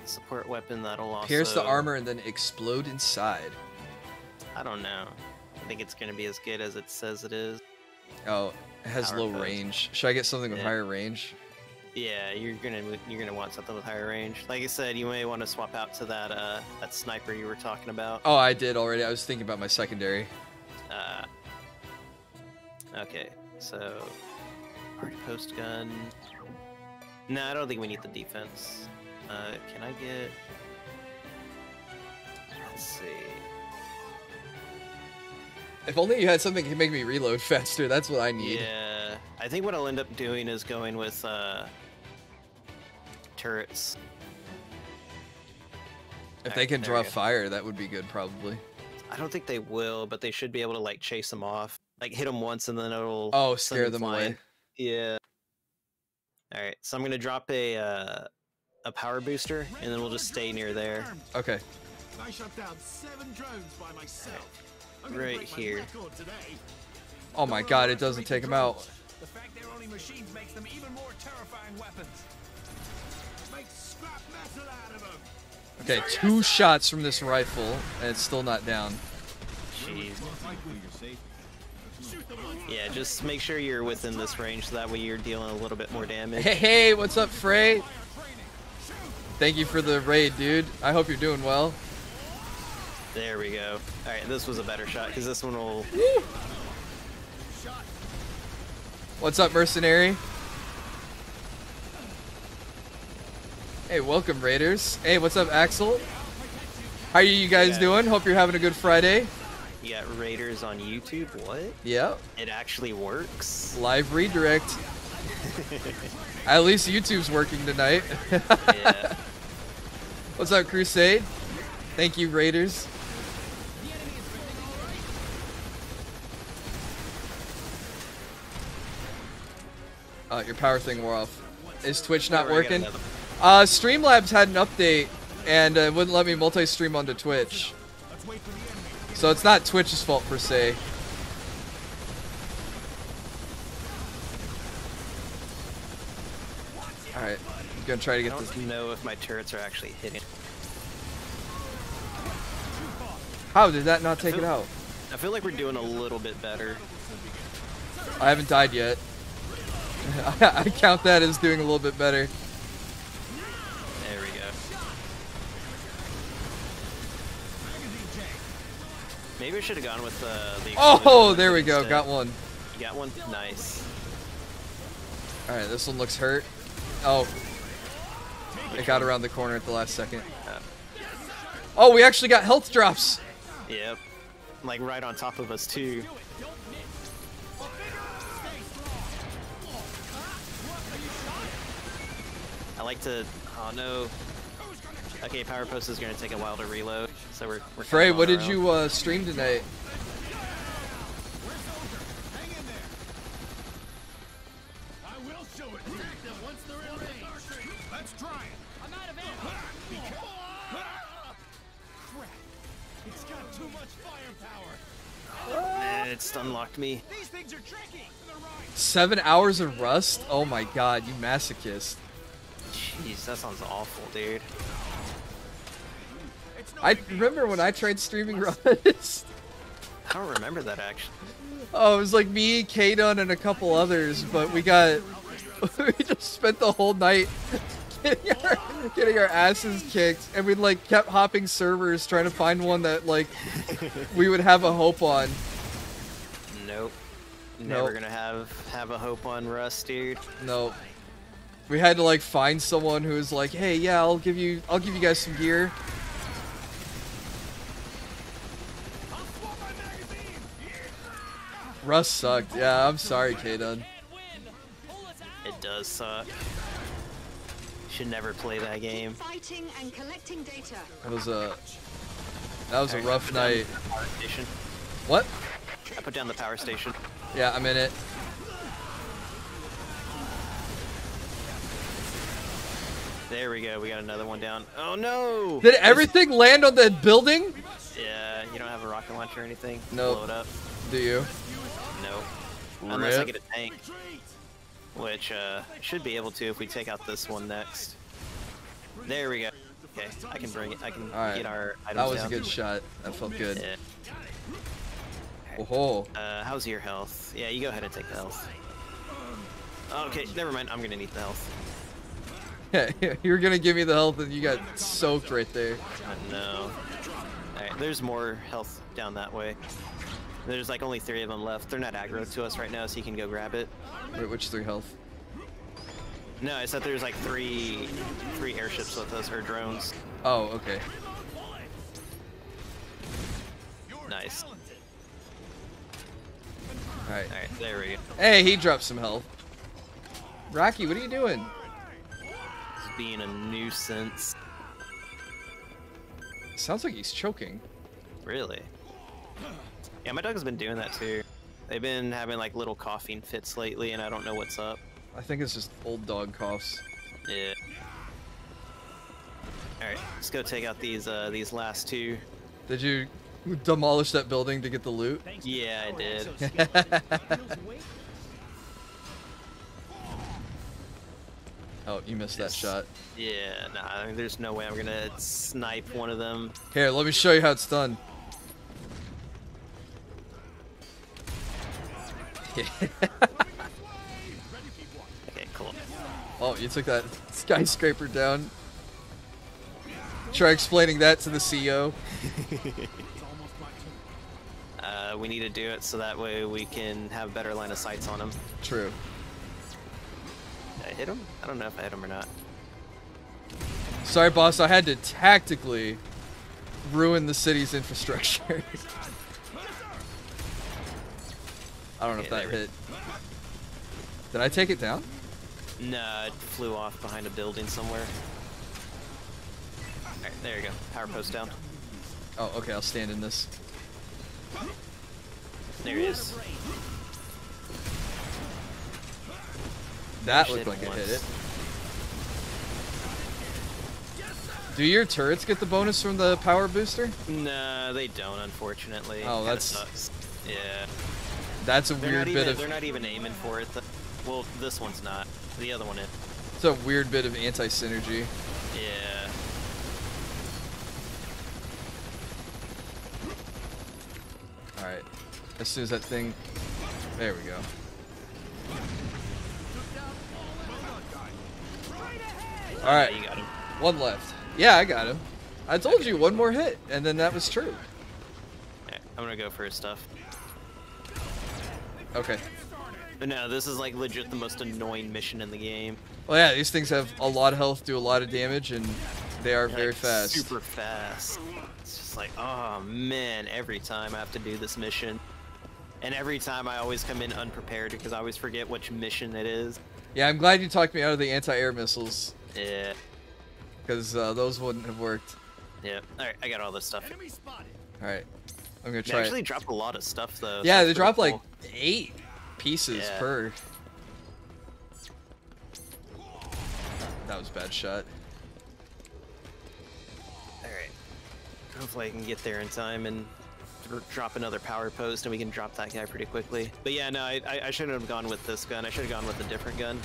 support weapon that'll also Pierce the armor and then explode inside. I don't know. I think it's gonna be as good as it says it is. Oh, it has low post. range. Should I get something with Yeah. higher range? Yeah, you're gonna you're gonna want something with higher range. Like I said, you may want to swap out to that uh that sniper you were talking about. Oh, I did already. I was thinking about my secondary. Uh, okay, so party post gun. No, I don't think we need the defense. Uh, can I get? Let's see. If only you had something to make me reload faster. That's what I need. Yeah, I think what I'll end up doing is going with uh, turrets. If they can there draw fire, that would be good, probably. I don't think they will, but they should be able to like chase them off. Like hit them once and then it'll Oh, send scare them flying. away. Yeah. All right, so I'm gonna drop a uh, a power booster, and then we'll just stay near there. Okay. I shot down seven drones by myself. I'm gonna Right here. Oh my god, it doesn't take him out. The fact they're only machines makes them even more terrifying weapons. Make scrap metal out of them. Okay, two shots from this rifle, and it's still not down. Jeez. Yeah, just make sure you're within this range, so that way you're dealing a little bit more damage. Hey, hey, what's up, Frey? Thank you for the raid, dude. I hope you're doing well. There we go. All right, this was a better shot because this one will. What's up, mercenary? Hey, welcome, Raiders. Hey, what's up, Axel? How are you guys Yeah. doing? Hope you're having a good Friday. You got Raiders on YouTube. What? Yeah, It actually works. live redirect. At least YouTube's working tonight. Yeah. What's up, Crusade? Thank you, Raiders. Uh, your power thing wore off. Is Twitch not working? Uh, Streamlabs had an update and uh, it wouldn't let me multi-stream onto Twitch. So it's not Twitch's fault per se. Alright, I'm gonna try to get this. don't know if my turrets are actually hitting. How did that not take it out? I feel like we're doing a little bit better. I haven't died yet. I count that as doing a little bit better. There we go. Maybe I should have gone with uh, the. Oh, there we go. instead. Got one. You got one? Nice. All right, this one looks hurt. Oh, it got around the corner at the last second. Uh, Oh, we actually got health drops. yep. Like right on top of us too. I like to. Oh no. Okay, power post is gonna take a while to reload, so we're. we're Frey, what did own. you uh, stream tonight? I will show it to them once they're in range. Let's try it. I'm out of ammo. Crap. It's got too much firepower. Man, it's unlocked me. These things are tricky. To the right. Seven hours of rust? Oh my god, you masochist. Jeez, that sounds awful, dude. I remember when I tried streaming Rust. I don't remember that actually. Oh, it was like me, Kadon, and a couple others, but we got we just spent the whole night getting our, getting our asses kicked, and we like kept hopping servers trying to find one that like we would have a hope on. Nope. Never Nope. gonna have have a hope on Rust, dude. No, we had to like find someone who was like, "Hey, yeah, I'll give you, I'll give you guys some gear." Rust sucked. Yeah, I'm sorry, Kadon. It does suck. Should never play that game. Fighting and collecting data. That was a that was a rough night. the Power station. What? I put down the power station. Yeah, I'm in it. There we go. We got another one down. Oh no! Did everything land on that building? Yeah, you don't have a rocket launcher or anything. Nope. Blow it up. Do you? Nope. Unless I get a tank. Which, uh, should be able to if we take out this one next. There we go. Okay, I can bring it. I can right. get our items That was a good shot. That felt good. Yeah. Oh, Uh, how's your health? Yeah, you go ahead and take the health. Okay, never mind. I'm gonna need the health. you were gonna give me the health and you got soaked right there. Uh, no. Alright, there's more health down that way. There's like only three of them left. They're not aggro to us right now, so you can go grab it. Wait, which three health? No, I said there's like three three airships with us, or drones. Oh, okay. Nice. Alright. Alright, there we go. Hey, he dropped some health. Rocky, what are you doing? He's being a nuisance. Sounds like he's choking. Really? Yeah, my dog's been doing that too. They've been having like little coughing fits lately, and I don't know what's up. I think it's just old dog coughs. Yeah. Alright, let's go take out these uh these last two. Did you demolish that building to get the loot? Yeah, I did. oh, you missed that shot. Yeah, nah, there's no way I'm gonna snipe one of them. Here, let me show you how it's done. Okay, cool. oh, you took that skyscraper down. Try explaining that to the CEO. Uh, we need to do it so that way we can have better line of sights on them. True. Hit him? I don't know if I hit him or not. Sorry, boss. I had to tactically ruin the city's infrastructure. I don't know if that hit. Did I take it down? Nah, it flew off behind a building somewhere. Alright, there you go. Power post down. Oh, okay. I'll stand in this. There he is. That looked like it hit it. Do your turrets get the bonus from the power booster? Nah, they don't, unfortunately. Oh, Kinda that's- sucks. Yeah. That's a They're weird bit even, of They're not even aiming for it. Well, this one's not. The other one is. it's a weird bit of anti-synergy. Yeah. All right. As soon as that thing, there we go. All right, You got him. one left. Yeah, I got him. I told you one more hit, and then that was true. Alright, I'm gonna go for his stuff. Okay. But no, this is like legit the most annoying mission in the game. Well, yeah, these things have a lot of health, do a lot of damage, and they are very Like, fast. Super fast. It's just like, oh man, every time I have to do this mission. And every time I always come in unprepared because I always forget which mission it is. Yeah, I'm glad you talked me out of the anti-air missiles, Yeah. because uh, those wouldn't have worked. Yeah. Alright, I got all this stuff. All right, I'm gonna They try. actually it. dropped a lot of stuff though. Yeah, it's they pretty drop like eight pieces Yeah. per. That was a bad shot. Alright. Hopefully I can get there in time and drop another power post and we can drop that guy pretty quickly. But yeah, no, I, I, I shouldn't have gone with this gun. I should have gone with a different gun.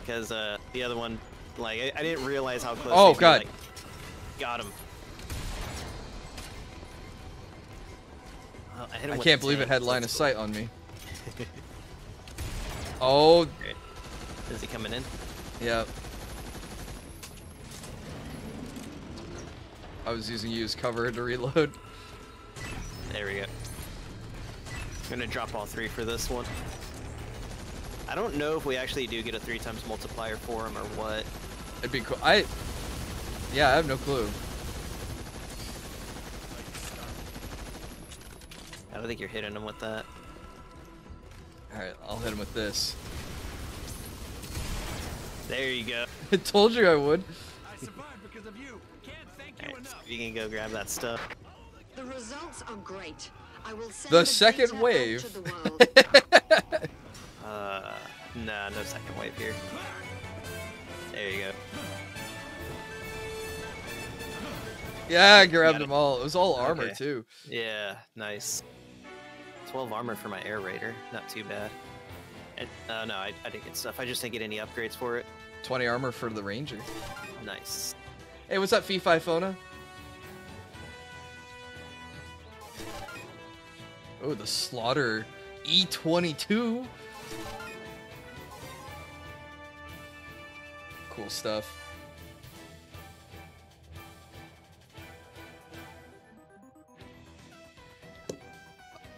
Because uh, the other one, like, I, I didn't realize how close. Oh god. Like, got him. Well, I, him I can't believe it had line of sight on me. oh. Is he coming in? Yep. I was using you as cover to reload. There we go. I'm gonna drop all three for this one. I don't know if we actually do get a three times multiplier for him or what. It'd be cool. I, yeah, I have no clue. I don't think you're hitting him with that. All right, I'll hit him with this. There you go. I told you I would. I survived because of you. Can't thank you Alright, enough. you can go grab that stuff. The results are great. I will send The the second data out wave. Uh, nah, no second wave here. There you go. Yeah, I grabbed them all. It was all armor Okay. too. Yeah, nice. 12 armor for my air raider. Not too bad. And, uh, no, I, I didn't get stuff. I just didn't get any upgrades for it. 20 armor for the ranger. Nice. Hey, what's up, Fifi Fona? Oh, the Slaughter E22. Cool stuff.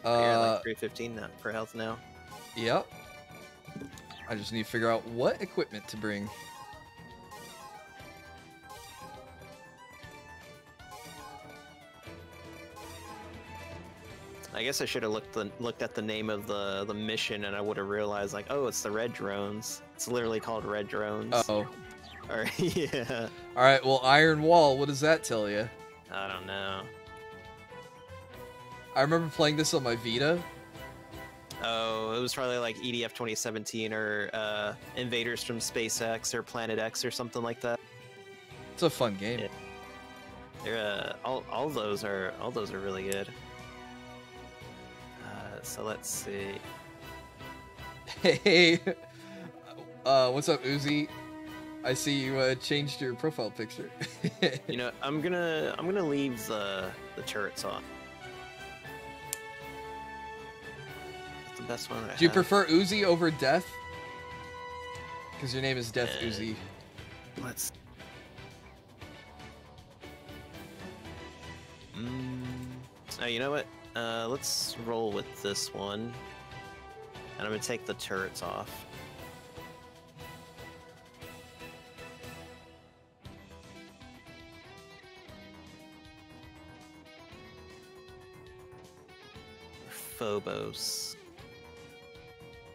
You're Uh, like 315 now for health now. yep. I just need to figure out what equipment to bring. I guess I should have looked the, looked at the name of the the mission and I would have realized like, oh, it's the red drones. It's literally called red drones. Uh-oh. Yeah, All right, well, Iron Wall, what does that tell you? I don't know. I remember playing this on my Vita. Oh, it was probably like EDF 2017 or uh, Invaders from SpaceX or Planet X or something like that. It's a fun game. Yeah. They're uh, all all those are all those are really good. Uh, so let's see. Hey, uh, what's up, Uzi? I see you uh, changed your profile picture. You know, I'm gonna I'm gonna leave the the turrets on. That's the best one. I Do you have. prefer Uzi over Death? Because your name is Death Uh, Uzi. Let's. Mm. Oh, you know what? Uh, let's roll with this one. And I'm gonna take the turrets off. Phobos.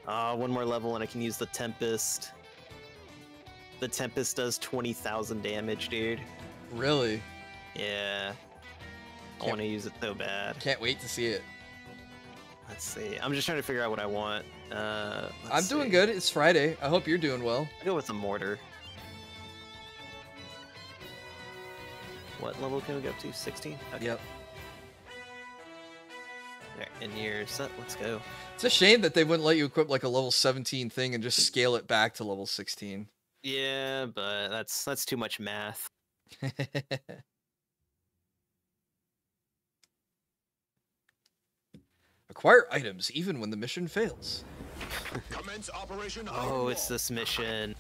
Ah, one more level and I can use the Tempest. The Tempest does 20,000 damage, dude. Really? Yeah. I Can't- want to use it so bad. Can't wait to see it. Let's see. I'm just trying to figure out what I want. Uh, I'm doing good. It's Friday. I hope you're doing well. I'll go with the mortar. What level can we go up to? 16? Okay. Yep. There, and you're set. Let's go. It's a shame that they wouldn't let you equip like a level 17 thing and just scale it back to level 16. Yeah, but that's that's too much math. Acquire items even when the mission fails. Commence Operation Oh, it's this mission.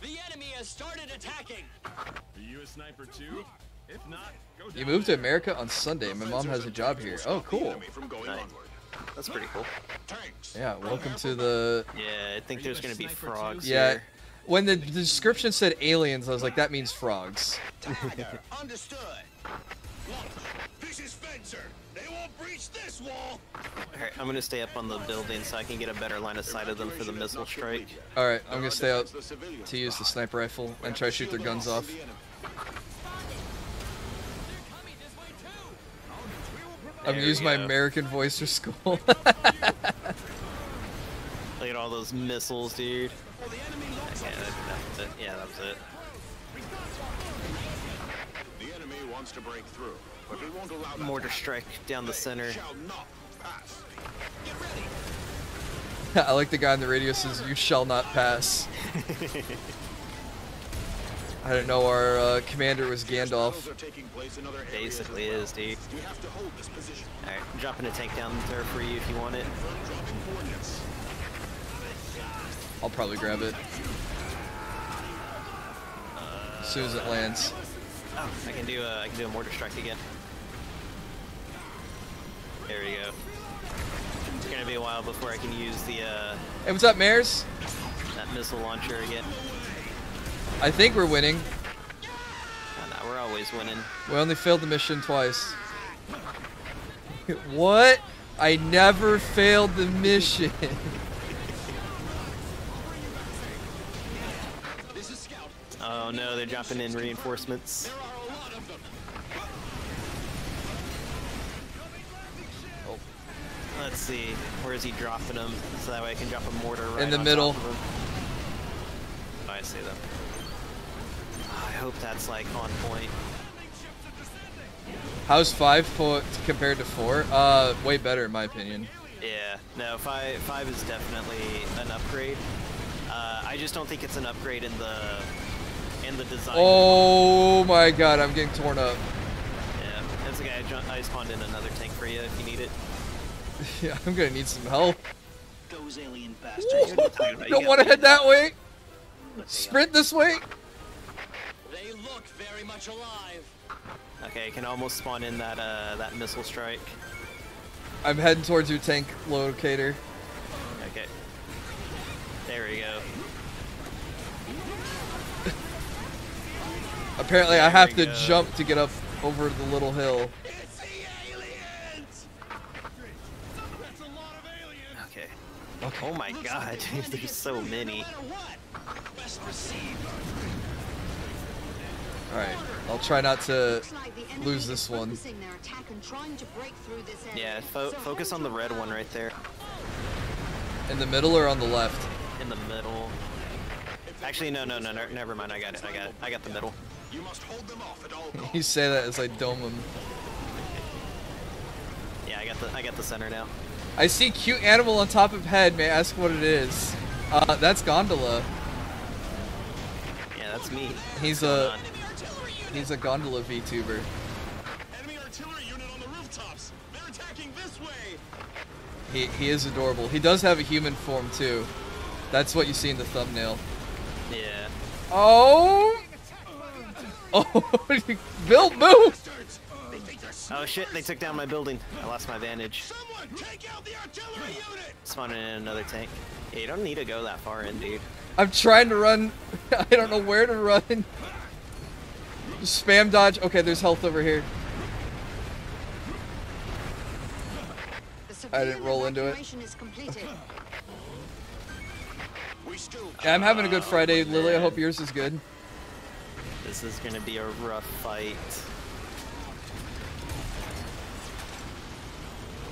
The enemy has started attacking. Are you a sniper too? If not, go You moved to. America on Sunday. My mom has a job here. Oh, cool. Nice. That's pretty cool. Yeah, welcome to the. Yeah, I think there's gonna be sniper too? frogs Yeah. here. When the description said aliens, I was like, that means frogs. Tiger. Understood. Look, this is Fencer. They won't breach this wall. Alright, I'm gonna stay up on the building so I can get a better line of sight of them for the missile strike. Alright, I'm gonna stay out to use the sniper rifle and try to shoot their guns off. I'm There gonna use my go. American voice for school. Look at all those missiles, dude. Yeah, that, that was it. Yeah, that was it. The enemy wants to break through, but we won't allow. Mortar strike down the center. Shall not pass. Get ready. I like the guy on the radio says, "You shall not pass." I didn't know our uh, commander was Gandalf. Battles are taking place in other areas Basically is, dude. We have to hold this position. Alright, I'm dropping a tank down there for you if you want it. I'll probably grab it. As soon as it lands. Oh, I can do a I can do a mortar strike again. There we go. It's gonna be a while before I can use the uh, Hey, what's up, Mares? that missile launcher again. I think we're winning. Oh, no, we're always winning. We only failed the mission twice. what? I never failed the mission. This is Scout. Oh no, they're dropping in reinforcements. There are a lot of them. Let's see, where is he dropping them? So that way I can drop a mortar right In the middle. top of 'em. Oh, I see them. I hope that's like on point. How's five foot compared to four? Uh, way better in my opinion. Yeah, no, five five is definitely an upgrade. Uh, I just don't think it's an upgrade in the in the design. Oh my god, I'm getting torn up. Yeah, that's okay. I, I spawned in another tank for you if you need it. Yeah, I'm gonna need some help. Those alien bastards. Don't want to head that way. Sprint this way. They look very much alive. Okay, I can almost spawn in that uh, that missile strike. I'm heading towards your tank locator. Okay. There we go. Apparently, I have to go. jump to get up over the little hill. It's the aliens! That's a lot of aliens! Okay. Okay. Oh my god, there's so many. Best received. All right, I'll try not to like lose this one. focusing their attack and trying to break through this. Yeah, fo- So focus on the red one right there. in the middle or on the left. In the middle. Actually, no, no, no, no, never mind. I got it. I got it. I got the middle. You must hold them off at all costs. You say that as I dome him. Yeah, I got the I got the center now. I see cute animal on top of head. May I ask what it is? Uh, that's Gondola. Yeah, that's me. He's What's going a on? He's a Gondola VTuber. Enemy artillery unit on the rooftops. They're attacking this way. He he is adorable. He does have a human form too. That's what you see in the thumbnail. Yeah. Oh. Oh, Bill, move! They think they're Oh shit! They took down my building. I lost my vantage. Someone take out the artillery unit! Spawning in another tank. Yeah, you don't need to go that far in, dude. I'm trying to run. I don't know where to run. Just spam dodge. Okay, there's health over here. I didn't roll into it. evacuation is completed. We still Yeah, I'm having a good Friday, Lily. I hope yours is good. This is gonna be a rough fight.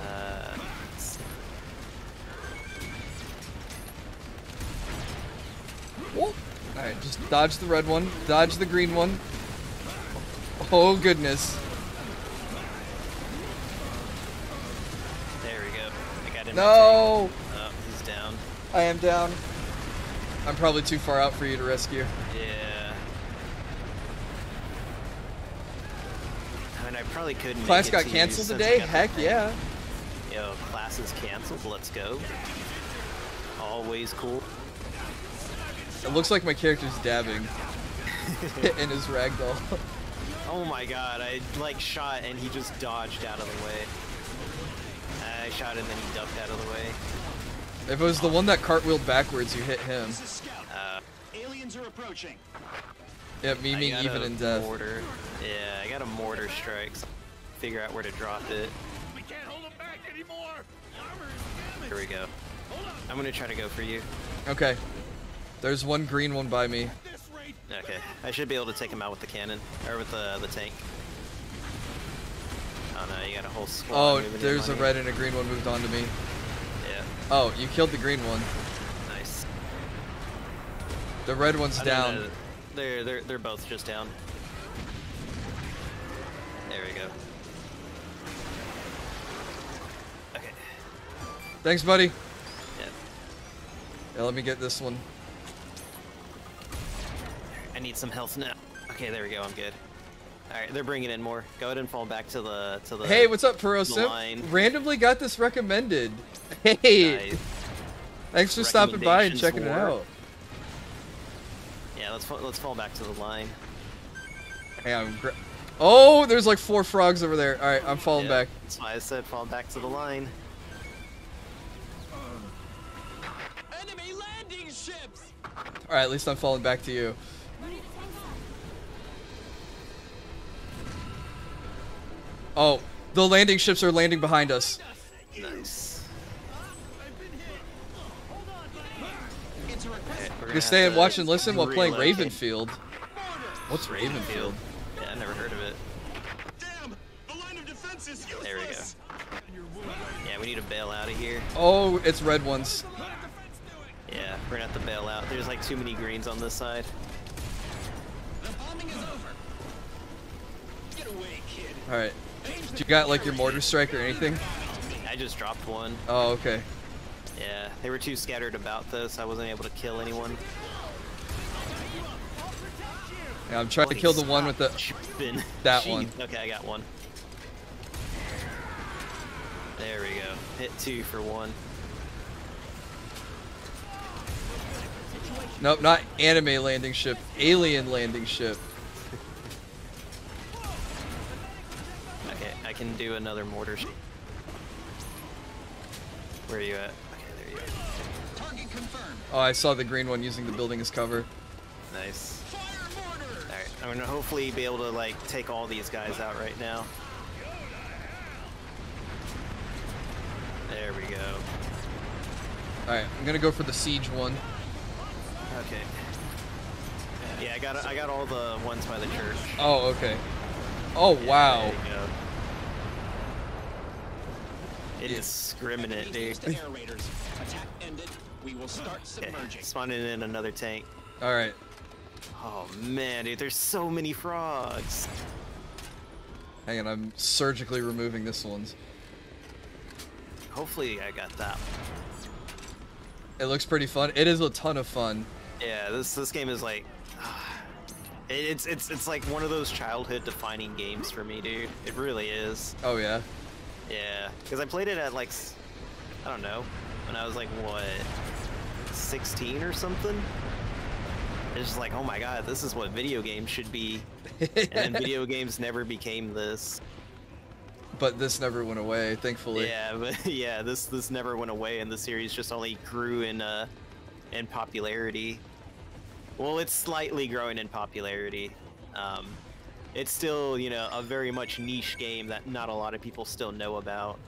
Uh. All right, just dodge the red one, dodge the green one. Oh goodness. there we go. I got him. No, Oh, he's down. I am down. I'm probably too far out for you to rescue. Yeah. I mean, I probably could. make Class got to canceled today? Heck thing. yeah. Yo, class is canceled. Let's go. Always cool. It looks like my character's dabbing in his ragdoll. Oh my god, I like shot and he just dodged out of the way. I shot and then he ducked out of the way. If it was the one that cartwheeled backwards, you hit him. This is Scout. Uh, Aliens are approaching. Yeah, me I being got even a in death. Mortar. Yeah, I got a mortar strike. so Figure out where to drop it. We can't hold them back anymore! The armor is damaged! Here we go. I'm gonna try to go for you. Okay. There's one green one by me. At this rate, Okay, I should be able to take him out with the cannon or with the the tank. Oh no, you got a whole squad. Oh, there's a red and a green one moved on to me. Yeah, Oh, you killed the green one. nice. The red one's down. They're they're they're both just down. There we go. Okay. Thanks, buddy. Yeah. Yeah, let me get this one. I need need some health now. Okay, there we go. I'm good. All right, they're bringing in more. Go ahead and fall back to the to the. Hey, what's up, the Perosim? Randomly got this recommended. Hey, Nice. thanks for stopping by and Recommendations checking it out. Yeah, let's let's fall back to the line. Hey, I'm gra- oh, there's like four frogs over there. All right, I'm falling Yeah, back. That's why I said fall back to the line. Enemy landing ships! All right, at least I'm falling back to you. Oh, the landing ships are landing behind us. Nice. It's a request. Okay, we're You stay and watch and listen while playing. Ravenfield. What's Ravenfield? Yeah, I never heard of it. Damn! The line of defense is useless! There we go. Yeah, we need to bail out of here. Oh, it's red ones. Yeah, we're gonna have to bail out. There's like too many greens on this side. The bombing is over. Get away, kid. All right. Do you got like your mortar strike or anything? I just dropped one. Oh, okay. Yeah, they were too scattered about this. I wasn't able to kill anyone. Yeah, I'm trying to kill the one with the. Chupin. That Jeez. one. Okay, I got one. There we go. Hit two for one. Nope, not anime landing ship. Alien landing ship. Can do another mortar. Where are you at? Okay, there you go. Target confirmed. Oh, I saw the green one using the building as cover. Nice. Alright, I'm gonna hopefully be able to like take all these guys out right now. There we go. All right, I'm gonna go for the siege one. Okay. Yeah, I got I got all the ones by the church. Oh, okay. Oh Yeah, wow. There you. It Yeah. is discriminate, dude. Engage the air raiders. Attack ended. We will start Okay, submerging. spawning in another tank. All right. Oh man, dude, there's so many frogs. Hang on, I'm surgically removing this one's. Hopefully I got that. It looks pretty fun. It is a ton of fun. Yeah, this this game is like it's it's it's like one of those childhood defining games for me, dude. It really is. Oh yeah. Yeah, because I played it at like I don't know when I was like what 16 or something. It's just like, oh my god, this is what video games should be. and then video games never became this. but this never went away, thankfully. Yeah, but yeah, this this never went away, and the series just only grew in uh in popularity. Well, it's slightly growing in popularity. Um, it's still, you know, a very much niche game that not a lot of people still know about.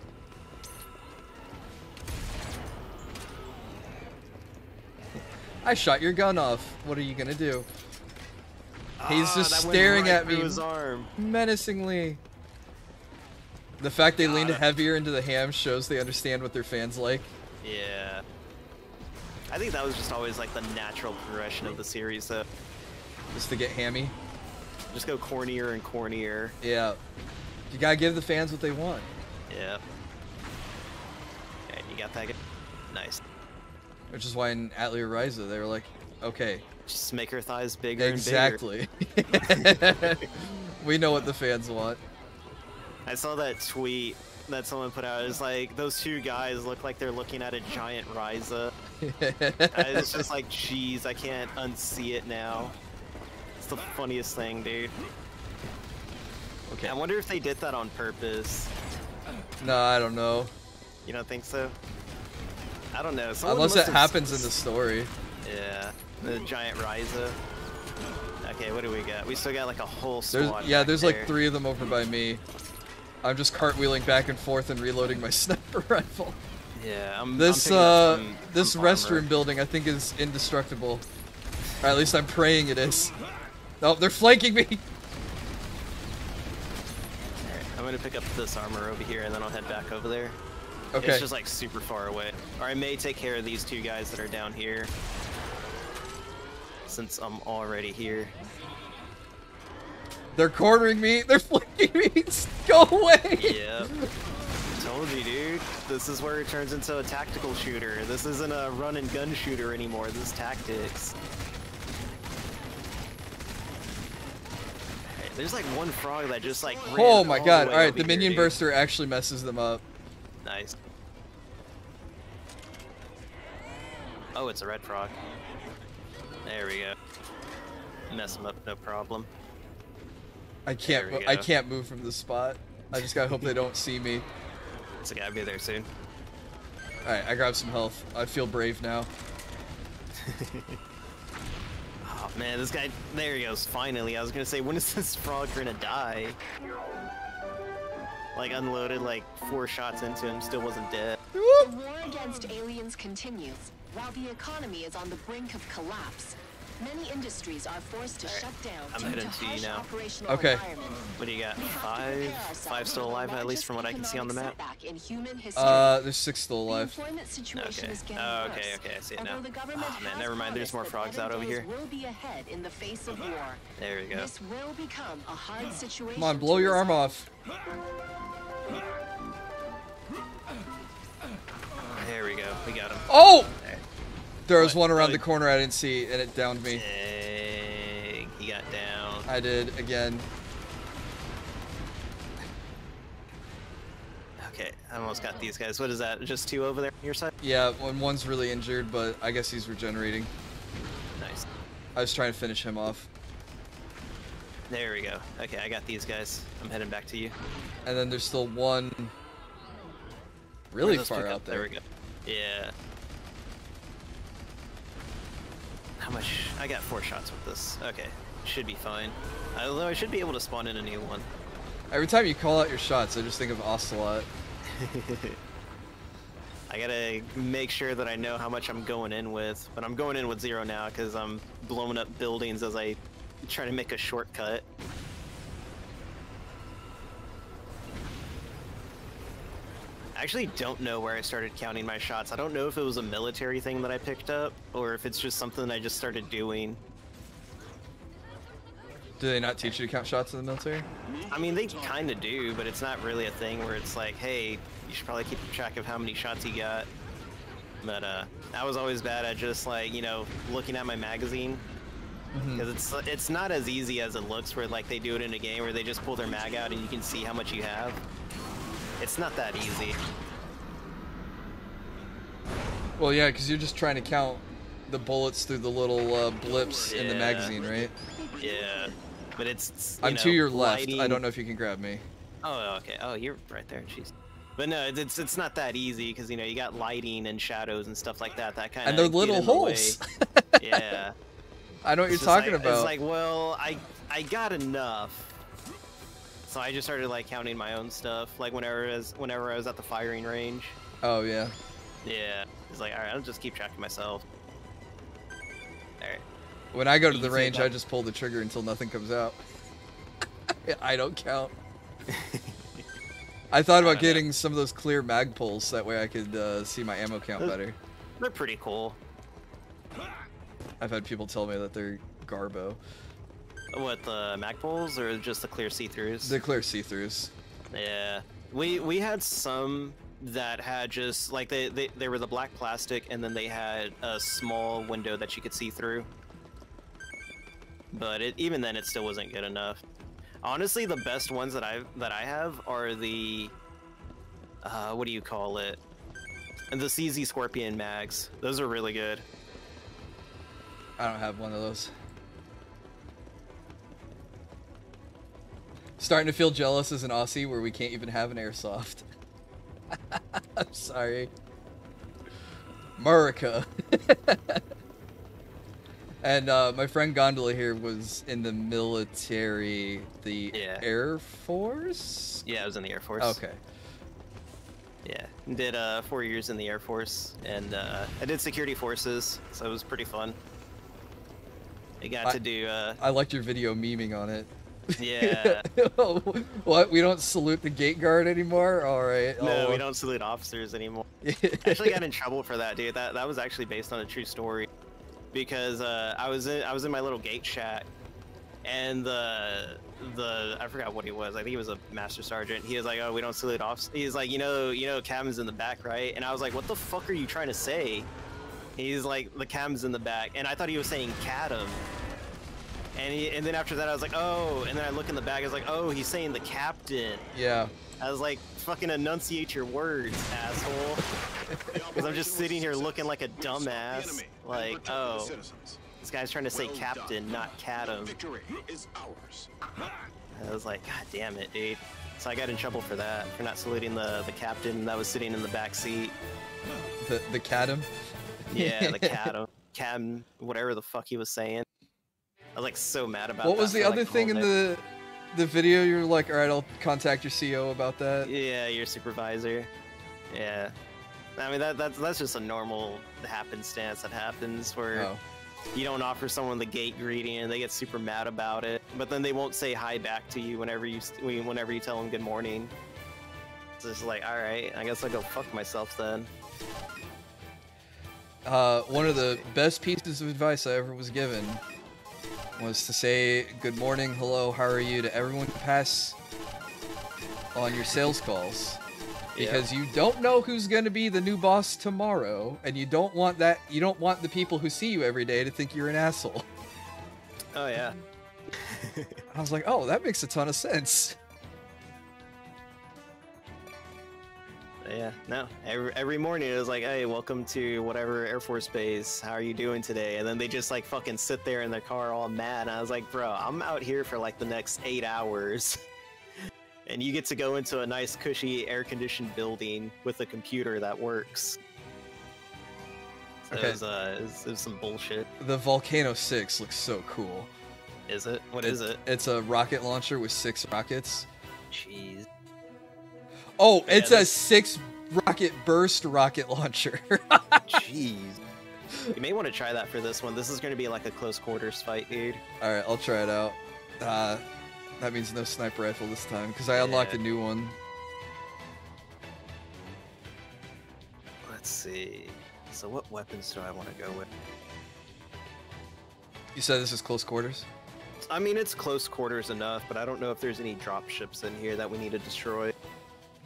I shot your gun off. What are you gonna do? He's Ah, just staring right at me His arm. menacingly. The fact they leaned heavier into the ham shows they understand what their fans like. Yeah. I think that was just always like the natural progression of the series, though. Just to get hammy. Just go cornier and cornier. Yeah. You gotta give the fans what they want. Yeah. And you got that. Nice. Which is why in Atelier Ryza they were like, okay, Just make her thighs bigger exactly. we know what the fans want. I saw that tweet that someone put out. It was like those two guys look like they're looking at a giant Ryza. it's just like, jeez, I can't unsee it now. The funniest thing, dude. okay. I wonder if they did that on purpose. No, I don't know. You don't think so? I don't know. Someone Unless it happens in the story. Yeah, the giant Ryza. Okay, what do we got? We still got like a whole There's squad. yeah, there's there. like three of them over by me. I'm just cartwheeling back and forth and reloading my sniper rifle. Yeah, I'm. I'm This uh, some- this restroom building I think is indestructible. Or at least I'm praying it is. No, they're flanking me. Alright, I'm gonna pick up this armor over here and then I'll head back over there. Okay. It's just like super far away. Or I may take care of these two guys that are down here. Since I'm already here. They're cornering me. They're flanking me. Go away. Yep. Told you, dude. This is where it turns into a tactical shooter. This isn't a run and gun shooter anymore. This is tactics. There's like one frog that just like. Oh my all god! All right, the minion buster actually messes them up. Nice. Oh, it's a red frog. There we go. Mess them up, no problem. I can't. There we mo- I can't move from this spot. I just gotta hope they don't see me. It's gotta be there soon. All right, I grabbed some health. I feel brave now. Oh man, this guy. There he goes. Finally, I was gonna say, when is this frog gonna die? Like unloaded like four shots into him, still wasn't dead. The war against aliens continues, while the economy is on the brink of collapse. Many industries are forced to shut down I'm due headed to to you harsh now. operational Okay. What do you got? We have to Five, five still alive, at least from what I can see on the map. in human history. Uh, there's six still The alive. employment situation Okay. is getting Oh, okay, okay, I see it now. the Oh, man, never mind, there's more frogs out over days here. Will be ahead in the face of war. There we go. This will become a hard situation. Come on, blow your arm off. There we go. We got him. Oh! There was one around the corner I didn't see, and it downed me. Dang, he got down. I did again. Okay, I almost got these guys. What is that? Just two over there on your side? Yeah, when one's really injured, but I guess he's regenerating. Nice. I was trying to finish him off. There we go. Okay, I got these guys. I'm heading back to you. And then there's still one really far out there. There we go. Yeah. How much? I got four shots with this. Okay, should be fine. Although I should be able to spawn in a new one. Every time you call out your shots, I just think of Ocelot. I gotta make sure that I know how much I'm going in with, but I'm going in with zero now because I'm blowing up buildings as I try to make a shortcut. I actually don't know where I started counting my shots. I don't know if it was a military thing that I picked up or if it's just something I just started doing. Do they not teach you to count shots in the military? I mean, they kind of do, but it's not really a thing where it's like, hey, you should probably keep track of how many shots you got. But uh, I was always bad at just like you know looking at my magazine because it's it's not as easy as it looks. Where like they do it in a game where they just pull their mag out and you can see how much you have. It's not that easy. Well, yeah, because you're just trying to count the bullets through the little uh, blips in the magazine, right? Yeah, but it's. it's, I'm you to know, your left. I don't know if you can grab me. Oh, okay. Oh, you're right there. Jeez. But no, it's- it's it's not that easy because you know you got lighting and shadows and stuff like that. That kind of And they're little holes. yeah. I know what you're talking like- about. It's like, well, I I got enough. So I just started like counting my own stuff, like whenever I was whenever I was at the firing range. oh yeah. Yeah. It's like, all right, I'll just keep track of myself. All right. When I go to the range, I just pull the trigger until nothing comes out. I don't count. I thought about know. getting some of those clear Magpuls. That way I could uh, see my ammo count Those- better. They're pretty cool. I've had people tell me that they're garbo. What the Magpuls or just the clear see-throughs? The clear see-throughs. Yeah, we we had some that had just like they, they they were the black plastic, and then they had a small window that you could see through. But it, even then, it still wasn't good enough. Honestly, the best ones that I that I have are the uh, what do you call it? And the CZ Scorpion mags. Those are really good. I don't have one of those. Starting to feel jealous as an Aussie where we can't even have an airsoft. I'm sorry. America. and uh, my friend Gondola here was in the military, the Yeah. Air Force? Yeah, I was in the Air Force. Okay. Yeah, did uh, four years in the Air Force, and uh, I did security forces, so it was pretty fun. I got I- to do, uh, I liked your video memeing on it. Yeah. what? We don't salute the gate guard anymore? Alright. no, oh. we don't salute officers anymore. I actually got in trouble for that, dude. That that was actually based on a true story, because uh, I was in I was in my little gate shack, and the the I forgot what he was. I think he was a master sergeant. He was like, "Oh, we don't salute officers." He's like, "You know, you know, cabin's in the back, right?" And I was like, "What the fuck are you trying to say?" He's like, "The cabin's in the back," and I thought he was saying cadam. And he, and then after that, I was like, oh. And then I look in the bag. I was like, oh, he's saying the captain. Yeah. I was like, fucking enunciate your words, asshole. Because I'm just sitting here looking like a dumbass. Like, oh, this guy's trying to say captain, not Catum. Victory is ours. I was like, god damn it, dude. So I got in trouble for that, for not saluting the, the captain that was sitting in the back seat. The the Cadam. Yeah, the Catum. Cam, whatever the fuck he was saying. I was like so mad about What was the for, other like, thing in day. the the video? You're like, all right, I'll contact your CEO about that. Yeah, your supervisor. Yeah. I mean that that's that's just a normal happenstance that happens where Oh. you don't offer someone the gate greeting and they get super mad about it, but then they won't say hi back to you whenever you whenever you tell them good morning. It's just like, all right, I guess I'll go fuck myself then. Uh, one of the best pieces of advice I ever was given was to say good morning, hello, how are you to everyone you pass on your sales calls. Because you don't know who's going to be the new boss tomorrow, and you don't want that. You don't want the people who see you every day to think you're an asshole. Oh yeah. I was like, oh, that makes a ton of sense. Yeah, no. Every, every morning it was like, hey, welcome to whatever Air Force Base. How are you doing today? And then they just like fucking sit there in their car all mad. And I was like, bro, I'm out here for like the next eight hours. and you get to go into a nice, cushy, air conditioned building with a computer that works. So Okay. it, was, uh, it, was, it was some bullshit. The Volcano 6 looks so cool. Is it? What is it? It's a rocket launcher with six rockets. Jeez. Oh, it's a six rocket burst rocket launcher. Jeez. You may want to try that for this one. This is going to be like a close quarters fight, dude. All right, I'll try it out. Uh, that means no sniper rifle this time because I unlocked Yeah. a new one. Let's see. So what weapons do I want to go with? You said this is close quarters. I mean, it's close quarters enough, but I don't know if there's any drop ships in here that we need to destroy.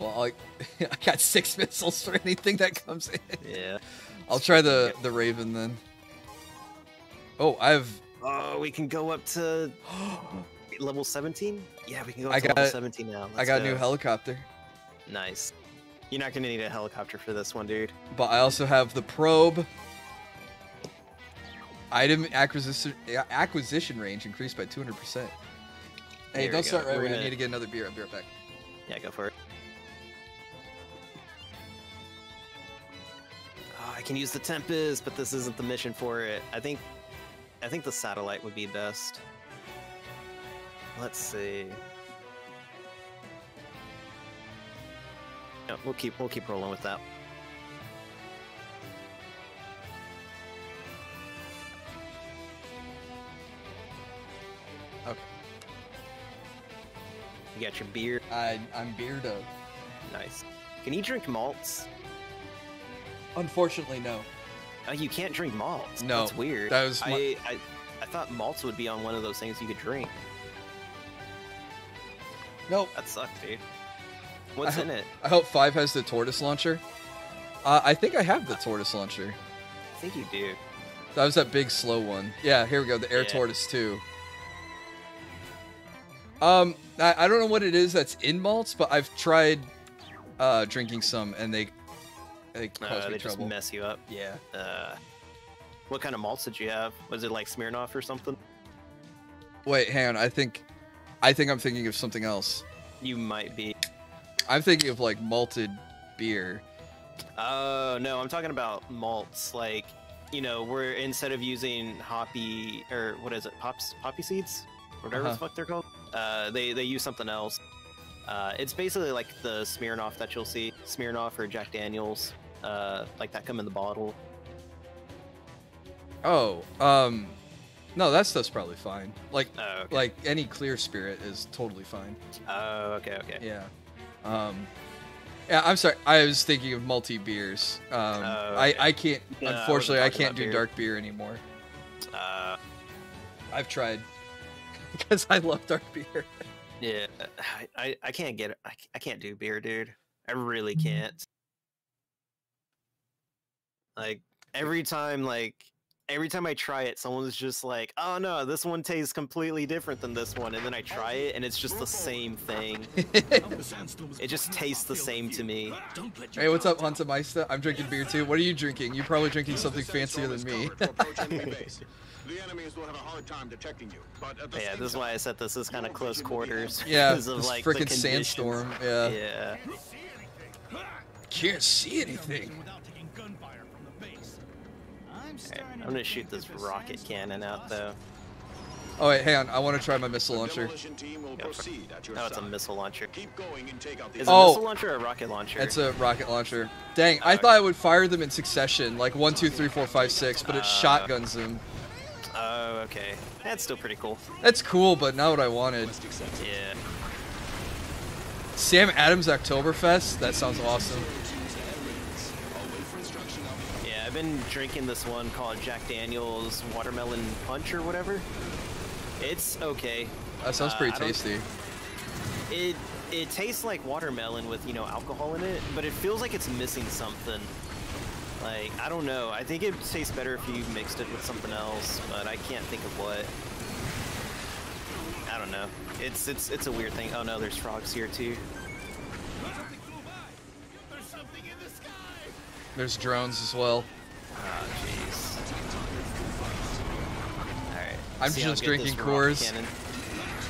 Well, I, I got six missiles for anything that comes in. Yeah. I'll try the the Raven then. Oh, I have. Oh, we can go up to level 17? Yeah, we can go up I to level got- 17 now. I Let's got a new helicopter, Nice. You're not gonna need a helicopter for this one, dude. but I also have the probe. Item acquisition acquisition range increased by 200%. Hey, There don't start go. right away. I need to get another beer. I'll be right back. Yeah, go for it. I can use the Tempest, but this isn't the mission for it. I think, I think the satellite would be best. Let's see. No, we'll keep we'll keep rolling with that. Okay. You got your beer. I I'm beardo. Nice. Can you drink malts? Unfortunately, no. Uh, you can't drink malts. No, That's weird. that was my- I, I I thought malts would be on one of those things you could drink. Nope. That sucks, dude. What's I in it? I hope five has the tortoise launcher. Uh, I think I have the tortoise launcher. I think you do. That was that big slow one. Yeah, here we go. The air Yeah. tortoise too. Um, I, I don't know what it is that's in malts, but I've tried uh, drinking some, and they they Uh, they just trouble. mess you up. Yeah. Uh, what kind of malts did you have? Was it like Smirnoff or something? Wait, hang on. I think, I think I'm thinking of something else. You might be. I'm thinking of like malted beer. Oh no, I'm talking about malts. Like, you know, we're instead of using hoppy or what is it, pops, poppy seeds, whatever Uh-huh. the fuck they're called, uh, they they use something else. Uh, it's basically like the Smirnoff that you'll see, Smirnoff or Jack Daniels, uh, like that come in the bottle. Oh, um, no, that stuff's probably fine. Like, Oh, okay. like any clear spirit is totally fine. Oh, okay, okay. Yeah. Um, yeah, I'm sorry. I was thinking of multi beers. Um, Oh, I okay. I can't. No, unfortunately, I, talking can't do beer. dark beer anymore. Uh, I've tried because I love dark beer. yeah, I, I, I can't get it. I, I can't do beer, dude. I really Mm-hmm. can't. Like every time, like every time I try it, someone's just like, "Oh no, this one tastes completely different than this one," and then I try it, and it's just the same thing. it just tastes the same to me. Hey, what's up, Hunter Meister? I'm drinking beer too. What are you drinking? You're probably drinking something fancier than me. The enemies will have a hard time detecting you, but at the Yeah, same this is why I said this is kind of close quarters. yeah, because of this like the freaking sandstorm. Yeah. Yeah. Can't see anything. I'm I'm gonna shoot this rocket cannon out though. Oh wait, hang on. I want to try my missile launcher. demolition team will Go for- proceed at your Oh, it's a missile launcher. Keep going and take out the Is Oh. a missile launcher or a rocket launcher? It's a rocket launcher. Dang, I thought I would fire them in succession, like one, two, three, four, five, six, but it Uh. shotguns them. Oh, okay. That's still pretty cool. That's cool, but not what I wanted. Yeah. Sam Adams Oktoberfest? That sounds awesome. Yeah, I've been drinking this one called Jack Daniels Watermelon Punch or whatever. It's okay. That sounds Uh, pretty I tasty. It it tastes like watermelon with you know alcohol in it, but it feels like it's missing something. Like I don't know. I think it tastes better if you mixed it with something else, but I can't think of what. I don't know. It's it's it's a weird thing. Oh no, there's frogs here too. Something flew by. There's something in the sky. There's drones as well. Oh jeez. All right. I'm see just drinking rock Coors.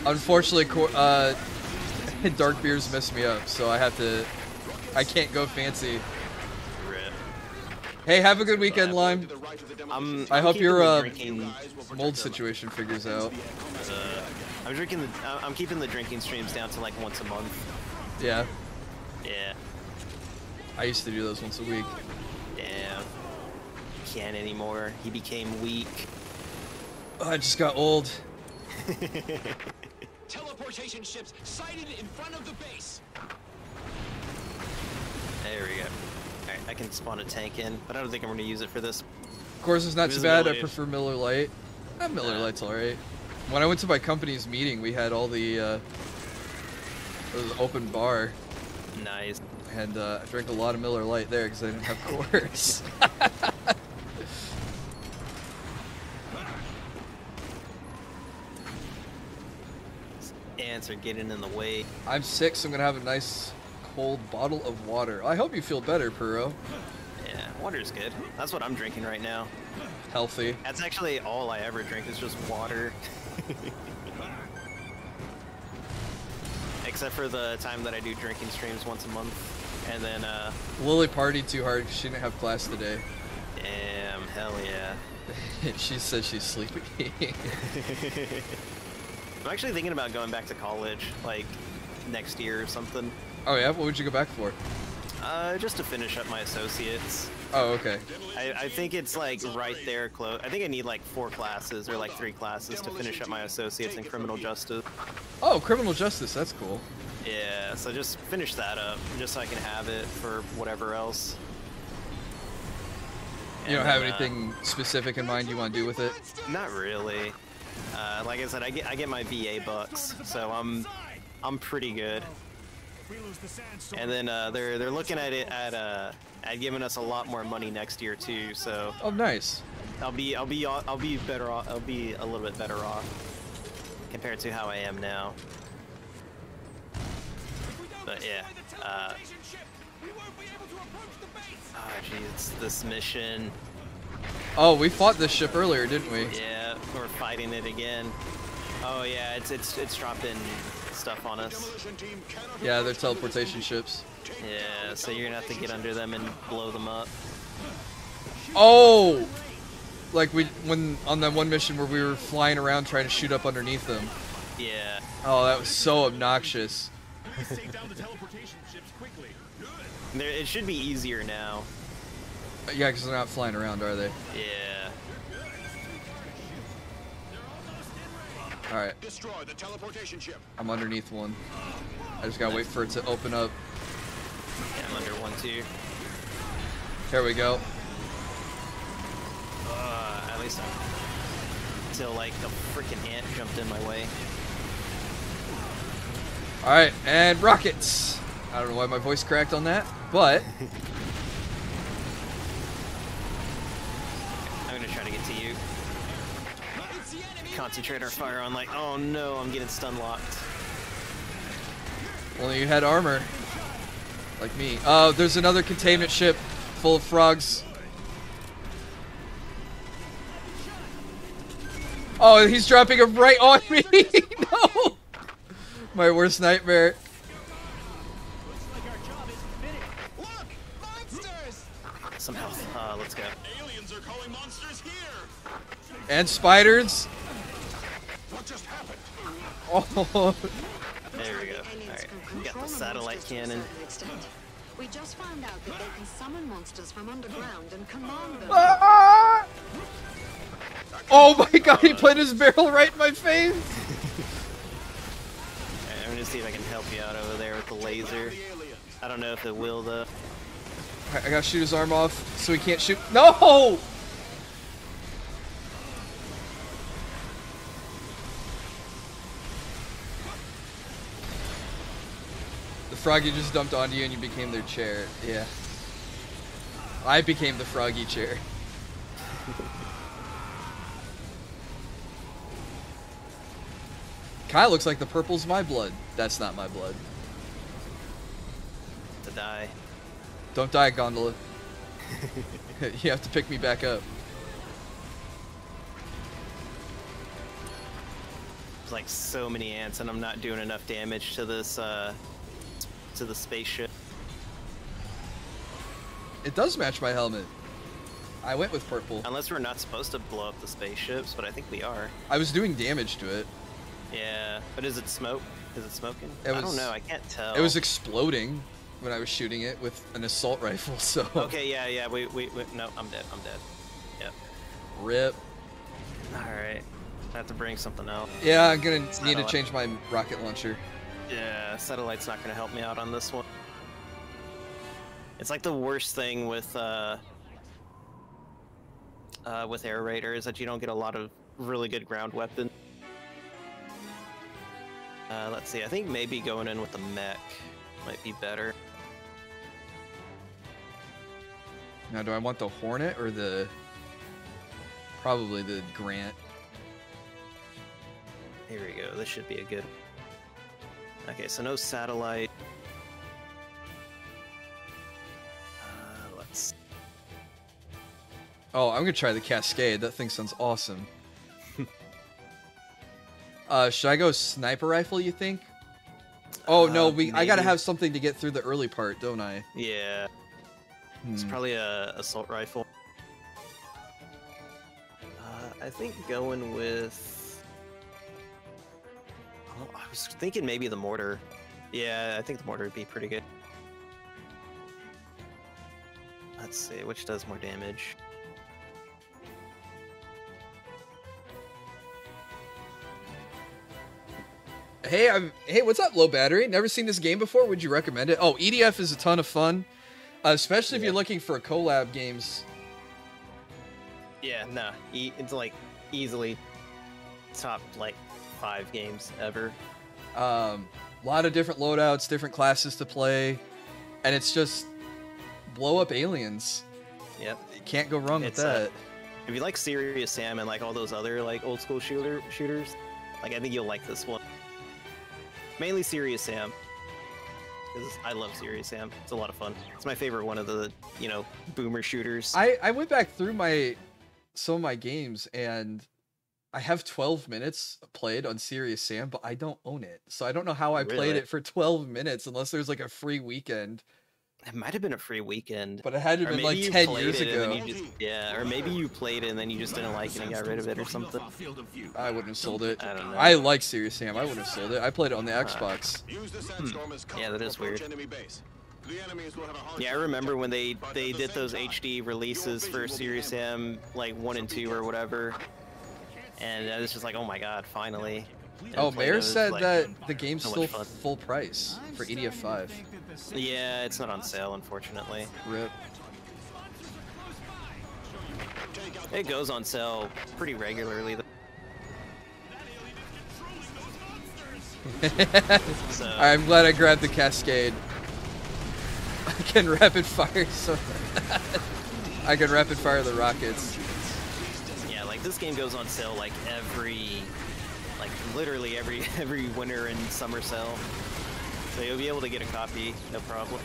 Unfortunately, Cor- uh, dark beers mess me up, so I have to. I can't go fancy. Rip. Hey, have a good weekend, Lime. the right of the I'm. I hope your uh, drinking. mold situation figures out. Uh, I'm drinking the. I'm keeping the drinking streams down to like once a month. Yeah, Yeah. I used to do those once a week. Damn. Can't anymore. He became weak. Oh, I just got old. Teleportation ships sighted in front of the base. There we go. Alright, I can spawn a tank in, but I don't think I'm gonna use it for this. Of course, it's not too bad. I prefer Miller Lite. Uh, Miller Nah. Lite's alright. When I went to my company's meeting, we had all the uh, it was open bar, Nice. and uh, I drank a lot of Miller Lite there because I didn't have Coors. Ants are getting in the way. I'm sick, so I'm gonna have a nice cold bottle of water. I hope you feel better, Puro. Yeah, water's good. That's what I'm drinking right now. Healthy. That's actually all I ever drink is just water. Except for the time that I do drinking streams once a month. And then, uh, Lily partied too hard she didn't have class today. damn, hell yeah. she says she's sleepy. I'm actually thinking about going back to college, like, next year or something. oh yeah, what would you go back for? Uh, just to finish up my associates. Oh okay. I, I think it's like right there close. I think I need like four classes or like three classes to finish up my associates in criminal justice. Oh, criminal justice. That's cool. Yeah, so just finish that up, just so I can have it for whatever else. You don't have uh, anything specific in mind you want to do with it? Not really. Uh, like I said, I get I get my VA bucks, so I'm I'm pretty good. If we lose the sandstorm, And then uh, they're they're looking at it at uh at giving us a lot more money next year too. So Oh, nice. I'll be I'll be I'll be better off. I'll be a little bit better off compared to how I am now. But yeah, uh, teleportation ship, we won't be able to approach the base. ah, jeez, this mission. Oh, we fought this ship earlier, didn't we? Yeah, we're fighting it again. Oh yeah, it's it's it's dropping stuff on us. demolition team cannot Yeah, they're teleportation ships. Yeah, so you're gonna have to get under them and blow them up. Oh! Like we when on that one mission where we were flying around trying to shoot up underneath them. Yeah. Oh, that was so obnoxious. Let's take down the teleportation ships quickly. Good. There, it should be easier now. Yeah, because they're not flying around, are they? Yeah. All right, destroy the teleportation ship. I'm underneath one. I just gotta wait for it to open up. yeah I'm under one too. There we go. Uh, at least I'm. Until like a freaking ant jumped in my way. All right, and rockets. I don't know why my voice cracked on that, but I'm gonna try try to get to you. Concentrate our fire on like, oh no, I'm getting stun locked. Only you had armor. Like me. Oh, there's another containment ship full of frogs. Oh, he's dropping him right on me. no. My worst nightmare. Look! Monsters! Some health. Uh, let's go. Aliens are calling monsters here. And spiders. What just happened? Oh. There we go. Alright, we got the satellite cannon. We just found out that they can summon monsters from underground and command them. Ah! Oh my god, he put his barrel right in my face. Alright, I'm gonna see if I can help you out over there with the laser. I don't know if it will though. Alright, I gotta shoot his arm off so he can't shoot. No! Froggy just dumped onto you and you became their chair. Yeah. I became the froggy chair. Kinda looks like the purple's my blood. That's not my blood. To die. Don't die, Gondola. you have to pick me back up. There's like so many ants and I'm not doing enough damage to this uh to the spaceship. It does match my helmet. I went with purple. Unless we're not supposed to blow up the spaceships, but I think we are. I was doing damage to it. Yeah. But is it smoke? Is it smoking? It I was- don't know, I can't tell. It was exploding when I was shooting it with an assault rifle, so Okay, yeah, yeah, we, we, we no, I'm dead, I'm dead. Yep. rip. Alright. I have to bring something out. Yeah, I'm gonna need to change my rocket launcher. Yeah, satellite's not gonna help me out on this one. It's like the worst thing with uh, uh, with air raider is that you don't get a lot of really good ground weapons. Uh, let's see. I think maybe going in with the mech might be better. Now, do I want the Hornet or the... Probably the Grant. Here we go. This should be a good. Okay, so no satellite. Uh, let's. Oh, I'm gonna try the Cascade. That thing sounds awesome. uh, should I go sniper rifle, you think? Oh, no, Uh, we. I gotta have something to get through the early part, don't I? Yeah, it's Hmm. probably a assault rifle. Uh, I think going with. I was thinking maybe the mortar. Yeah, I think the mortar would be pretty good. Let's see, which does more damage? Hey, I'm. Hey, what's up, low battery? Never seen this game before. Would you recommend it? Oh, EDF is a ton of fun, uh, especially if you're looking for a collab games. Yeah, nah, e- it's like easily top like five games ever. Um, a lot of different loadouts, different classes to play, and it's just blow up aliens. Yep. You can't go wrong It's, with uh, that. If you like Serious Sam and like all those other like old school shooter shooters, like I think you'll like this one. Mainly Serious Sam. Because I love Serious Sam. It's a lot of fun. It's my favorite one of the, you know, boomer shooters. I I went back through my some of my games and I have 12 minutes played on Serious Sam, but I don't own it. So I don't know how I played it for 12 minutes unless there's like a free weekend. It might have been a free weekend. But it had to Or have been like 10 years it and ago. you just- yeah, or maybe you played it and then you just didn't like it and got rid of it or something. I wouldn't have sold it. I don't know. I like Serious Sam. I wouldn't have sold it. I played it on the Xbox. Hmm. sandstorm as cover Yeah, that to is approach weird. enemy base. The enemies will have a hard Yeah, I remember when they they did those HD releases for Serious Sam, like one and two or whatever, and I was just like, oh my god, finally. And Oh, Mayor said like, that the game's so still fun. full price for EDF 5. Yeah, it's not on sale, unfortunately. Rip. It goes on sale pretty regularly. though. So- I'm glad I grabbed the Cascade. I can rapid fire so I can rapid fire the rockets. This game goes on sale like every, like literally every every winter and summer sale. So you'll be able to get a copy, no problem.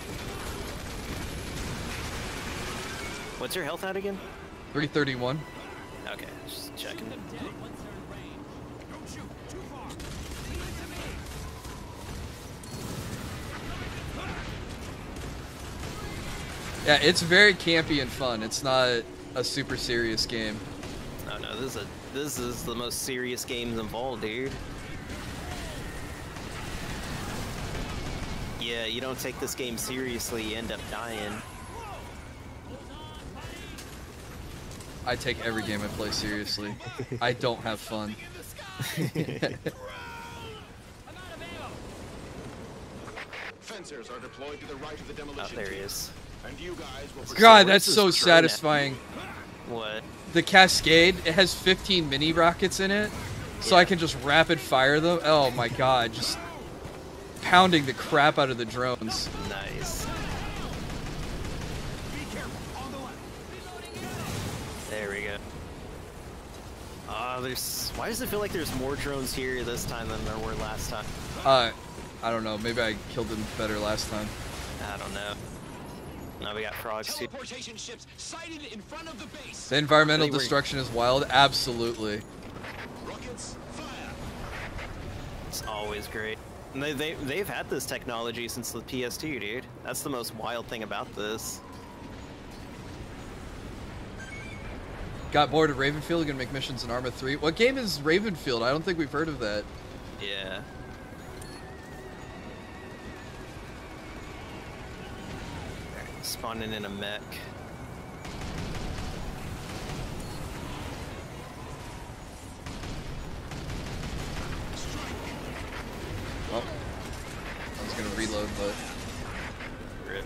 What's your health at again? 331. Okay, just checking. Yeah, it's very campy and fun. It's not a super serious game. Oh no, this is a this is the most serious games involved, dude. Yeah, you don't take this game seriously, you end up dying. I take every game I play seriously. I don't have fun. Fencers are deployed to the right of the Oh, there he is. And you guys will God, that's so satisfying. at? What? The Cascade, it has 15 mini rockets in it, so I can just rapid fire them. Oh my god, just pounding the crap out of the drones. Nice. There we go. Ah, there's. Why does it feel like there's more drones here this time than there were last time? Uh, I don't know, maybe I killed them better last time. I don't know. Now we got frogs too. Ships sighted in front of the base. The environmental They were- destruction is wild, absolutely. Rockets, fire. It's always great. And they, they, they've had this technology since the PS2, dude. That's the most wild thing about this. Got bored of Ravenfield, gonna make missions in Arma 3. What game is Ravenfield? I don't think we've heard of that. Yeah. Spawning in a mech. Well, I was gonna reload, but Rip.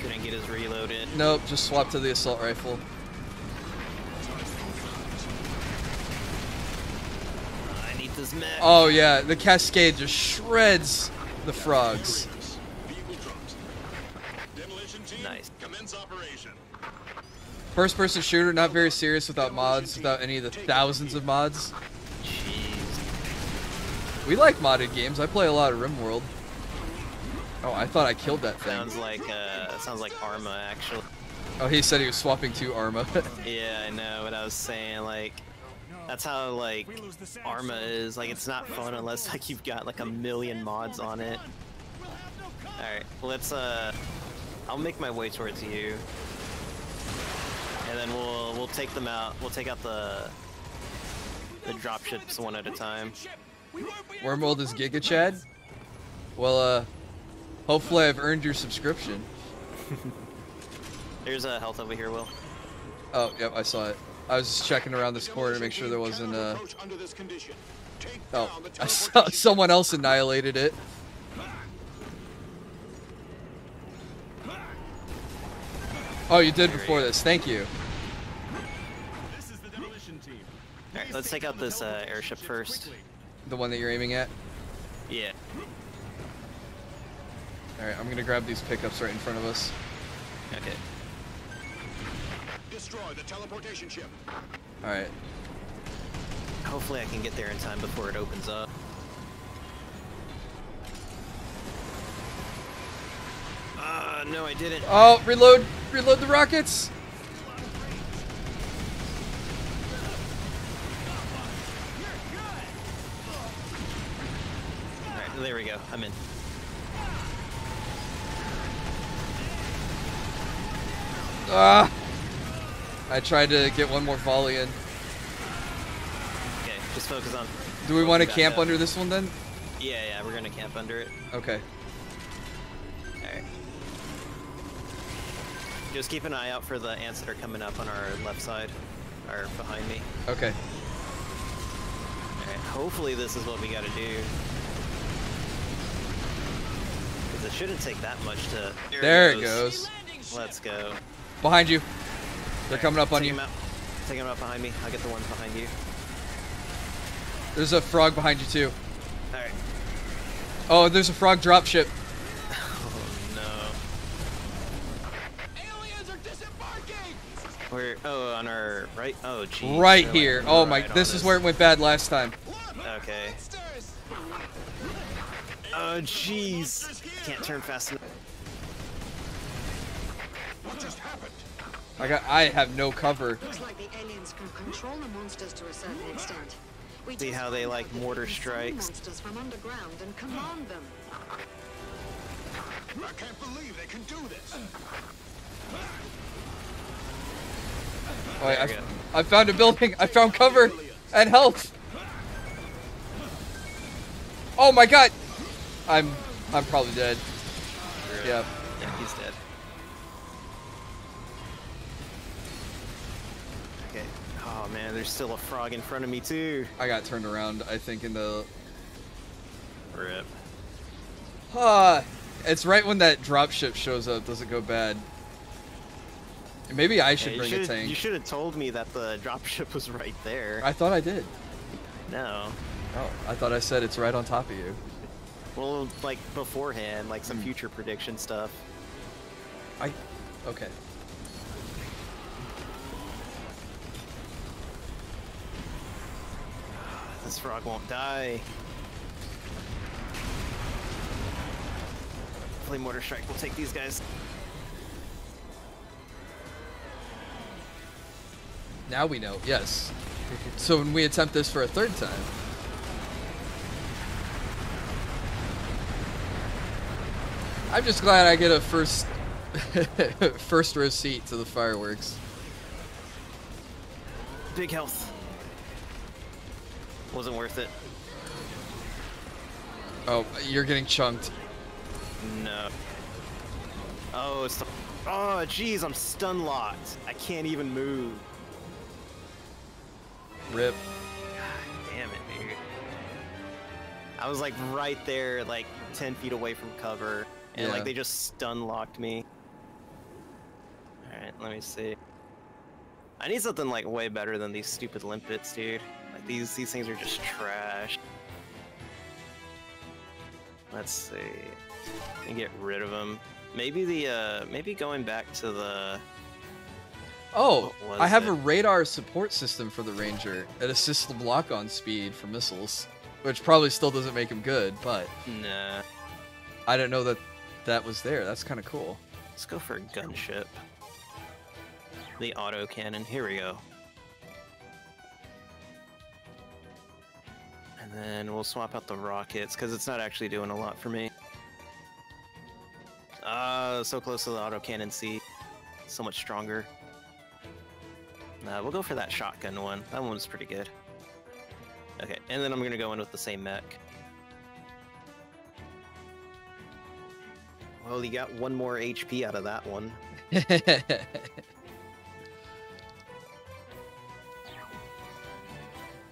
Couldn't get his reload in. nope, just swap to the assault rifle. I need this mech. Oh yeah, the Cascade just shreds the frogs. vehicle dropped. Demolition team, Nice. commence operation. First person shooter, not very serious without mods, without any of the thousands of mods. Jeez. We like modded games. I play a lot of RimWorld. Oh, I thought I killed that thing. Sounds like uh sounds like Arma actually. Oh, he said he was swapping to Arma. Yeah, I know what I was saying. Like, that's how like Arma is. Like, it's not fun unless like you've got like a million mods on it. All right, let's uh, I'll make my way towards you, and then we'll we'll take them out. We'll take out the the dropships one at a time. Wormhole is Giga Chad. Well, uh, hopefully I've earned your subscription. There's a health over here, Will. Oh, yep, I saw it. I was just checking around this corner to make sure there wasn't uh Approach under this condition. Take Oh, I saw someone else annihilated it. Oh, you did before this. Thank you. All right, let's take out this uh, airship first. The one that you're aiming at. Yeah. All right, I'm gonna grab these pickups right in front of us. Okay. Destroy the teleportation ship. All right. Hopefully, I can get there in time before it opens up. Uh, no, I didn't. Oh, reload! Reload the rockets! There we go. I'm in. Ah! I tried to get one more volley in. Okay, just focus on. Do we want to camp up. under this one then? Yeah, yeah, we're gonna camp under it. Okay. Alright. Just keep an eye out for the ants that are coming up on our left side. Or behind me. Okay. Alright, hopefully this is what we gotta do. Because it shouldn't take that much to... There it goes. Let's go. Behind you. They're coming up on Take you. him out. Take him out behind me. I'll get the ones behind you. There's a frog behind you too. Alright. Oh, there's a frog dropship. Oh no. Aliens are disembarking. Where? Oh, on our right. Oh, geez. Right they're, like, here. Oh my, right this is us. where it went bad last time. Okay. Oh, jeez. Can't turn fast enough. What just happened? I got, I have no cover. Looks like the aliens can control the monsters to a certain extent. We See how they, like, mortar they can summon strikes? monsters from underground and command them. I can't believe they can do this. Oh, wait, I. I found a building. I found cover and health. Oh my god. I'm, I'm probably dead. Yeah. Yeah, he's dead. Okay. Oh man, there's still a frog in front of me too. I got turned around. I think in the. Rip. Ah, it's right when that dropship shows up. Does it go bad? Maybe I should Yeah, you bring a should've- tank. You should have told me that the dropship was right there. I thought I did. No. Oh, I thought I said it's right on top of you. Well, like beforehand, like some hmm. future prediction stuff. I. Okay. This frog won't die. Hopefully Mortar Strike will take these guys. Now we know. Yes. So when we attempt this for a third time. I'm just glad I get a first first row seat to the fireworks. Big health. Wasn't worth it. Oh, you're getting chunked. No. Oh, it's the. Oh, jeez, I'm stun locked. I can't even move. Rip. Damn it, dude. I was like right there, like 10 feet away from cover, and Yeah. like they just stun locked me. Alright, let me see. I need something like way better than these stupid limpets, dude. Like these these things are just trash. Let's see. And get rid of them. Maybe the uh maybe going back to the Oh, I have it? a radar support system for the Ranger. It assists the lock-on speed for missiles, which probably still doesn't make him good, but nah. I don't know that that was there. That's kind of cool. Let's go for a gunship. The auto cannon. Here we go. And then we'll swap out the rockets because it's not actually doing a lot for me. Ah, so close to the auto cannon C. So much stronger. Nah, we'll go for that shotgun one. That one's pretty good. Okay, and then I'm gonna go in with the same mech. Well, you got one more HP out of that one.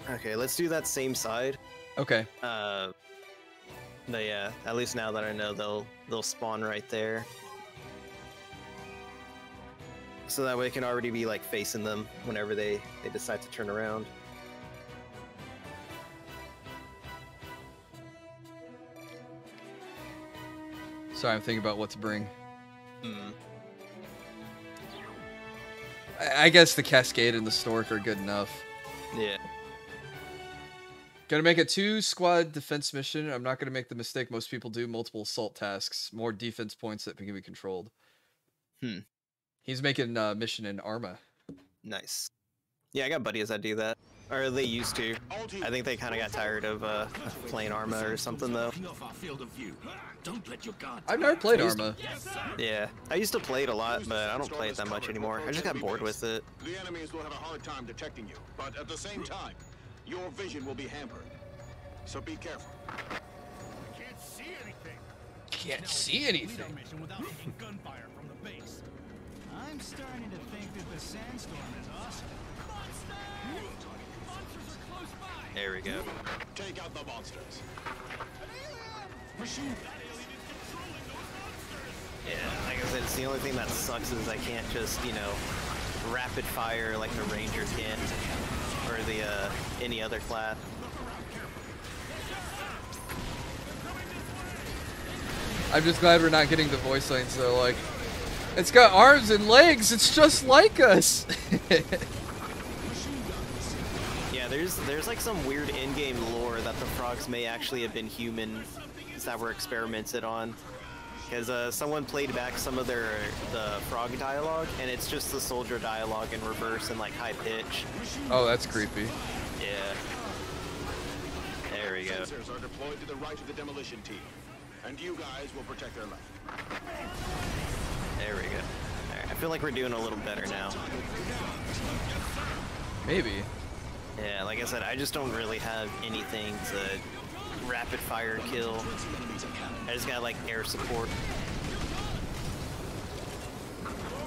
Okay, let's do that same side. okay. Uh, but yeah, at least now that I know they'll they'll spawn right there. So that way I can already be like facing them whenever they they decide to turn around. Sorry, I'm thinking about what to bring. Hmm. I, I guess the Cascade and the Stork are good enough. Yeah. Gonna make a two squad defense mission. I'm not gonna make the mistake most people do multiple assault tasks, more defense points that can be controlled. Hmm. He's making a mission in Arma. Nice. Yeah, I got buddies that do that. Or they used to. I think they kind of got tired of uh, playing Arma or something though. Off our field of view. Don't let your guard. I've never played I Arma. Yeah, I used to play it a lot, but I don't play it that much anymore. I just got bored with it. The enemies will have a hard time detecting you, but at the same time, your vision will be hampered. So be careful. Can't see anything. Can't see anything. mission without taking gunfire from the base. I'm starting to think that the sandstorm is us. There we go. Take out the monsters. Yeah, like I said, it's the only thing that sucks is I can't just, you know, rapid fire like the Ranger can, or the, uh, any other class. I'm just glad we're not getting the voice lines though. Like, It's got arms and legs. It's just like us. Yeah, there's there's like some weird in-game lore that the frogs may actually have been human that were experimented on. Because uh, someone played back some of their the frog dialogue, and it's just the soldier dialogue in reverse and like high pitch. oh, that's creepy. Yeah. There we go. Fencers are deployed to the right of the demolition team. And you guys will protect their left. There we go. Alright, I feel like we're doing a little better now. Maybe. Yeah, like I said, I just don't really have anything to rapid fire kill. I just got like air support.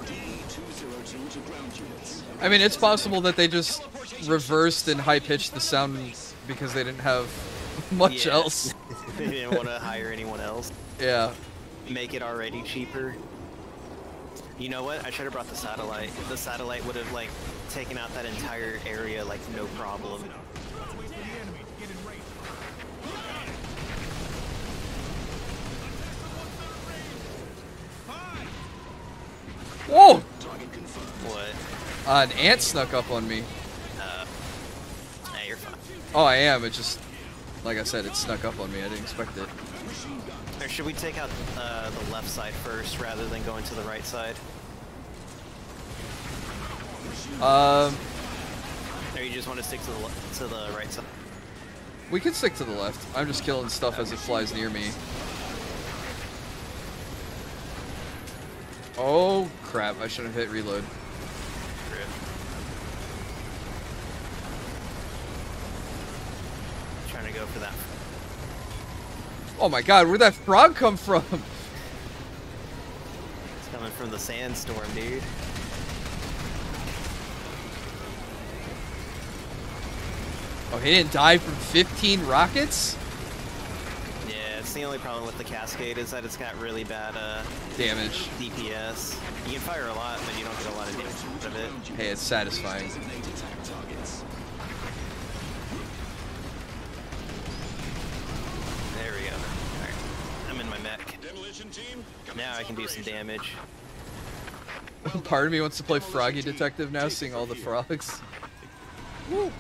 D202 to ground units. I mean, it's possible that they just reversed and high pitched the sound because they didn't have much Yeah. else. they didn't want to hire anyone else. Yeah. Make it already cheaper. You know what? I should have brought the satellite. The satellite would have like taken out that entire area like no problem. Whoa! What? Uh, an ant snuck up on me. Uh, hey, you're fine. Oh, I am. It just, like I said, it snuck up on me. I didn't expect it. Or should we take out uh, the left side first rather than going to the right side? Um, Or you just want to stick to the to the right side? we can stick to the left. I'm just killing stuff as it flies near me. Oh crap! I should have hit reload. Trying to go for that. Oh my god, where'd that frog come from? It's coming from the sandstorm, dude. Oh, he didn't die from 15 rockets? Yeah, it's the only problem with the Cascade is that it's got really bad uh, Damage. DPS. You can fire a lot, but you don't get a lot of damage out of it. Hey, it's satisfying. There we go. Alright, I'm in my mech. Team, Now I can do some damage. Part of me wants to play Froggy Detective now, seeing all the frogs. Woo.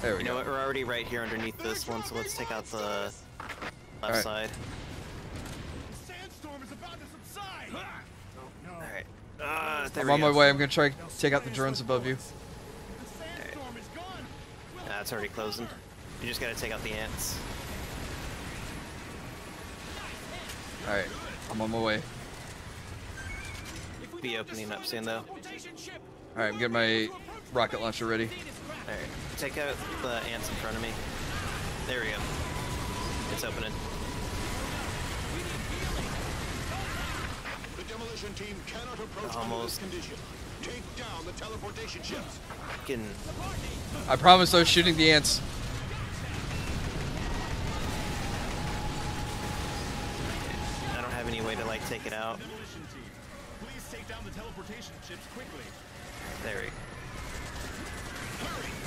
There we You know go. what? We're already right here underneath this one, so let's take out the left Alright. side. Sandstorm is about to subside. Alright. Uh, I'm on go. my way. I'm gonna try to take out the drones above you. Sandstorm is gone. Nah, it's already closing. You just gotta take out the ants. Alright, I'm on my way. Be opening up soon though. Alright, I'm getting my rocket launcher ready. Alright, take out the ants in front of me. There we go. It's opening. The demolition team cannot approach Almost. under this condition. Take down the teleportation ships. Getting I promise I was shooting the ants. I don't have any way to like take it out. Demolition team, please take down the teleportation ships quickly. There we Alright, Destroy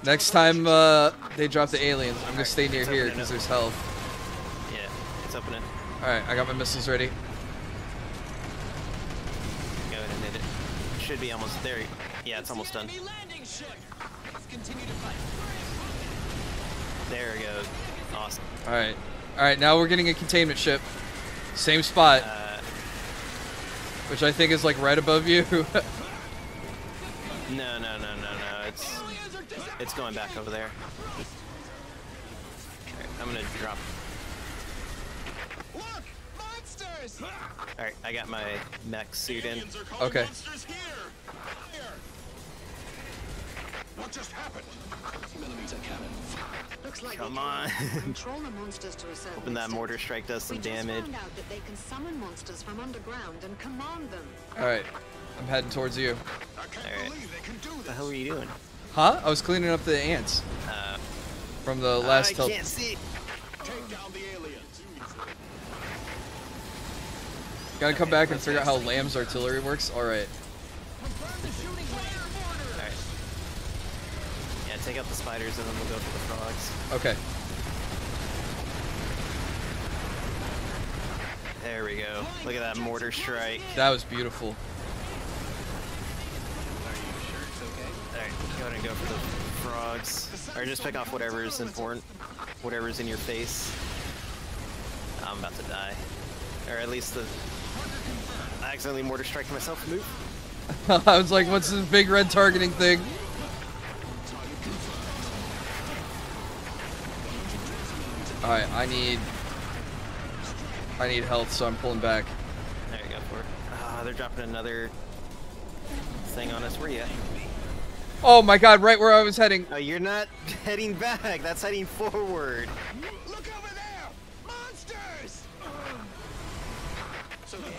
the next time uh, they drop the aliens, I'm gonna stay near It's here because there's health. Yeah, it's opening. Alright, I got my missiles ready. Go ahead and hit it. Should be almost there. Yeah, it's almost done. There we go. Awesome. Alright. Alright, now we're getting a containment ship. Same spot, Uh, which I think is like right above you. no, no, no, no, no. It's it's going back over there. Alright, I'm gonna drop. Look, monsters! Alright, I got my mech suit in. Aliens are calling Okay. Monsters here. Here. What just happened? Millimeter cannon. Looks like Come on. can control the monsters to a certain Hoping that mortar strike does some we just damage. found out that they can summon monsters from underground and command them. Alright, I'm heading towards you. I can't Alright. believe they can do What the hell are you doing? Huh? I was cleaning up the ants Uh, from the last I tel- can't see. Take down the aliens. Gotta come back and figure out how Lamb's artillery works. Alright. Alright. Take out the spiders and then we'll go for the frogs. Okay. There we go. Look at that mortar strike. That was beautiful. Are you sure it's okay? Alright, go ahead and go for the frogs. Or just pick off whatever is important. Whatever's in your face. I'm about to die. Or at least the... I accidentally mortar strike myself. Move. I was like, what's this big red targeting thing? Alright, I need... I need health, so I'm pulling back. There you go for it. Ah, they're dropping another thing on us. Where you at? Oh my god, right where I was heading. Oh, you're not heading back. That's heading forward. Look over there! Monsters!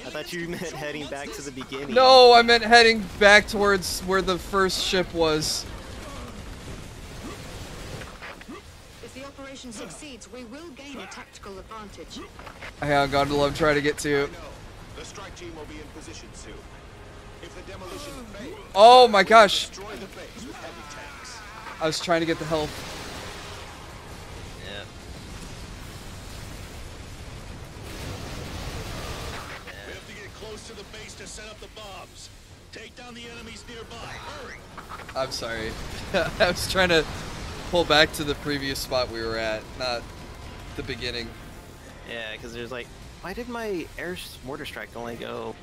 I thought you meant heading back to the beginning. No, I meant heading back towards where the first ship was. Operation succeeds, we will gain a tactical advantage. Hang on, Gondola, I'm trying to get to you. The strike team will be in position soon. If the demolition hmm. fails, Oh my gosh. the base with heavy tanks. I was trying to get the health. Yeah. We have to get close to the base to set up the bombs. Take down the enemies nearby. Hurry! I'm sorry. I was trying to pull back to the previous spot we were at, not the beginning. Yeah, because there's like, why did my air mortar strike only go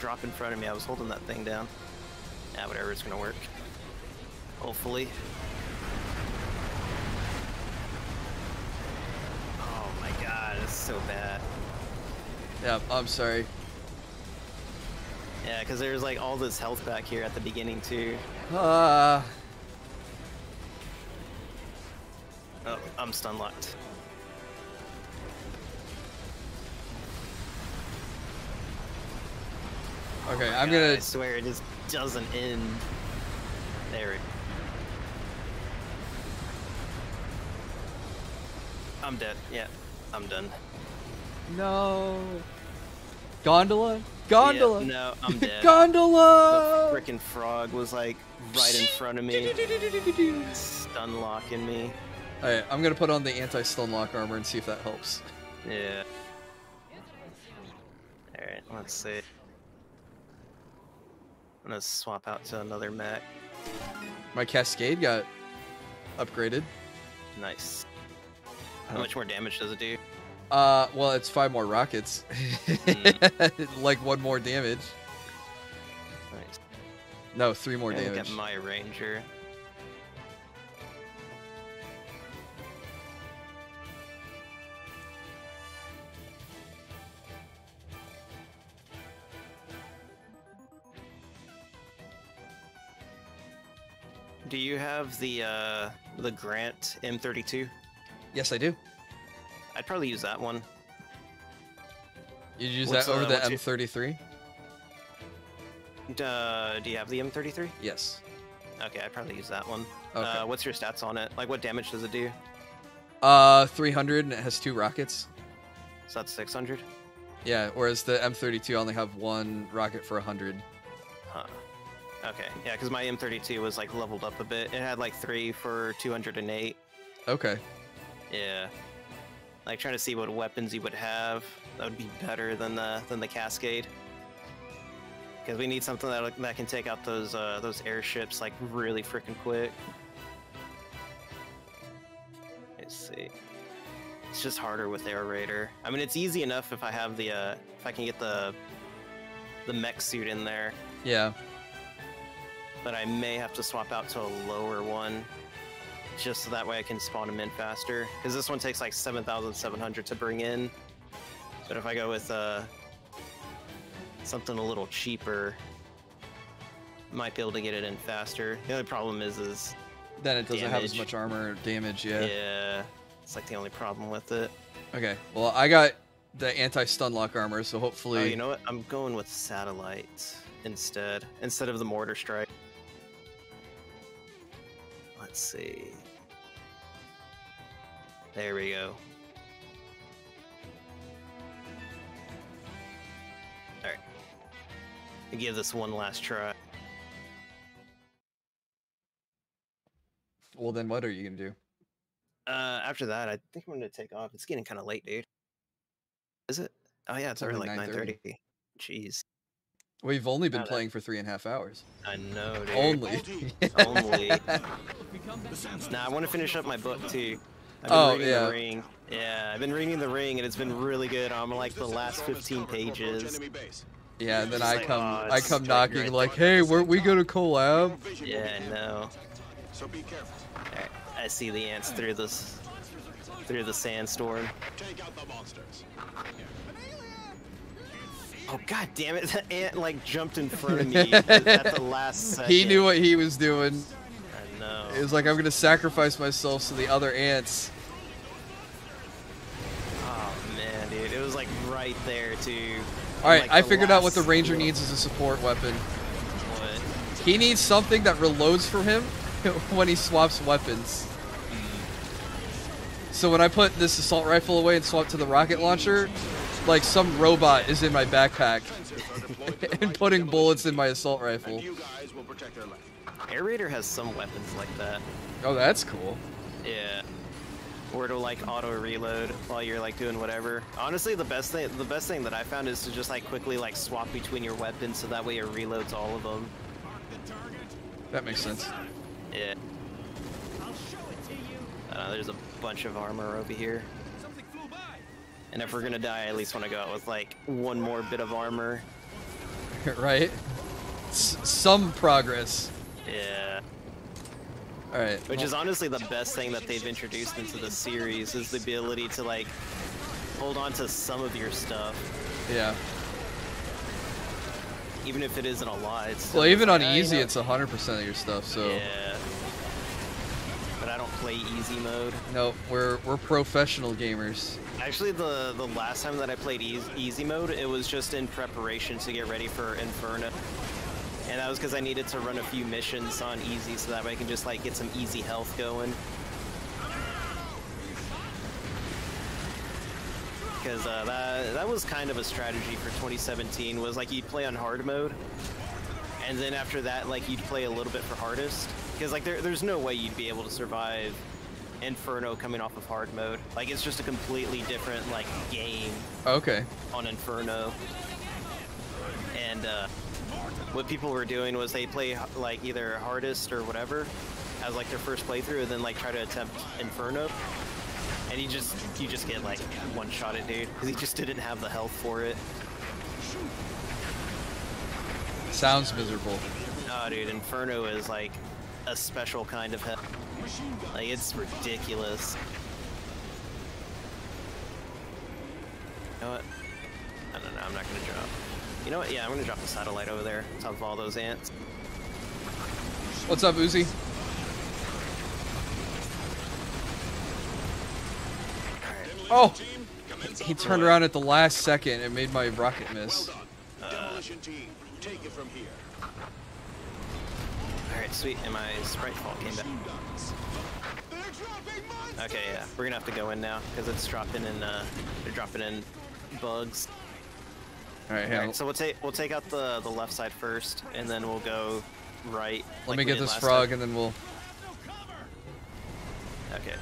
drop in front of me? I was holding that thing down. Yeah, whatever, it's gonna work. Hopefully. Oh my god, it's so bad. Yeah, I'm sorry. Yeah, because there's like all this health back here at the beginning too. Ah. Oh, I'm stun locked. okay, I'm God, gonna. I swear it just doesn't end. There. it- I'm dead. Yeah, I'm done. No. Gondola? Gondola! Yeah, no, I'm dead. Gondola! The freaking frog was like right in front of me, stun locking me. Alright, I'm gonna put on the anti-stun lock armor and see if that helps. Yeah. Alright, let's see. I'm gonna swap out to another mech. My Cascade got upgraded. Nice. How much more damage does it do? Uh, well, it's five more rockets. like one more damage. Nice. No, three more damage. at my ranger. Do you have the uh, the Grant M32? Yes, I do. I'd probably use that one. You use What's, that over uh, the M33? Uh, do you have the M33? Yes. Okay, I'd probably use that one. Okay. Uh, what's your stats on it? Like, what damage does it do? Uh, 300 and it has two rockets. So that's 600? Yeah, whereas the M32 only have one rocket for 100. Huh. Okay, yeah, because my M32 was like leveled up a bit. It had like three for 208. Okay. Yeah. Like trying to see what weapons you would have. That would be better than the than the Cascade. Because we need something that that can take out those uh, those airships like really freaking quick. Let's see. It's just harder with Air Raider. I mean, it's easy enough if I have the uh, if I can get the the mech suit in there, Yeah. But I may have to swap out to a lower one, just so that way I can spawn them in faster. Because this one takes like 7,700 to bring in. But if I go with uh, something a little cheaper, might be able to get it in faster. The only problem is, is Then it doesn't have as much armor damage, yeah. yeah. it's like the only problem with it. Okay. Well, I got the anti-stun lock armor, so hopefully Oh, you know what? I'm going with satellite instead, instead of the mortar strike. Let's see. There we go. Alright. I Give this one last try. Well, then what are you gonna do? Uh, after that, I think I'm gonna take off. It's getting kind of late, dude. Is it? Oh yeah, it's It's already like 9:30. 9:30. Jeez, We've only been Not that- playing for three and a half hours. I know, dude. Only. Only. Nah, I want to finish up my book too. I've been Oh, reading yeah. The Ring. Yeah, I've been reading The Ring, and it's been really good. I'm like the last 15 pages. Yeah, and then Just I like, come, oh, I come knocking there. like, "Hey, where we go to collab?" Yeah, I know. So be careful. Alright, I see the ants through this, through the sandstorm. Take out the monsters. Oh god damn it! That ant like jumped in front of me at the last second. He knew what he was doing. I know. It was like, "I'm gonna sacrifice myself so the other ants." Oh man, dude, it was like right there too. All right, Like, I figured out what the ranger needs as a support weapon. What? He needs something that reloads for him when he swaps weapons. Hmm. So when I put this assault rifle away and swap to the rocket launcher, like some robot is in my backpack and putting bullets in my assault rifle. You guys will protect their land. Air Raider has some weapons like that. Oh, that's cool. Yeah. Or to like auto reload while you're like doing whatever. Honestly, the best thing the best thing that I found is to just like quickly like swap between your weapons so that way it reloads all of them. That makes sense. Yeah. Uh, there's a bunch of armor over here. And if we're gonna die, I at least want to go out with like one more bit of armor. right? S- some progress. Yeah. All right. Which is honestly the best thing that they've introduced into the series is the ability to like hold on to some of your stuff, Yeah. even if it isn't a lot. It's Well, even on like, "Ah, you easy, know." it's 100% of your stuff. So Yeah. But I don't play easy mode. no, we're we're professional gamers. Actually, the the last time that I played easy, easy mode, it was just in preparation to get ready for Inferno. And that was because I needed to run a few missions on easy so that way I can just like get some easy health going. Because uh, that that was kind of a strategy for 2017 was like you'd play on hard mode, and then after that like you'd play a little bit for hardest. Because like there, there's no way you'd be able to survive Inferno coming off of hard mode. Like it's just a completely different like game Okay. on Inferno. And uh, what people were doing was they play like either hardest or whatever as like their first playthrough, and then like try to attempt Inferno. And you just you just get like one shot at dude because he just didn't have the health for it. Sounds miserable. Oh, dude, Inferno is like a special kind of hell. Like it's ridiculous. You know what? I don't know. I'm not gonna drop. You know what? Yeah, I'm gonna drop the satellite over there, on top of all those ants. What's up, Uzi? Oh, he turned around at the last second and made my rocket miss. Demolition team, take it from here. All right, sweet. And my Spritefall came back. Okay, yeah, we're gonna have to go in now because it's dropping in. Uh, they're dropping in bugs. All right, All hang so we'll take we'll take out the the left side first, and then we'll go right. Let like me get this frog time. and then we'll. Okay.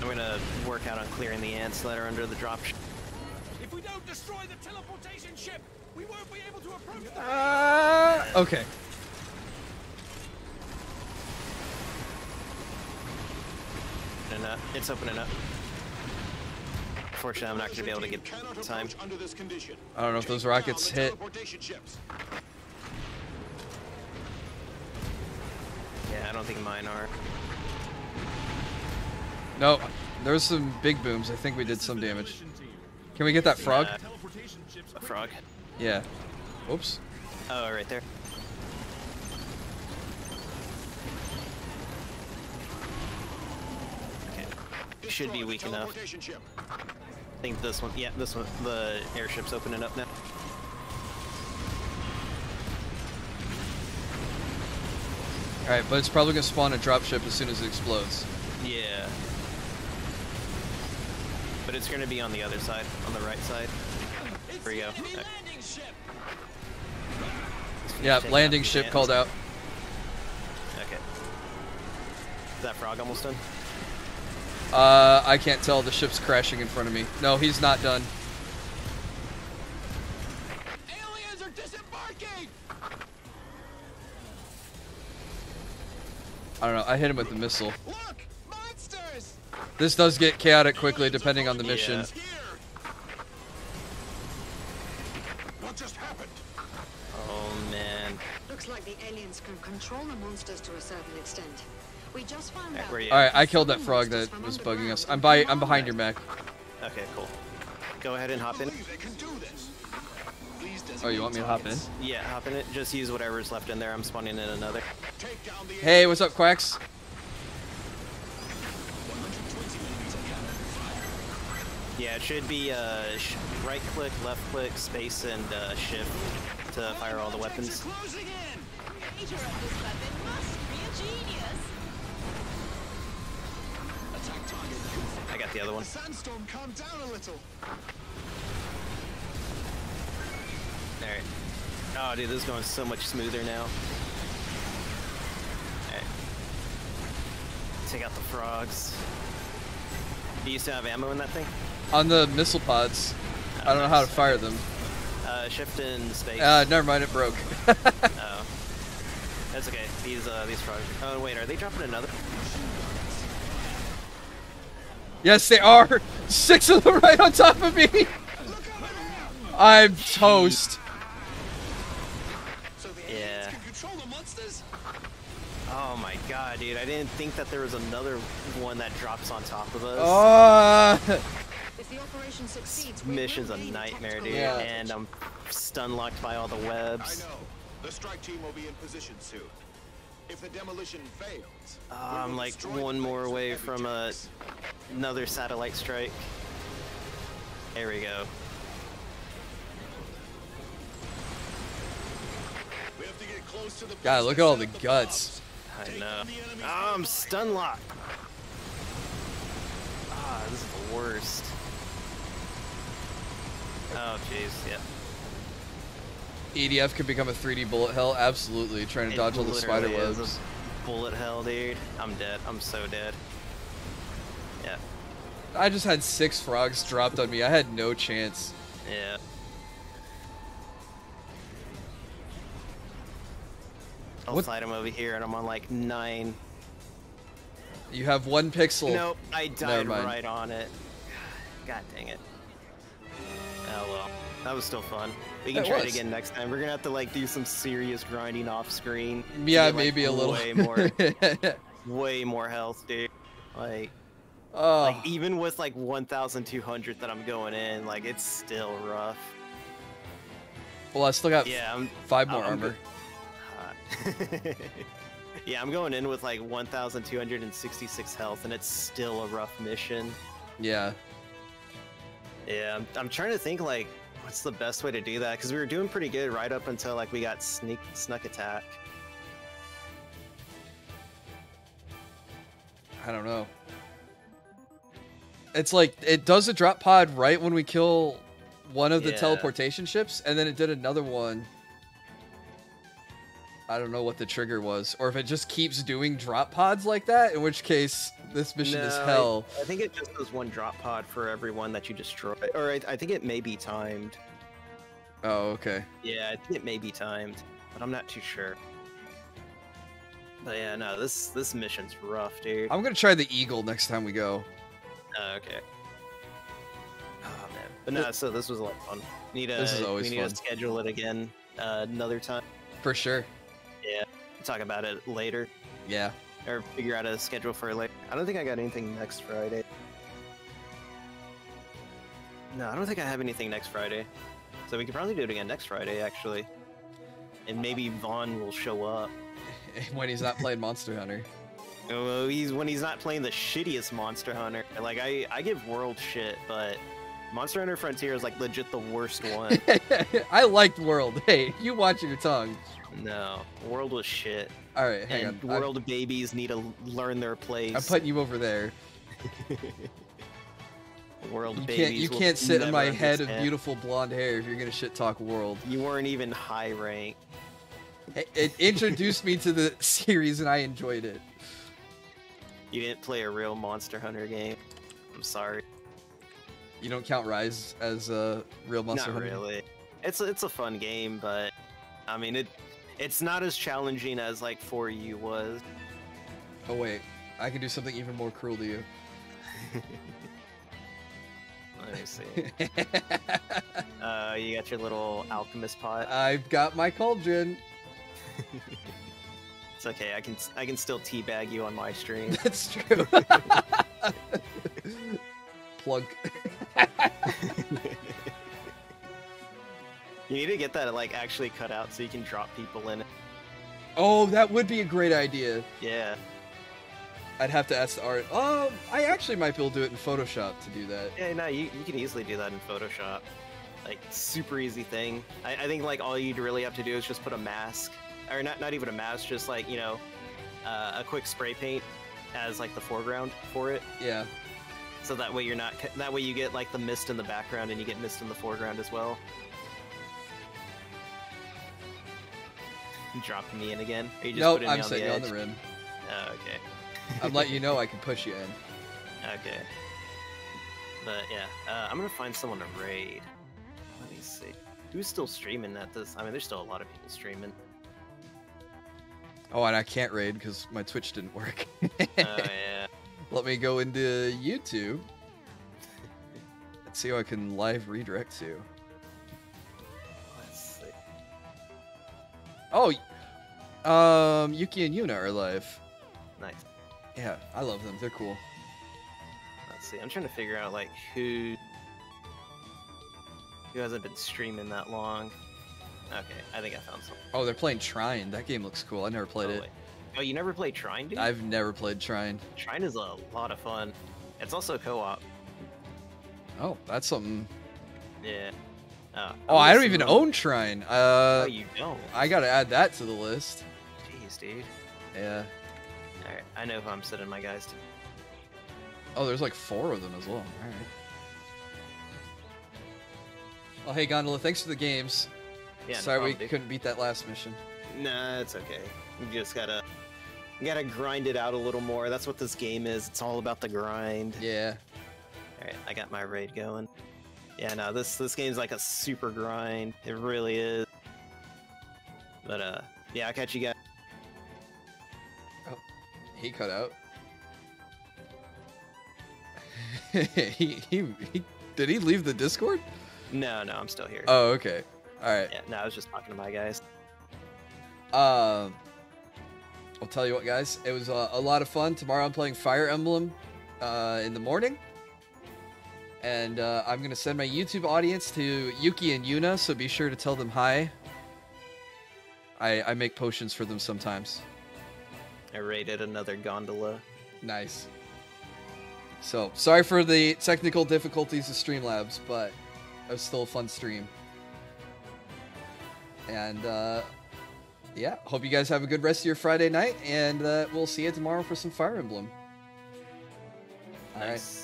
I'm gonna work out on clearing the ants that are under the drop. sh- If we don't destroy the teleportation ship, we won't be able to approach the Uh, okay. Opening up. It's opening up. Fortunately, I'm not gonna be able to get time. under this condition. I don't know if those rockets hit. ships. Yeah, I don't think mine are. No, there's some big booms. I think we did some damage. Can we get that frog? Uh, a frog. Yeah. Oops. Oh, right there. Okay. Should be weak enough. I think this one. Yeah, this one. The airship's opening up now. All right, but it's probably gonna spawn a dropship as soon as it explodes. Yeah. But it's gonna be on the other side, on the right side. Here we go. Okay. Yeah, landing ship called out. Okay. Is that frog almost done? Uh, I can't tell. The ship's crashing in front of me. No, he's not done. Aliens are disembarking! I don't know. I hit him with the missile. Look! Monsters! This does get chaotic quickly depending on the mission. Yeah. What just happened? Oh man. Looks like the aliens can control the monsters to a certain extent. We just found Alright, out. where you right, I killed that frog that was bugging us. I'm by. I'm behind your mech. Okay, cool. Go ahead and hop in. Believe they can do this. Please Oh, you want me to hop in? Yeah, hop in it. Just use whatever's left in there. I'm spawning in another. Take down the Hey, what's up, Quacks? Yeah, it should be uh, sh- right click, left click, space, and uh, shift to fire all the weapons. Closing in! Creator of this weapon must be a genius. Attack target. I got the other one. Sandstorm, calm down a little. Alright. Oh, dude, this is going so much smoother now. Alright. Take out the frogs. Do you still have ammo in that thing? On the missile pods. I don't know how to fire them. Uh, shift in space. Uh, never mind. It broke. oh. That's okay. These, uh, these frogs. Oh, wait, are they dropping another? yes, they are. Six of them right on top of me. I'm toast. Yeah. aliens can control the monsters? Oh my god, dude. I didn't think that there was another one that drops on top of us. Oh. If the operation succeeds, Mission's a nightmare, dude. Yeah. And I'm stun locked by all the webs. I know. The strike team will be in position soon. If the demolition fails, Uh, I'm like one more away from a another satellite strike. There we go. We have to get close to the God, look at all set the guts. bombs. I Take know. down the enemy's Ah, I'm stun locked. Ah, this is the worst. Oh jeez, yeah. EDF could become a 3D bullet hell. Absolutely. Trying to It dodge all the spider literally is a webs. Bullet hell, dude. I'm dead. I'm so dead. Yeah, I just had six frogs dropped on me. I had no chance. yeah. I'll What- fight him over here, and I'm on like nine. You have one pixel. Nope, I died right on it. God dang it. Oh well, that was still fun. We can It try it again next time. We're gonna have to like do some serious grinding off screen. Yeah, get, like, maybe a little. Way more, way more health, dude. Like, oh, like even with like 1,200 that I'm going in, like it's still rough. well, I still got Yeah, I'm five more I'm armor. yeah, I'm going in with like 1,266 health, and it's still a rough mission. Yeah. Yeah, I'm, I'm trying to think like what's the best way to do that because we were doing pretty good right up until like we got sneak snuck attack. I don't know. It's like it does a drop pod right when we kill one of the Yeah. teleportation ships, and then it did another one. I don't know what the trigger was, or if it just keeps doing drop pods like that. In which case, this mission is No, I- hell. I, think it just does one drop pod for every one that you destroy, or I, I think it may be timed. Oh, okay. Yeah, I think it may be timed, but I'm not too sure. But yeah, no, this this mission's rough, dude. I'm gonna try the eagle next time we go. Oh, okay. Oh man, but no, so this was a lot of fun. Need to This is always we need fun. to schedule it again uh, another time. For sure. Yeah, talk about it later. Yeah. or figure out a schedule for later. I don't think I got anything next Friday. No, I don't think I have anything next Friday. So we could probably do it again next Friday, actually. And maybe Vaughn will show up. when he's not playing Monster Hunter. Oh, he's when he's not playing the shittiest Monster Hunter. Like I, I give World shit, but Monster Hunter Frontier is like legit the worst one. I liked World. Hey, you watch your tongue. No, World was shit. All right, hang and on. I'm- World babies need to learn their place. I'm putting you over there. World You babies. can't you can't sit in my head of beautiful blonde hair if you're gonna shit talk World. You weren't even high rank. It, it introduced me to the series and I enjoyed it. You didn't play a real Monster Hunter game. I'm sorry. You don't count Rise as a real Monster Not Hunter? really. It's it's a fun game, but I mean it. It's not as challenging as like 4U was. Oh wait, I can do something even more cruel to you. Let me see. uh, you got your little alchemist pot. I've got my cauldron. It's okay. I can I can still teabag you on my stream. That's true. Plug. You need to get that like actually cut out so you can drop people in. Oh, that would be a great idea. Yeah. I'd have to ask the art. Oh, I actually might be able to do it in Photoshop to do that. Yeah, no, you, you can easily do that in Photoshop. Like, super easy thing. I, I think, like, all you'd really have to do is just put a mask. Or not, not even a mask, just, like, you know, uh, a quick spray paint as, like, the foreground for it. Yeah. So that way you're not... That way you get, like, the mist in the background and you get mist in the foreground as well. Dropping me in again? Or you just Nope, putting me I'm on sitting the on the rim. Oh, okay. I'm letting you know I can push you in. Okay. But yeah, uh, I'm gonna find someone to raid. Let me see. Who's still streaming at this? I mean, there's still a lot of people streaming. Oh, and I can't raid because my Twitch didn't work. Oh yeah. Let me go into YouTube. Let's see how I can live redirect to. Oh, um, Yuki and Yuna are alive. Nice. Yeah, I love them. They're cool. Let's see. I'm trying to figure out like who who hasn't been streaming that long. Okay, I think I found someone. Oh, they're playing Trine. That game looks cool. I never played oh, it. wait. Oh, you never played Trine, dude? I've never played Trine. Trine is a lot of fun. It's also co-op. Oh, that's something. Yeah. Oh, Oh, I don't even assuming- own Trine. Oh, Uh, you don't. I gotta add that to the list. Jeez, dude. Yeah. All right, I know who I'm sending my guys to. Oh, there's like four of them as well. All right. Oh, hey Gondola, thanks for the games. Yeah, no Sorry problem, we dude. couldn't beat that last mission. Nah, it's okay. You just gotta, you gotta grind it out a little more. That's what this game is. It's all about the grind. Yeah. All right, I got my raid going. Yeah, no, this this game's like a super grind. It really is. But uh, yeah, I'll catch you guys. Oh, he cut out. he, he, he did he leave the Discord? No, no, I'm still here. Oh, okay. All right. Yeah, no, I was just talking to my guys. Um, I'll tell you what, guys. It was uh, a lot of fun. Tomorrow I'm playing Fire Emblem uh, in the morning. And uh, I'm going to send my YouTube audience to Yuki and Yuna, so be sure to tell them hi. I, I make potions for them sometimes. I raided another gondola. Nice. So, sorry for the technical difficulties of Streamlabs, but it was still a fun stream. And, uh, yeah, hope you guys have a good rest of your Friday night, and uh, we'll see you tomorrow for some Fire Emblem. Nice.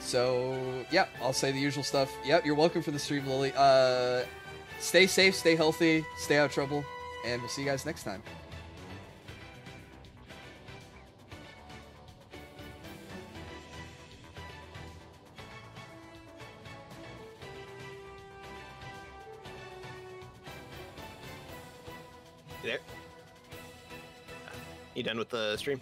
So, yeah, I'll say the usual stuff. Yep, you're welcome for the stream, Lily. Uh, stay safe, stay healthy, stay out of trouble, and we'll see you guys next time. You there? You done with the stream?